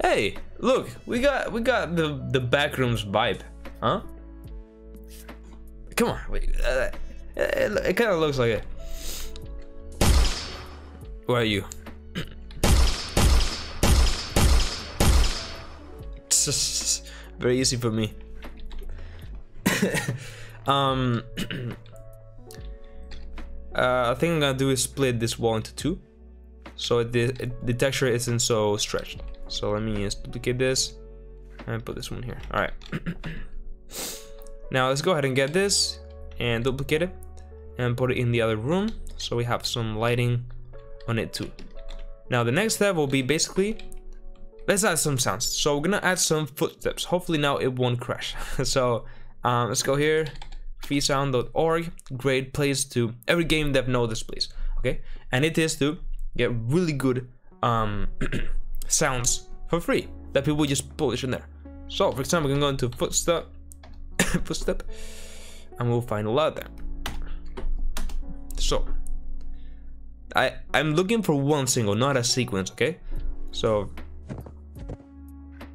Hey look we got we got the the backrooms vibe huh? Come on wait uh, it, it kind of looks like it. Where are you? Very easy for me. Um uh, I think I'm gonna do is split this wall into two so the, the texture isn't so stretched. So let me just duplicate this. And put this one here. All right. Now let's go ahead and get this and duplicate it and put it in the other room so we have some lighting on it too. Now the next step will be basically let's add some sounds. So we're gonna add some footsteps. Hopefully now it won't crash. So um, let's go here. Freesound.org great place to every game dev know this place okay? And it is to get really good um, sounds for free that people just publish in there so for example we can go into footstep footstep and we'll find a lot there so I I'm looking for one single not a sequence okay so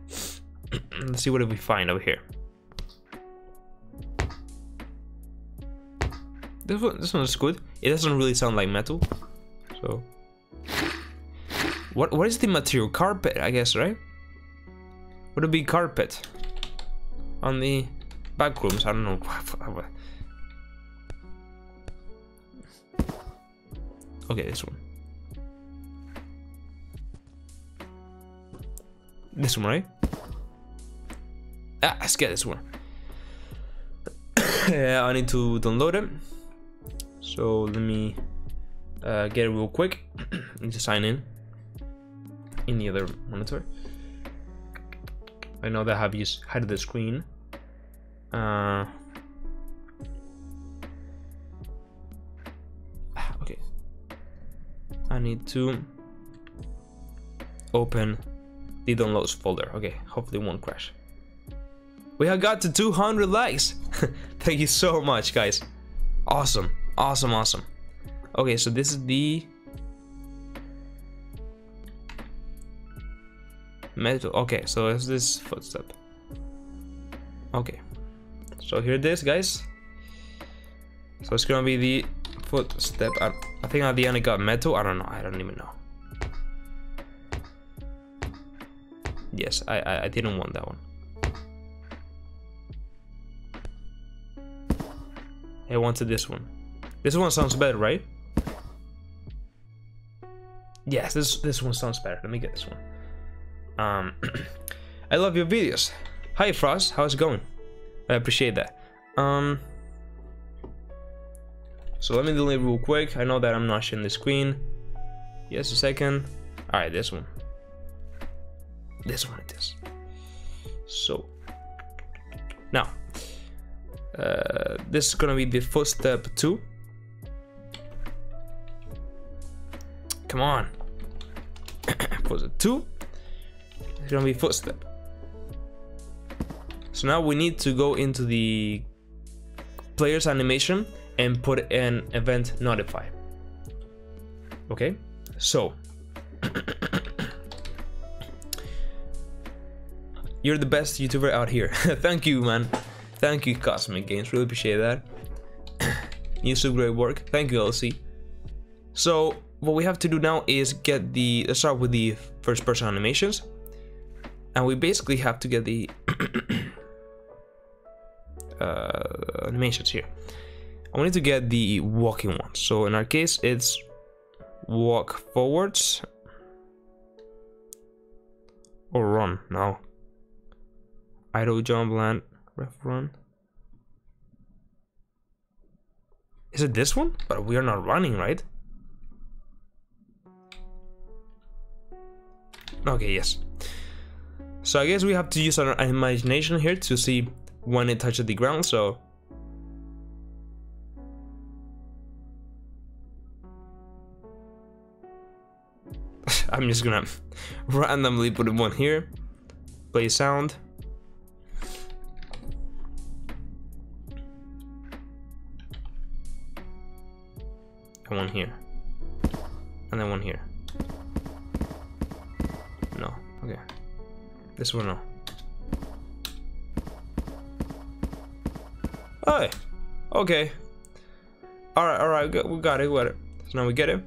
let's see what we find over here This one, this one is good. It doesn't really sound like metal, so. What what is the material? Carpet, I guess, right? Would it be carpet on the back rooms? I don't know. Okay, this one. This one, right? Ah, let's get this one. yeah, I need to download it. So let me uh, get it real quick. need to sign in in the other monitor. I know that I have used hide the screen. Uh, okay. I need to open the downloads folder. Okay, hopefully it won't crash. We have got to 200 likes. Thank you so much, guys. Awesome. Awesome, awesome. Okay, so this is the metal. Okay, so is this footstep? Okay, so here it is, guys. So it's gonna be the footstep. I, I think at the end it got metal. I don't know. I don't even know. Yes, I, I, I didn't want that one. I wanted this one. This one sounds better, right? Yes, this this one sounds better. Let me get this one. Um, I love your videos. Hi Frost, how's it going? I appreciate that. Um, so let me delete real quick. I know that I'm not sharing the screen. Yes, a second. All right, this one. This one it is. So now, uh, this is gonna be the first step two. Come on. Was it two? It's gonna be footstep. So now we need to go into the player's animation and put an event notify. Okay, so you're the best YouTuber out here. Thank you, man. Thank you, Cosmic Games. Really appreciate that. you do great work. Thank you, LC. So what we have to do now is get the let's start with the first person animations and we basically have to get the uh, animations here I need to get the walking ones. so in our case it's walk forwards or run now Idle jump land ref run. Is it this one? But we are not running, right? Okay, yes. So I guess we have to use our imagination here to see when it touches the ground, so... I'm just gonna randomly put one here, play sound. And one here. And then one here. Okay. This one no. Oh, okay. Alright, alright, we got- we got it, we got it. So now we get it.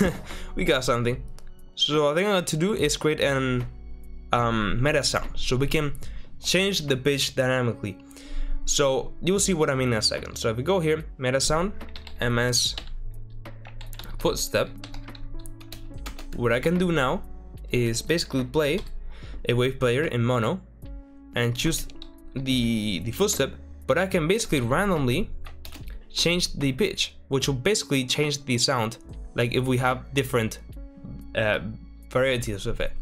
we got something. So I think what to do is create an um, meta sound so we can change the pitch dynamically. So you'll see what I mean in a second. So if we go here, meta sound, ms footstep, what I can do now is basically play a wave player in mono and choose the the footstep, but I can basically randomly change the pitch, which will basically change the sound. Like if we have different uh, varieties of it.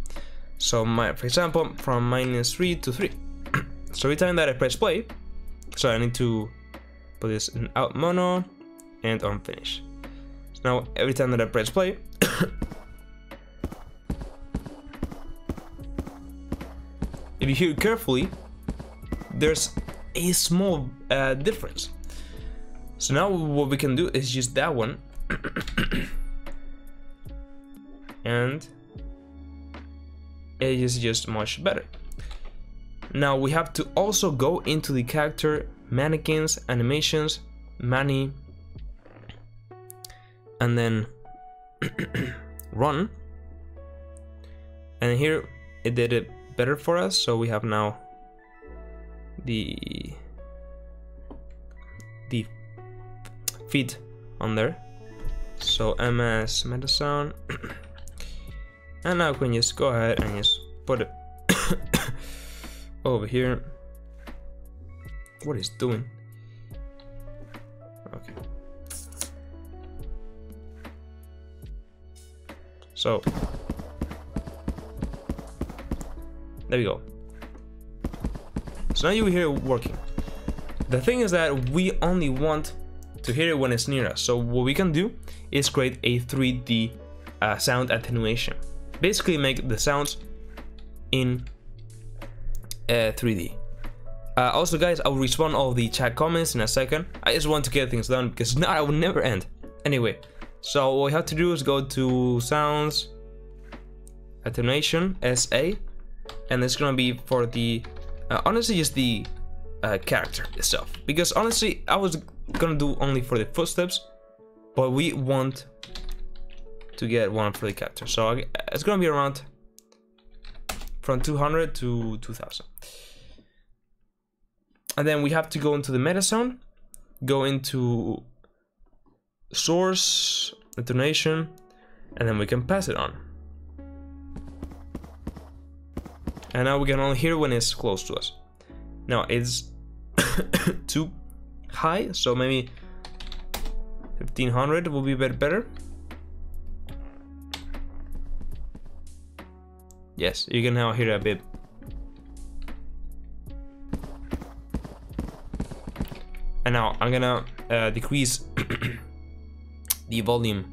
So my, for example, from minus three to three. so every time that I press play, so I need to put this in out mono and on finish. So now every time that I press play, if you hear carefully, there's a small uh, difference. So now what we can do is just that one and it is just much better. Now we have to also go into the character mannequins, animations, Manny, and then run. And here it did it better for us, so we have now the the feet on there. So ms meta sound. and now we can just go ahead and just put it over here. What is doing? Okay. So there we go. So now you hear it working. The thing is that we only want to hear it when it's near us. So what we can do is create a 3D uh, sound attenuation. Basically make the sounds in uh, 3D. Uh, also guys, I'll respond all the chat comments in a second. I just want to get things done because now I will never end. Anyway, so what we have to do is go to sounds, attenuation, SA, and it's gonna be for the, uh, honestly just the uh, character itself. Because honestly, I was gonna do only for the footsteps, but we want to get one for the character. So I- it's gonna be around from 200 to 2000. And then we have to go into the meta sound go into source, attenuation, and then we can pass it on. And now we can only hear when it's close to us. Now it's too high, so maybe 1500 will be a bit better. Yes, you can now hear a bit. And now I'm gonna uh, decrease the volume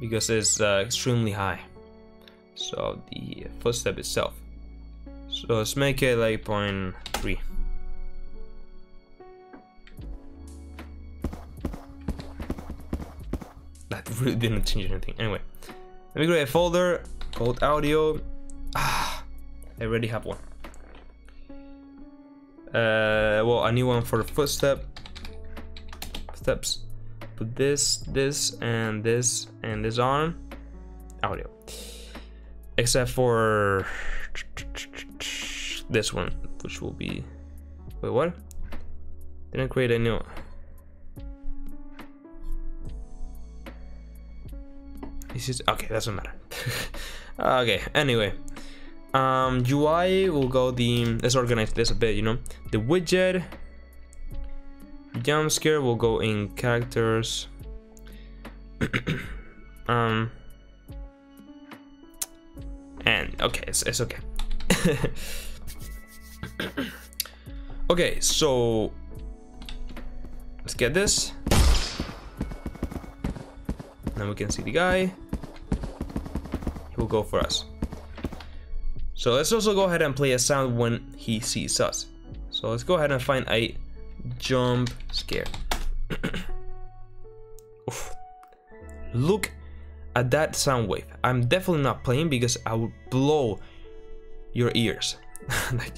because it's uh, extremely high. So the footstep itself. So let's make it like 0.3. That really didn't change anything. Anyway, let me create a folder called audio. Ah, I already have one. Uh, well, a new one for the footstep. Steps. Put this, this, and this, and this on. Audio. Except for this one, which will be. Wait, what? Didn't create a new. This is okay. Doesn't matter. okay. Anyway, Um, UI will go the let's organize this a bit. You know, the widget jump scare will go in characters. um, and okay, it's, it's okay. okay, so let's get this. Now we can see the guy. He will go for us. So let's also go ahead and play a sound when he sees us. So let's go ahead and find a jump scare. Look at that sound wave. I'm definitely not playing because I would blow your ears. like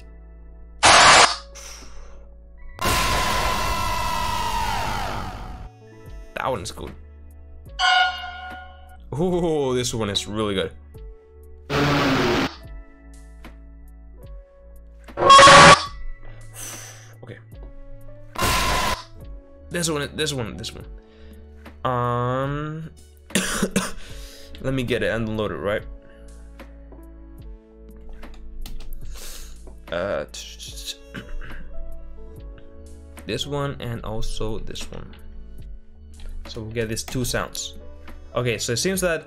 that one is good. Ooh, this one is really good. Okay. This one, this one, this one. Um, let me get it and load it, right? Uh, this one and also this one. So we get these two sounds. Okay, so it seems that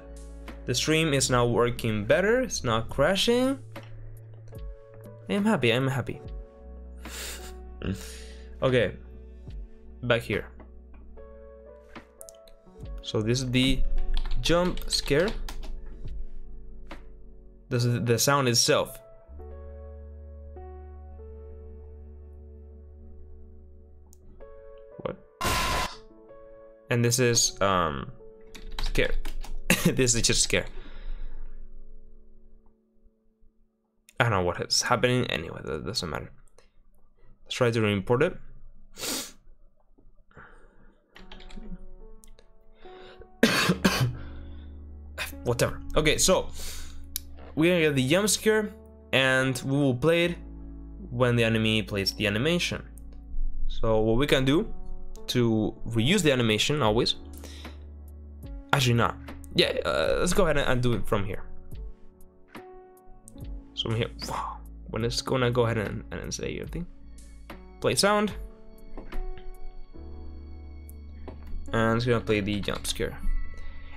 the stream is now working better. It's not crashing. I'm happy. I'm happy. okay, back here. So this is the jump scare. This is the sound itself. And this is um scare. this is just scare. I don't know what is happening. Anyway, that doesn't matter. Let's try to import it. Whatever. Okay, so we're gonna get the jump scare and we will play it when the enemy plays the animation. So what we can do to reuse the animation always? Actually not yeah uh, let's go ahead and, and do it from here. So from here wow. When it's gonna go ahead and, and say everything play sound. And it's gonna play the jump scare.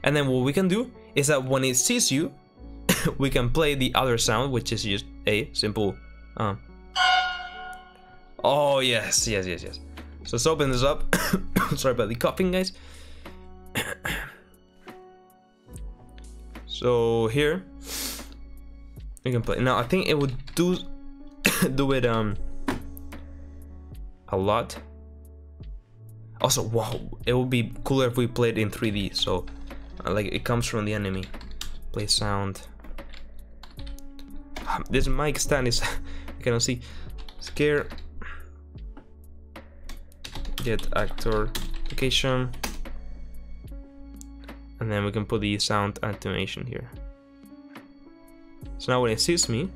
And then what we can do is that when it sees you we can play the other sound which is just a simple um oh yes yes yes yes so let's open this up. Sorry about the coughing guys. So here we can play. Now i think it would do do it um a lot. Also wow it would be cooler if we played in 3d so uh, like it comes from the enemy. Play sound. Um, this mic stand is I cannot see. Scare get actor location. And then we can put the sound animation here. So now when it sees me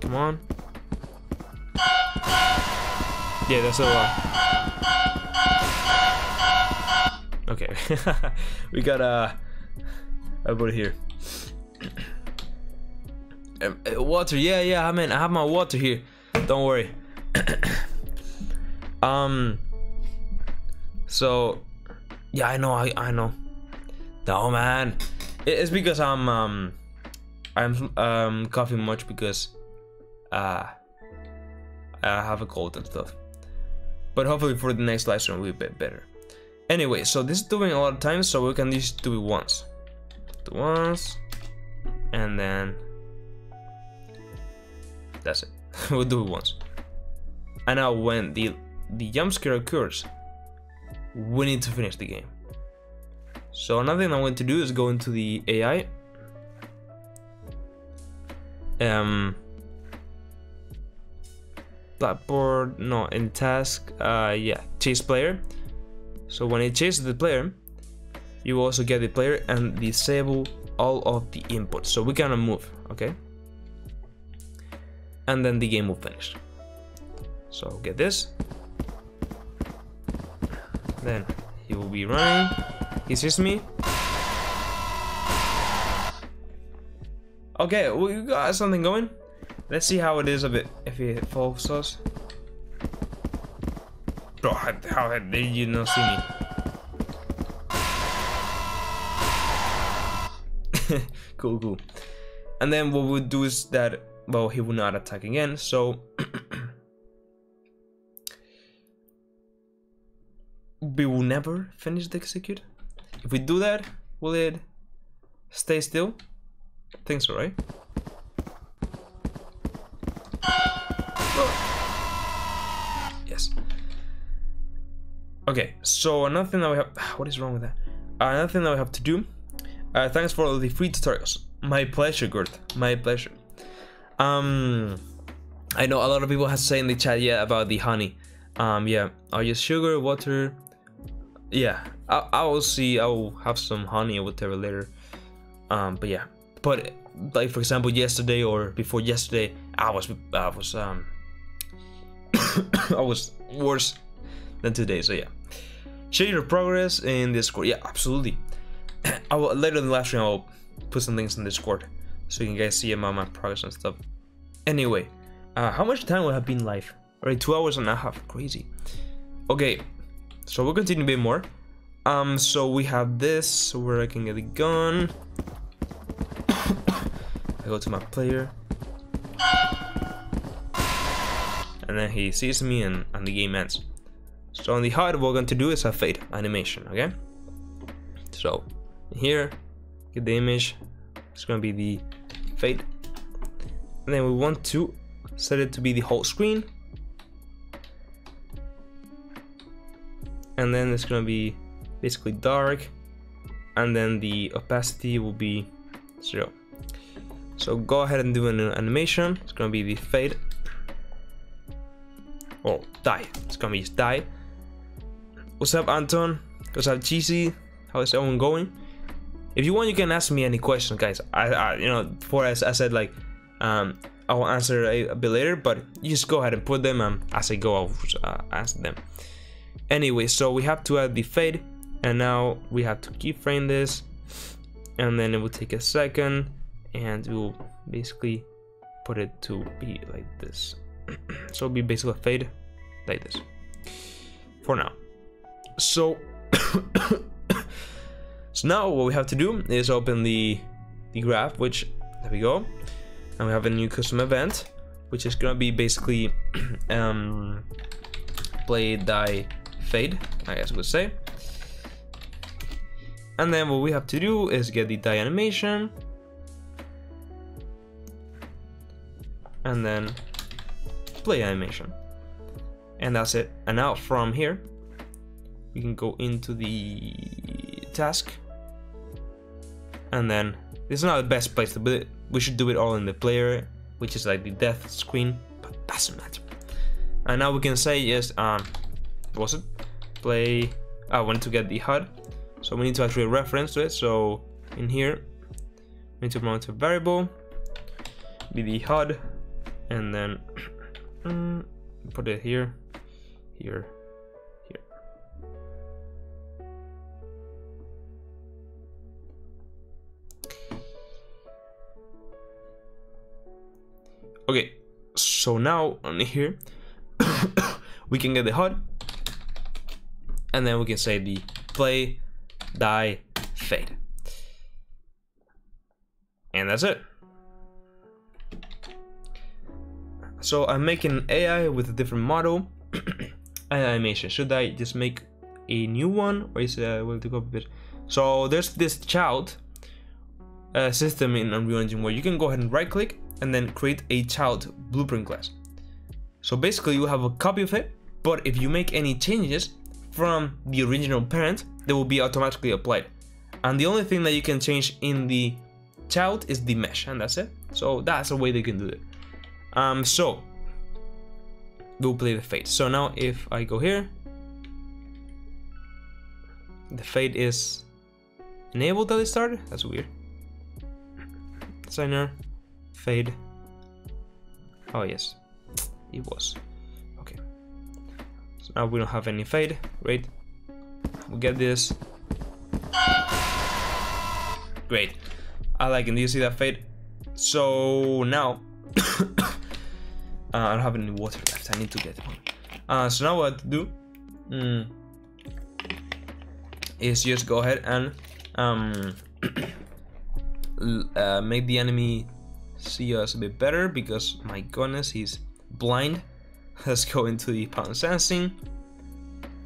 come on. Yeah that's a lot. Okay. We got uh I put it here. uh, water yeah yeah I mean I have my water here. Don't worry. Um so yeah I know I, I know. No man. It's because I'm um I'm um coughing much because uh I have a cold and stuff. But hopefully for the next live stream will be better. Anyway so this is doing a lot of times so we can just do it once. Do once and then that's it. We'll do it once. And now when the the jump scare occurs we need to finish the game. So another thing i'm going to do is go into the ai um blackboard no in task uh yeah chase player. So when it chases the player you also get the player and disable all of the inputs. So we cannot move okay and then the game will finish so get this then he will be running He sees me. Okay, we got something going. Let's see how it is a bit if he follows us. Bro, how did you not see me? cool, cool. And then what we'll do is that, well, he will not attack again, so... we will never finish the execute. If we do that, will it stay still? I think so, right? Yes. Okay, so another thing that we have... What is wrong with that? Another thing that we have to do... Uh, thanks for the free tutorials. My pleasure, Gert. My pleasure. Um, I know a lot of people have said in the chat, yeah, about the honey. Um, yeah, I'll use sugar, water. Yeah, I, I will see. I will have some honey or whatever later. Um, but yeah, but like for example, yesterday or before yesterday, I was I was um I was worse than today. So yeah, share your progress in Discord. Yeah, absolutely. I will later in the live stream. I'll put some links in Discord so you can guys see about my progress and stuff. Anyway, uh, how much time will have been live? Alright, two hours and a half. Crazy. Okay, so we'll continue a bit more. Um, so we have this where I can get a gun. I go to my player. And then he sees me and, and the game ends. So on the HUD, what we're going to do is a fade animation, okay? So here, get the image. It's going to be the fade. And then we want to set it to be the whole screen. And then it's to be basically dark. And then the opacity will be zero. So go ahead and do an animation. It's gonna be the fade. Oh, die. It's gonna be just die. What's up, Anton? What's up, Cheesy? How is everyone going? If you want, you can ask me any questions, guys. I, I you know, before I, I said like, um, I will answer a, a, bit later, but you just go ahead and put them, and as I go, I'll uh, answer them. Anyway, so we have to add the fade, and now we have to keyframe this, and then it will take a second and we'll basically put it to be like this. So it'll be basically a fade like this for now. So so now what we have to do is open the the graph which there we go and we have a new custom event which is gonna be basically um play die fade i guess we would say. And then what we have to do is get the die animation. And then play animation. And that's it. And now from here we can go into the task. And then this is not the best place to do it we should do it all in the player which is like the death screen. But doesn't matter. And now we can say yes um was it? Play I wanted to get the HUD. So we need to actually reference to it. So in here we need to mount a variable be the HUD and then um, put it here, here. Okay, so now on here, we can get the HUD, and then we can say the play, die, fade. And that's it. So I'm making AI with a different model and animation. Should I just make a new one or is it to go a bit? So there's this child uh, system in Unreal Engine where you can go ahead and right click and then create a child blueprint class. So basically you have a copy of it, but if you make any changes from the original parent, they will be automatically applied. And the only thing that you can change in the child is the mesh and that's it. So that's a way they can do it. Um, so we'll play the fade. So now if I go here, the fade is enabled at the start. That's weird. Designer, fade. Oh yes, it was. Okay. So now we don't have any fade. Great. We get this. Great. I like it. Do you see that fade? So now, uh, I don't have any water left. I need to get one. Uh, so now what to do mm, is just go ahead and um, uh, make the enemy see us a bit better because my goodness, he's blind. Let's go into the pawn sensing.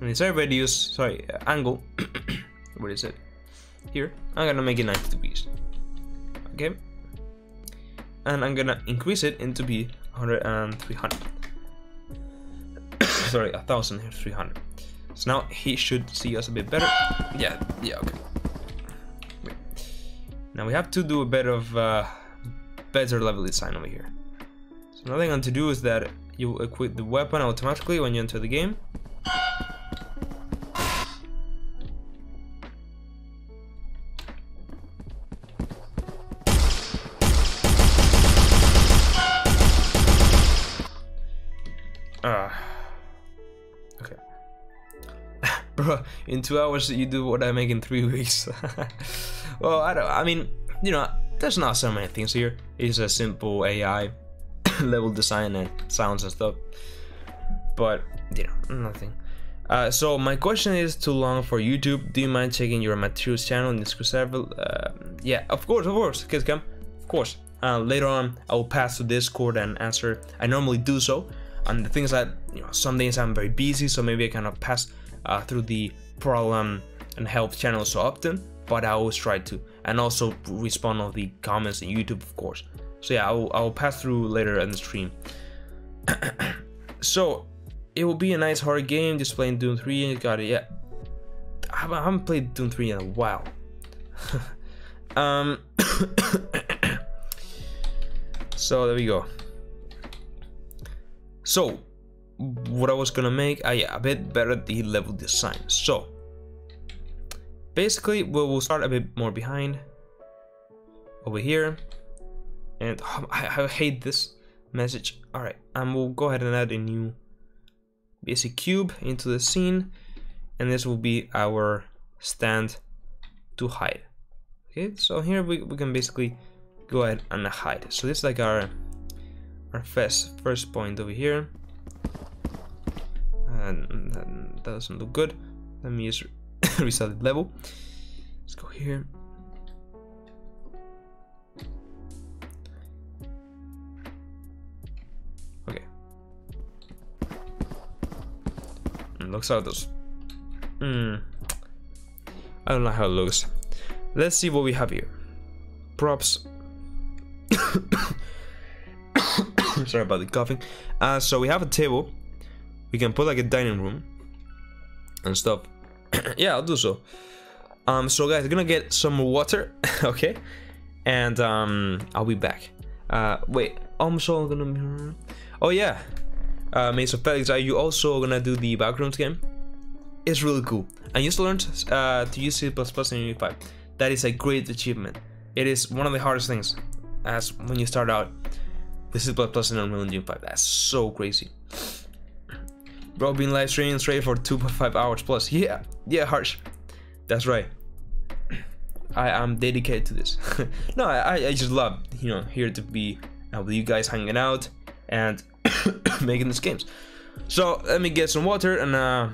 And it's radius, sorry, uh, angle. what is it? Here. I'm gonna make it 90 degrees. Okay. And I'm gonna increase it into be 100 and 300. sorry, a thousand here, 300. So now he should see us a bit better. Yeah, yeah, okay. Now we have to do a bit of uh, better level design over here. So another thing to do is that you equip the weapon automatically when you enter the game. Ah. okay. Bro, in two hours you do what I make in three weeks. well, I don't. I mean, you know, there's not so many things here. It's a simple AI level design and sounds and stuff. But you know, nothing. Uh, so my question is too long for YouTube. Do you mind checking your materials channel in Discord server? Uh, yeah, of course, of course, kids come, of course. Uh, later on, I will pass to Discord and answer. I normally do so. And the things that you know, some days I'm very busy, so maybe I cannot pass uh, through the problem and help channel so often. But I always try to, and also respond on the comments in YouTube, of course. So yeah, I will, I will pass through later in the stream. so it will be a nice hard game. Just playing Doom 3 and got it. Yeah, I haven't, I haven't played Doom 3 in a while. um. so there we go. So, what I was gonna make, I a bit better the level design. So, basically, we will start a bit more behind over here, and oh, I, I, hate this message. All right, and we'll go ahead and add a new basic cube into the scene, and this will be our stand to hide. Okay, so here we, we can basically go ahead and hide. So this is like our our first first point over here and that doesn't look good let me just reset level. Let's go here. Okay. It looks like this. Hmm. I don't know how it looks. Let's see what we have here. Props. Sorry about the coughing. Uh, so we have a table. We can put like a dining room and stuff. yeah, I'll do so. Um, so guys, I'm gonna get some water, okay? And um, I'll be back. Uh, wait, I'm so gonna. Oh yeah, uh, of Felix, are you also gonna do the backrooms game? It's really cool. I just learned uh, to use C++ in Unity 5. That is a great achievement. It is one of the hardest things as when you start out. Blood Plus and Unreal Engine 5. That's so crazy. Bro, been live streaming straight for 2.5 hours plus. Yeah, yeah, harsh. That's right. I am dedicated to this. no, I, I just love, you know, here to be uh, with you guys hanging out and making these games. So let me get some water and uh,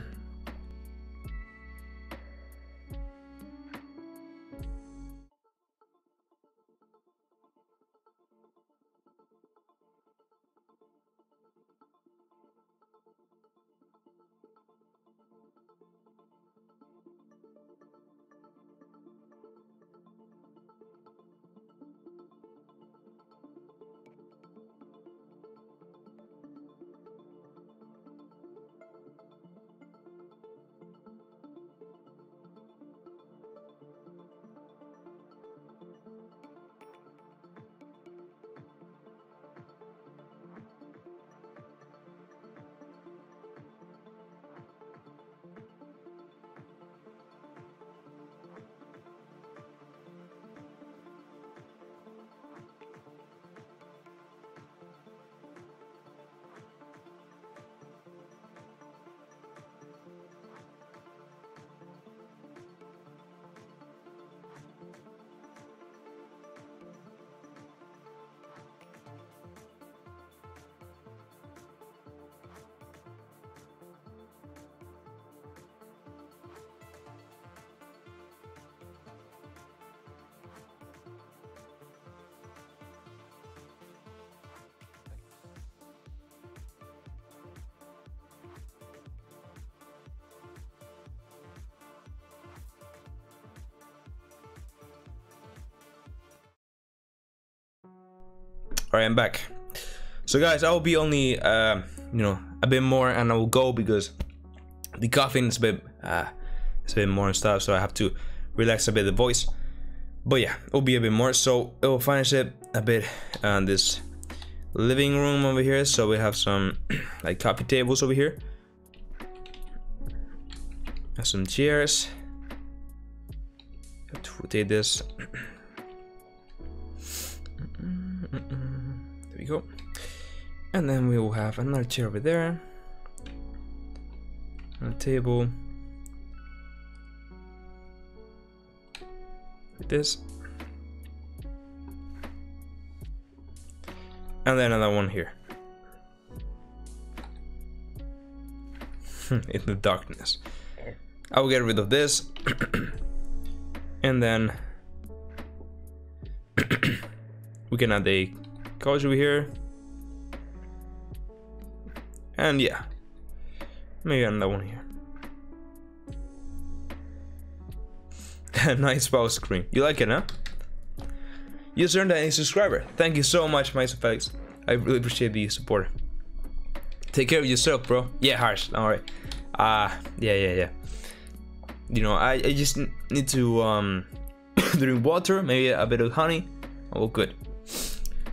Alright, I'm back. So guys, I will be only, uh, you know, a bit more and I will go because the coughing is a bit, uh, it's a bit more and stuff, so I have to relax a bit the voice. But yeah, it'll be a bit more, so it will finish it a bit on this living room over here. So we have some like coffee tables over here. Some chairs. Rotate this. And then we will have another chair over there. A table. Like this. And then another one here. In the darkness. I will get rid of this. and then we can add a couch over here. And yeah. Maybe another one here. nice pause screen. You like it, huh? You just earned a subscriber. Thank you so much, my Felix. I really appreciate the support. Take care of yourself, bro. Yeah, harsh. Alright. Ah, uh, yeah, yeah, yeah. You know, I, I just need to um drink water, maybe a bit of honey. Oh, good.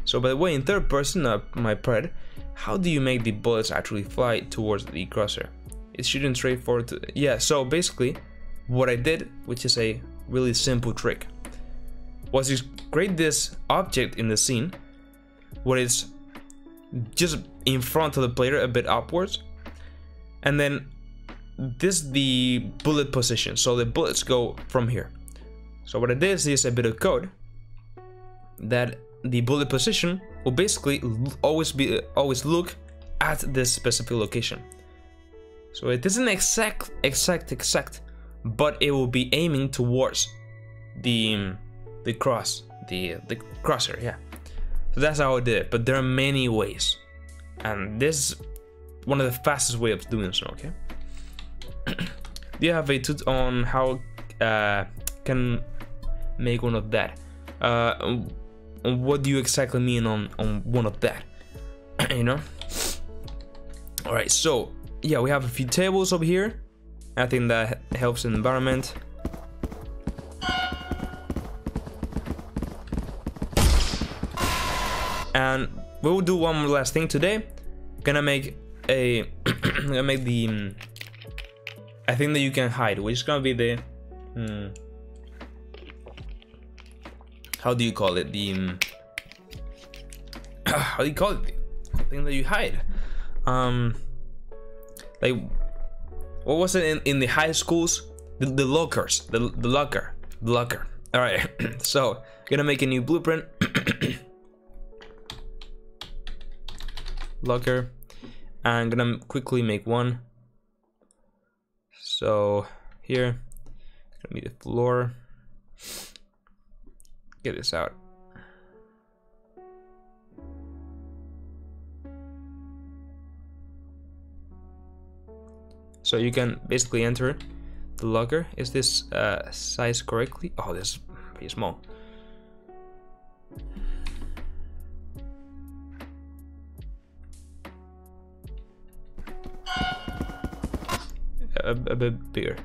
So, by the way, in third person, uh, my pride, how do you make the bullets actually fly towards the crosshair? It shouldn't straightforward. To, yeah. So basically, what I did, which is a really simple trick, was to create this object in the scene, where it's just in front of the player a bit upwards, and then this is the bullet position. So the bullets go from here. So what I did is a bit of code that the bullet position will basically always be always look at this specific location. So it isn't exact, exact, exact, but it will be aiming towards the the cross, the the crosser, yeah. So that's how I did it. But there are many ways, and this is one of the fastest way of doing so. Okay. Do you have a tut on how uh, can make one of that? Uh, what do you exactly mean on on one of that? you know. All right. So yeah, we have a few tables over here. I think that helps the environment. And we'll do one more last thing today. Gonna make a, gonna make the, I think that you can hide, which is gonna be the, hmm, how do you call it? The, um, how do you call it? The thing that you hide. Um, like, what was it in, in the high schools? The, the lockers, the, the locker, the locker. All right, so gonna make a new blueprint. locker. I'm gonna quickly make one. So here, gonna be the floor. Get this out. So you can basically enter the locker. Is this uh, size correctly? Oh, this is pretty small. A, a bit bigger.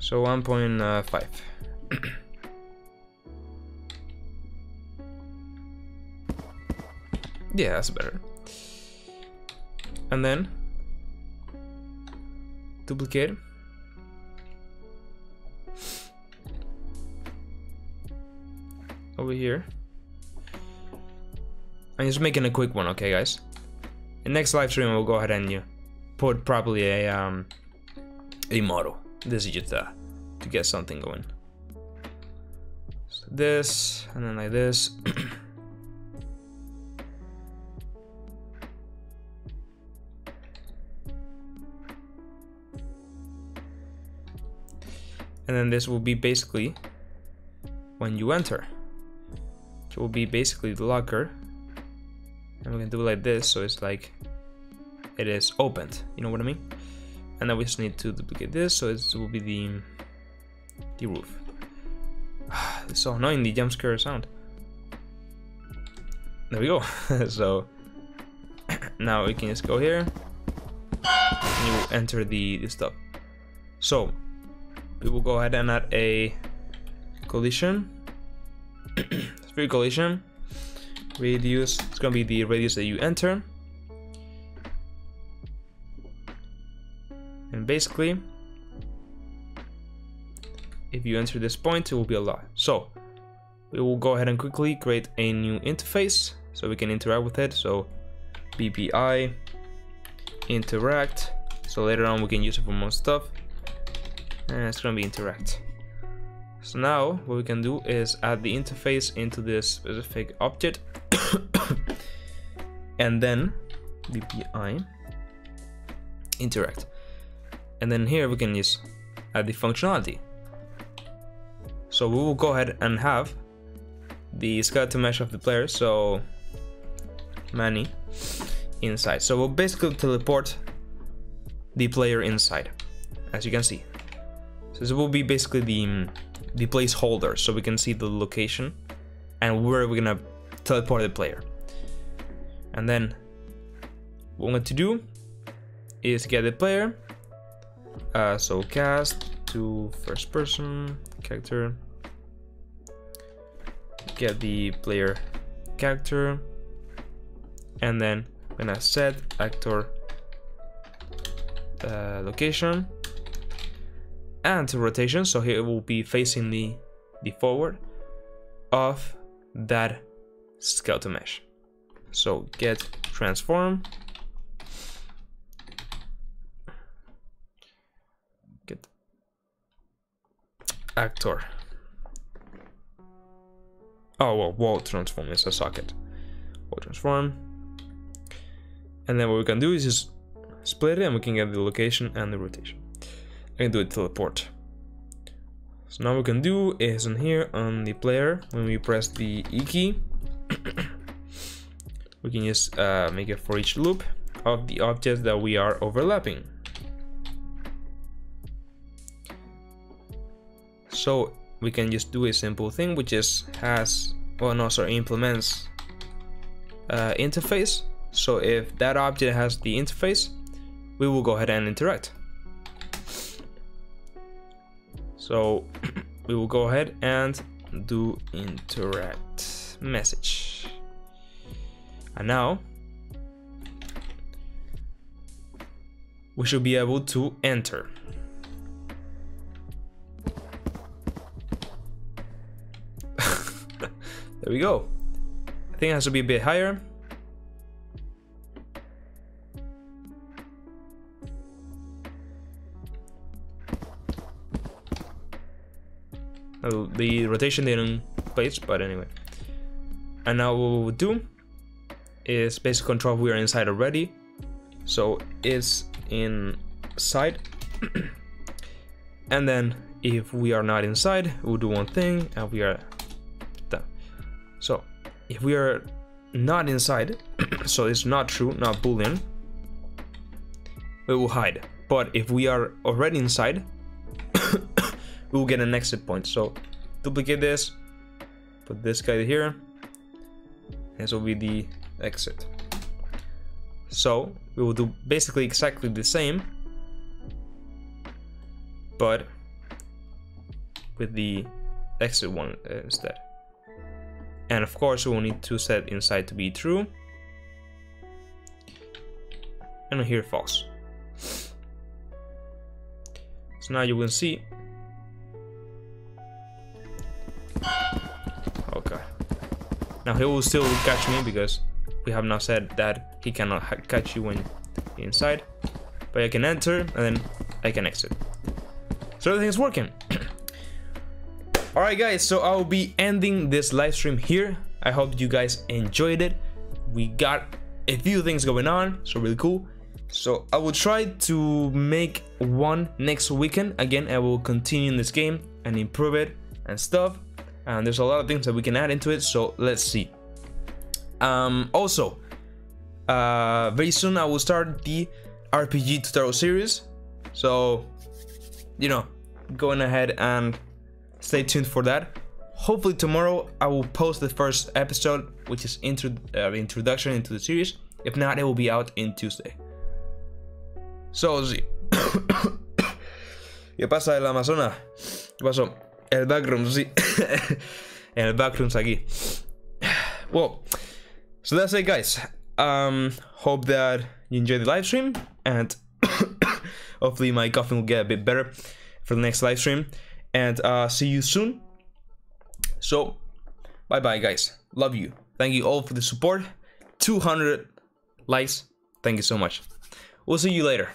So 1.5. yeah, that's better. And then duplicate. Over here. I'm just making a quick one okay guys? In next live stream we'll go ahead and you put probably a um a model. This is just uh, to get something going. So this and then like this and then this will be basically when you enter it will be basically the locker and we can do it like this so it's like it is opened you know what I mean and then we just need to duplicate this so it will be the the roof it's so annoying the jump scare sound there we go. so now we can just go here. And you enter the, the stuff. So we will go ahead and add a collision. Sphere collision. Radius. It's gonna be the radius that you enter. And basically, if you enter this point, it will be a lot. So we will go ahead and quickly create a new interface so we can interact with it. So BPI interact. So later on we can use it for more stuff. And it's gonna be interact. So now what we can do is add the interface into this specific object and then BPI interact. And then here we can just add the functionality. So we will go ahead and have the skeleton mesh of the player, so Manny inside. So we'll basically teleport the player inside, as you can see. So this will be basically the, the placeholder, so we can see the location and where we're gonna teleport the player. And then what I'm going to do is get the player. Uh, so cast to first person character. Get the player character. And then I'm gonna set actor uh, location and rotation so here it will be facing the the forward of that skeleton mesh. So get transform. Get actor. Oh well world transform is a socket. World transform. And then what we can do is just split it and we can get the location and the rotation I can do it teleport so now we can do is on here on the player when we press the E key we can just uh, make it for each loop of the objects that we are overlapping. So we can just do a simple thing which is has well no sorry implements uh, interface. So if that object has the interface we will go ahead and interact so we will go ahead and do interact message. And now we should be able to enter. There we go. I think it has to be a bit higher Oh, the rotation didn't place, but anyway. And now what we'll do is basic control we are inside already. So it's inside. and then if we are not inside, we'll do one thing and we are done. So if we are not inside, so it's not true, not boolean, we will hide. But if we are already inside, we will get an exit point. So duplicate this, put this guy here, this will be the exit. So we will do basically exactly the same, but with the exit one uh, instead. And of course we will need to set inside to be true. And here false. So now you will see Okay. Now he will still catch me because we have now said that he cannot catch you when inside. But I can enter and then I can exit. So everything's working. Alright guys, so I'll be ending this live stream here. I hope you guys enjoyed it. We got a few things going on, so really cool. So I will try to make one next weekend. Again, I will continue in this game and improve it and stuff and there's a lot of things that we can add into it so let's see um, also uh, very soon I will start the RPG tutorial series so you know going ahead and stay tuned for that hopefully tomorrow I will post the first episode, which is intro uh, introduction into the series. If not, it will be out in Tuesday. So, sí. ¿Qué pasa el Amazonas? ¿Qué pasó? El backrooms, sí. el backrooms aquí. Well, so that's it, guys. Um, hope that you enjoyed the live stream, and hopefully my coughing will get a bit better for the next live stream. And uh, see you soon. So, bye bye, guys. Love you. Thank you all for the support. 200 likes. Thank you so much. We'll see you later.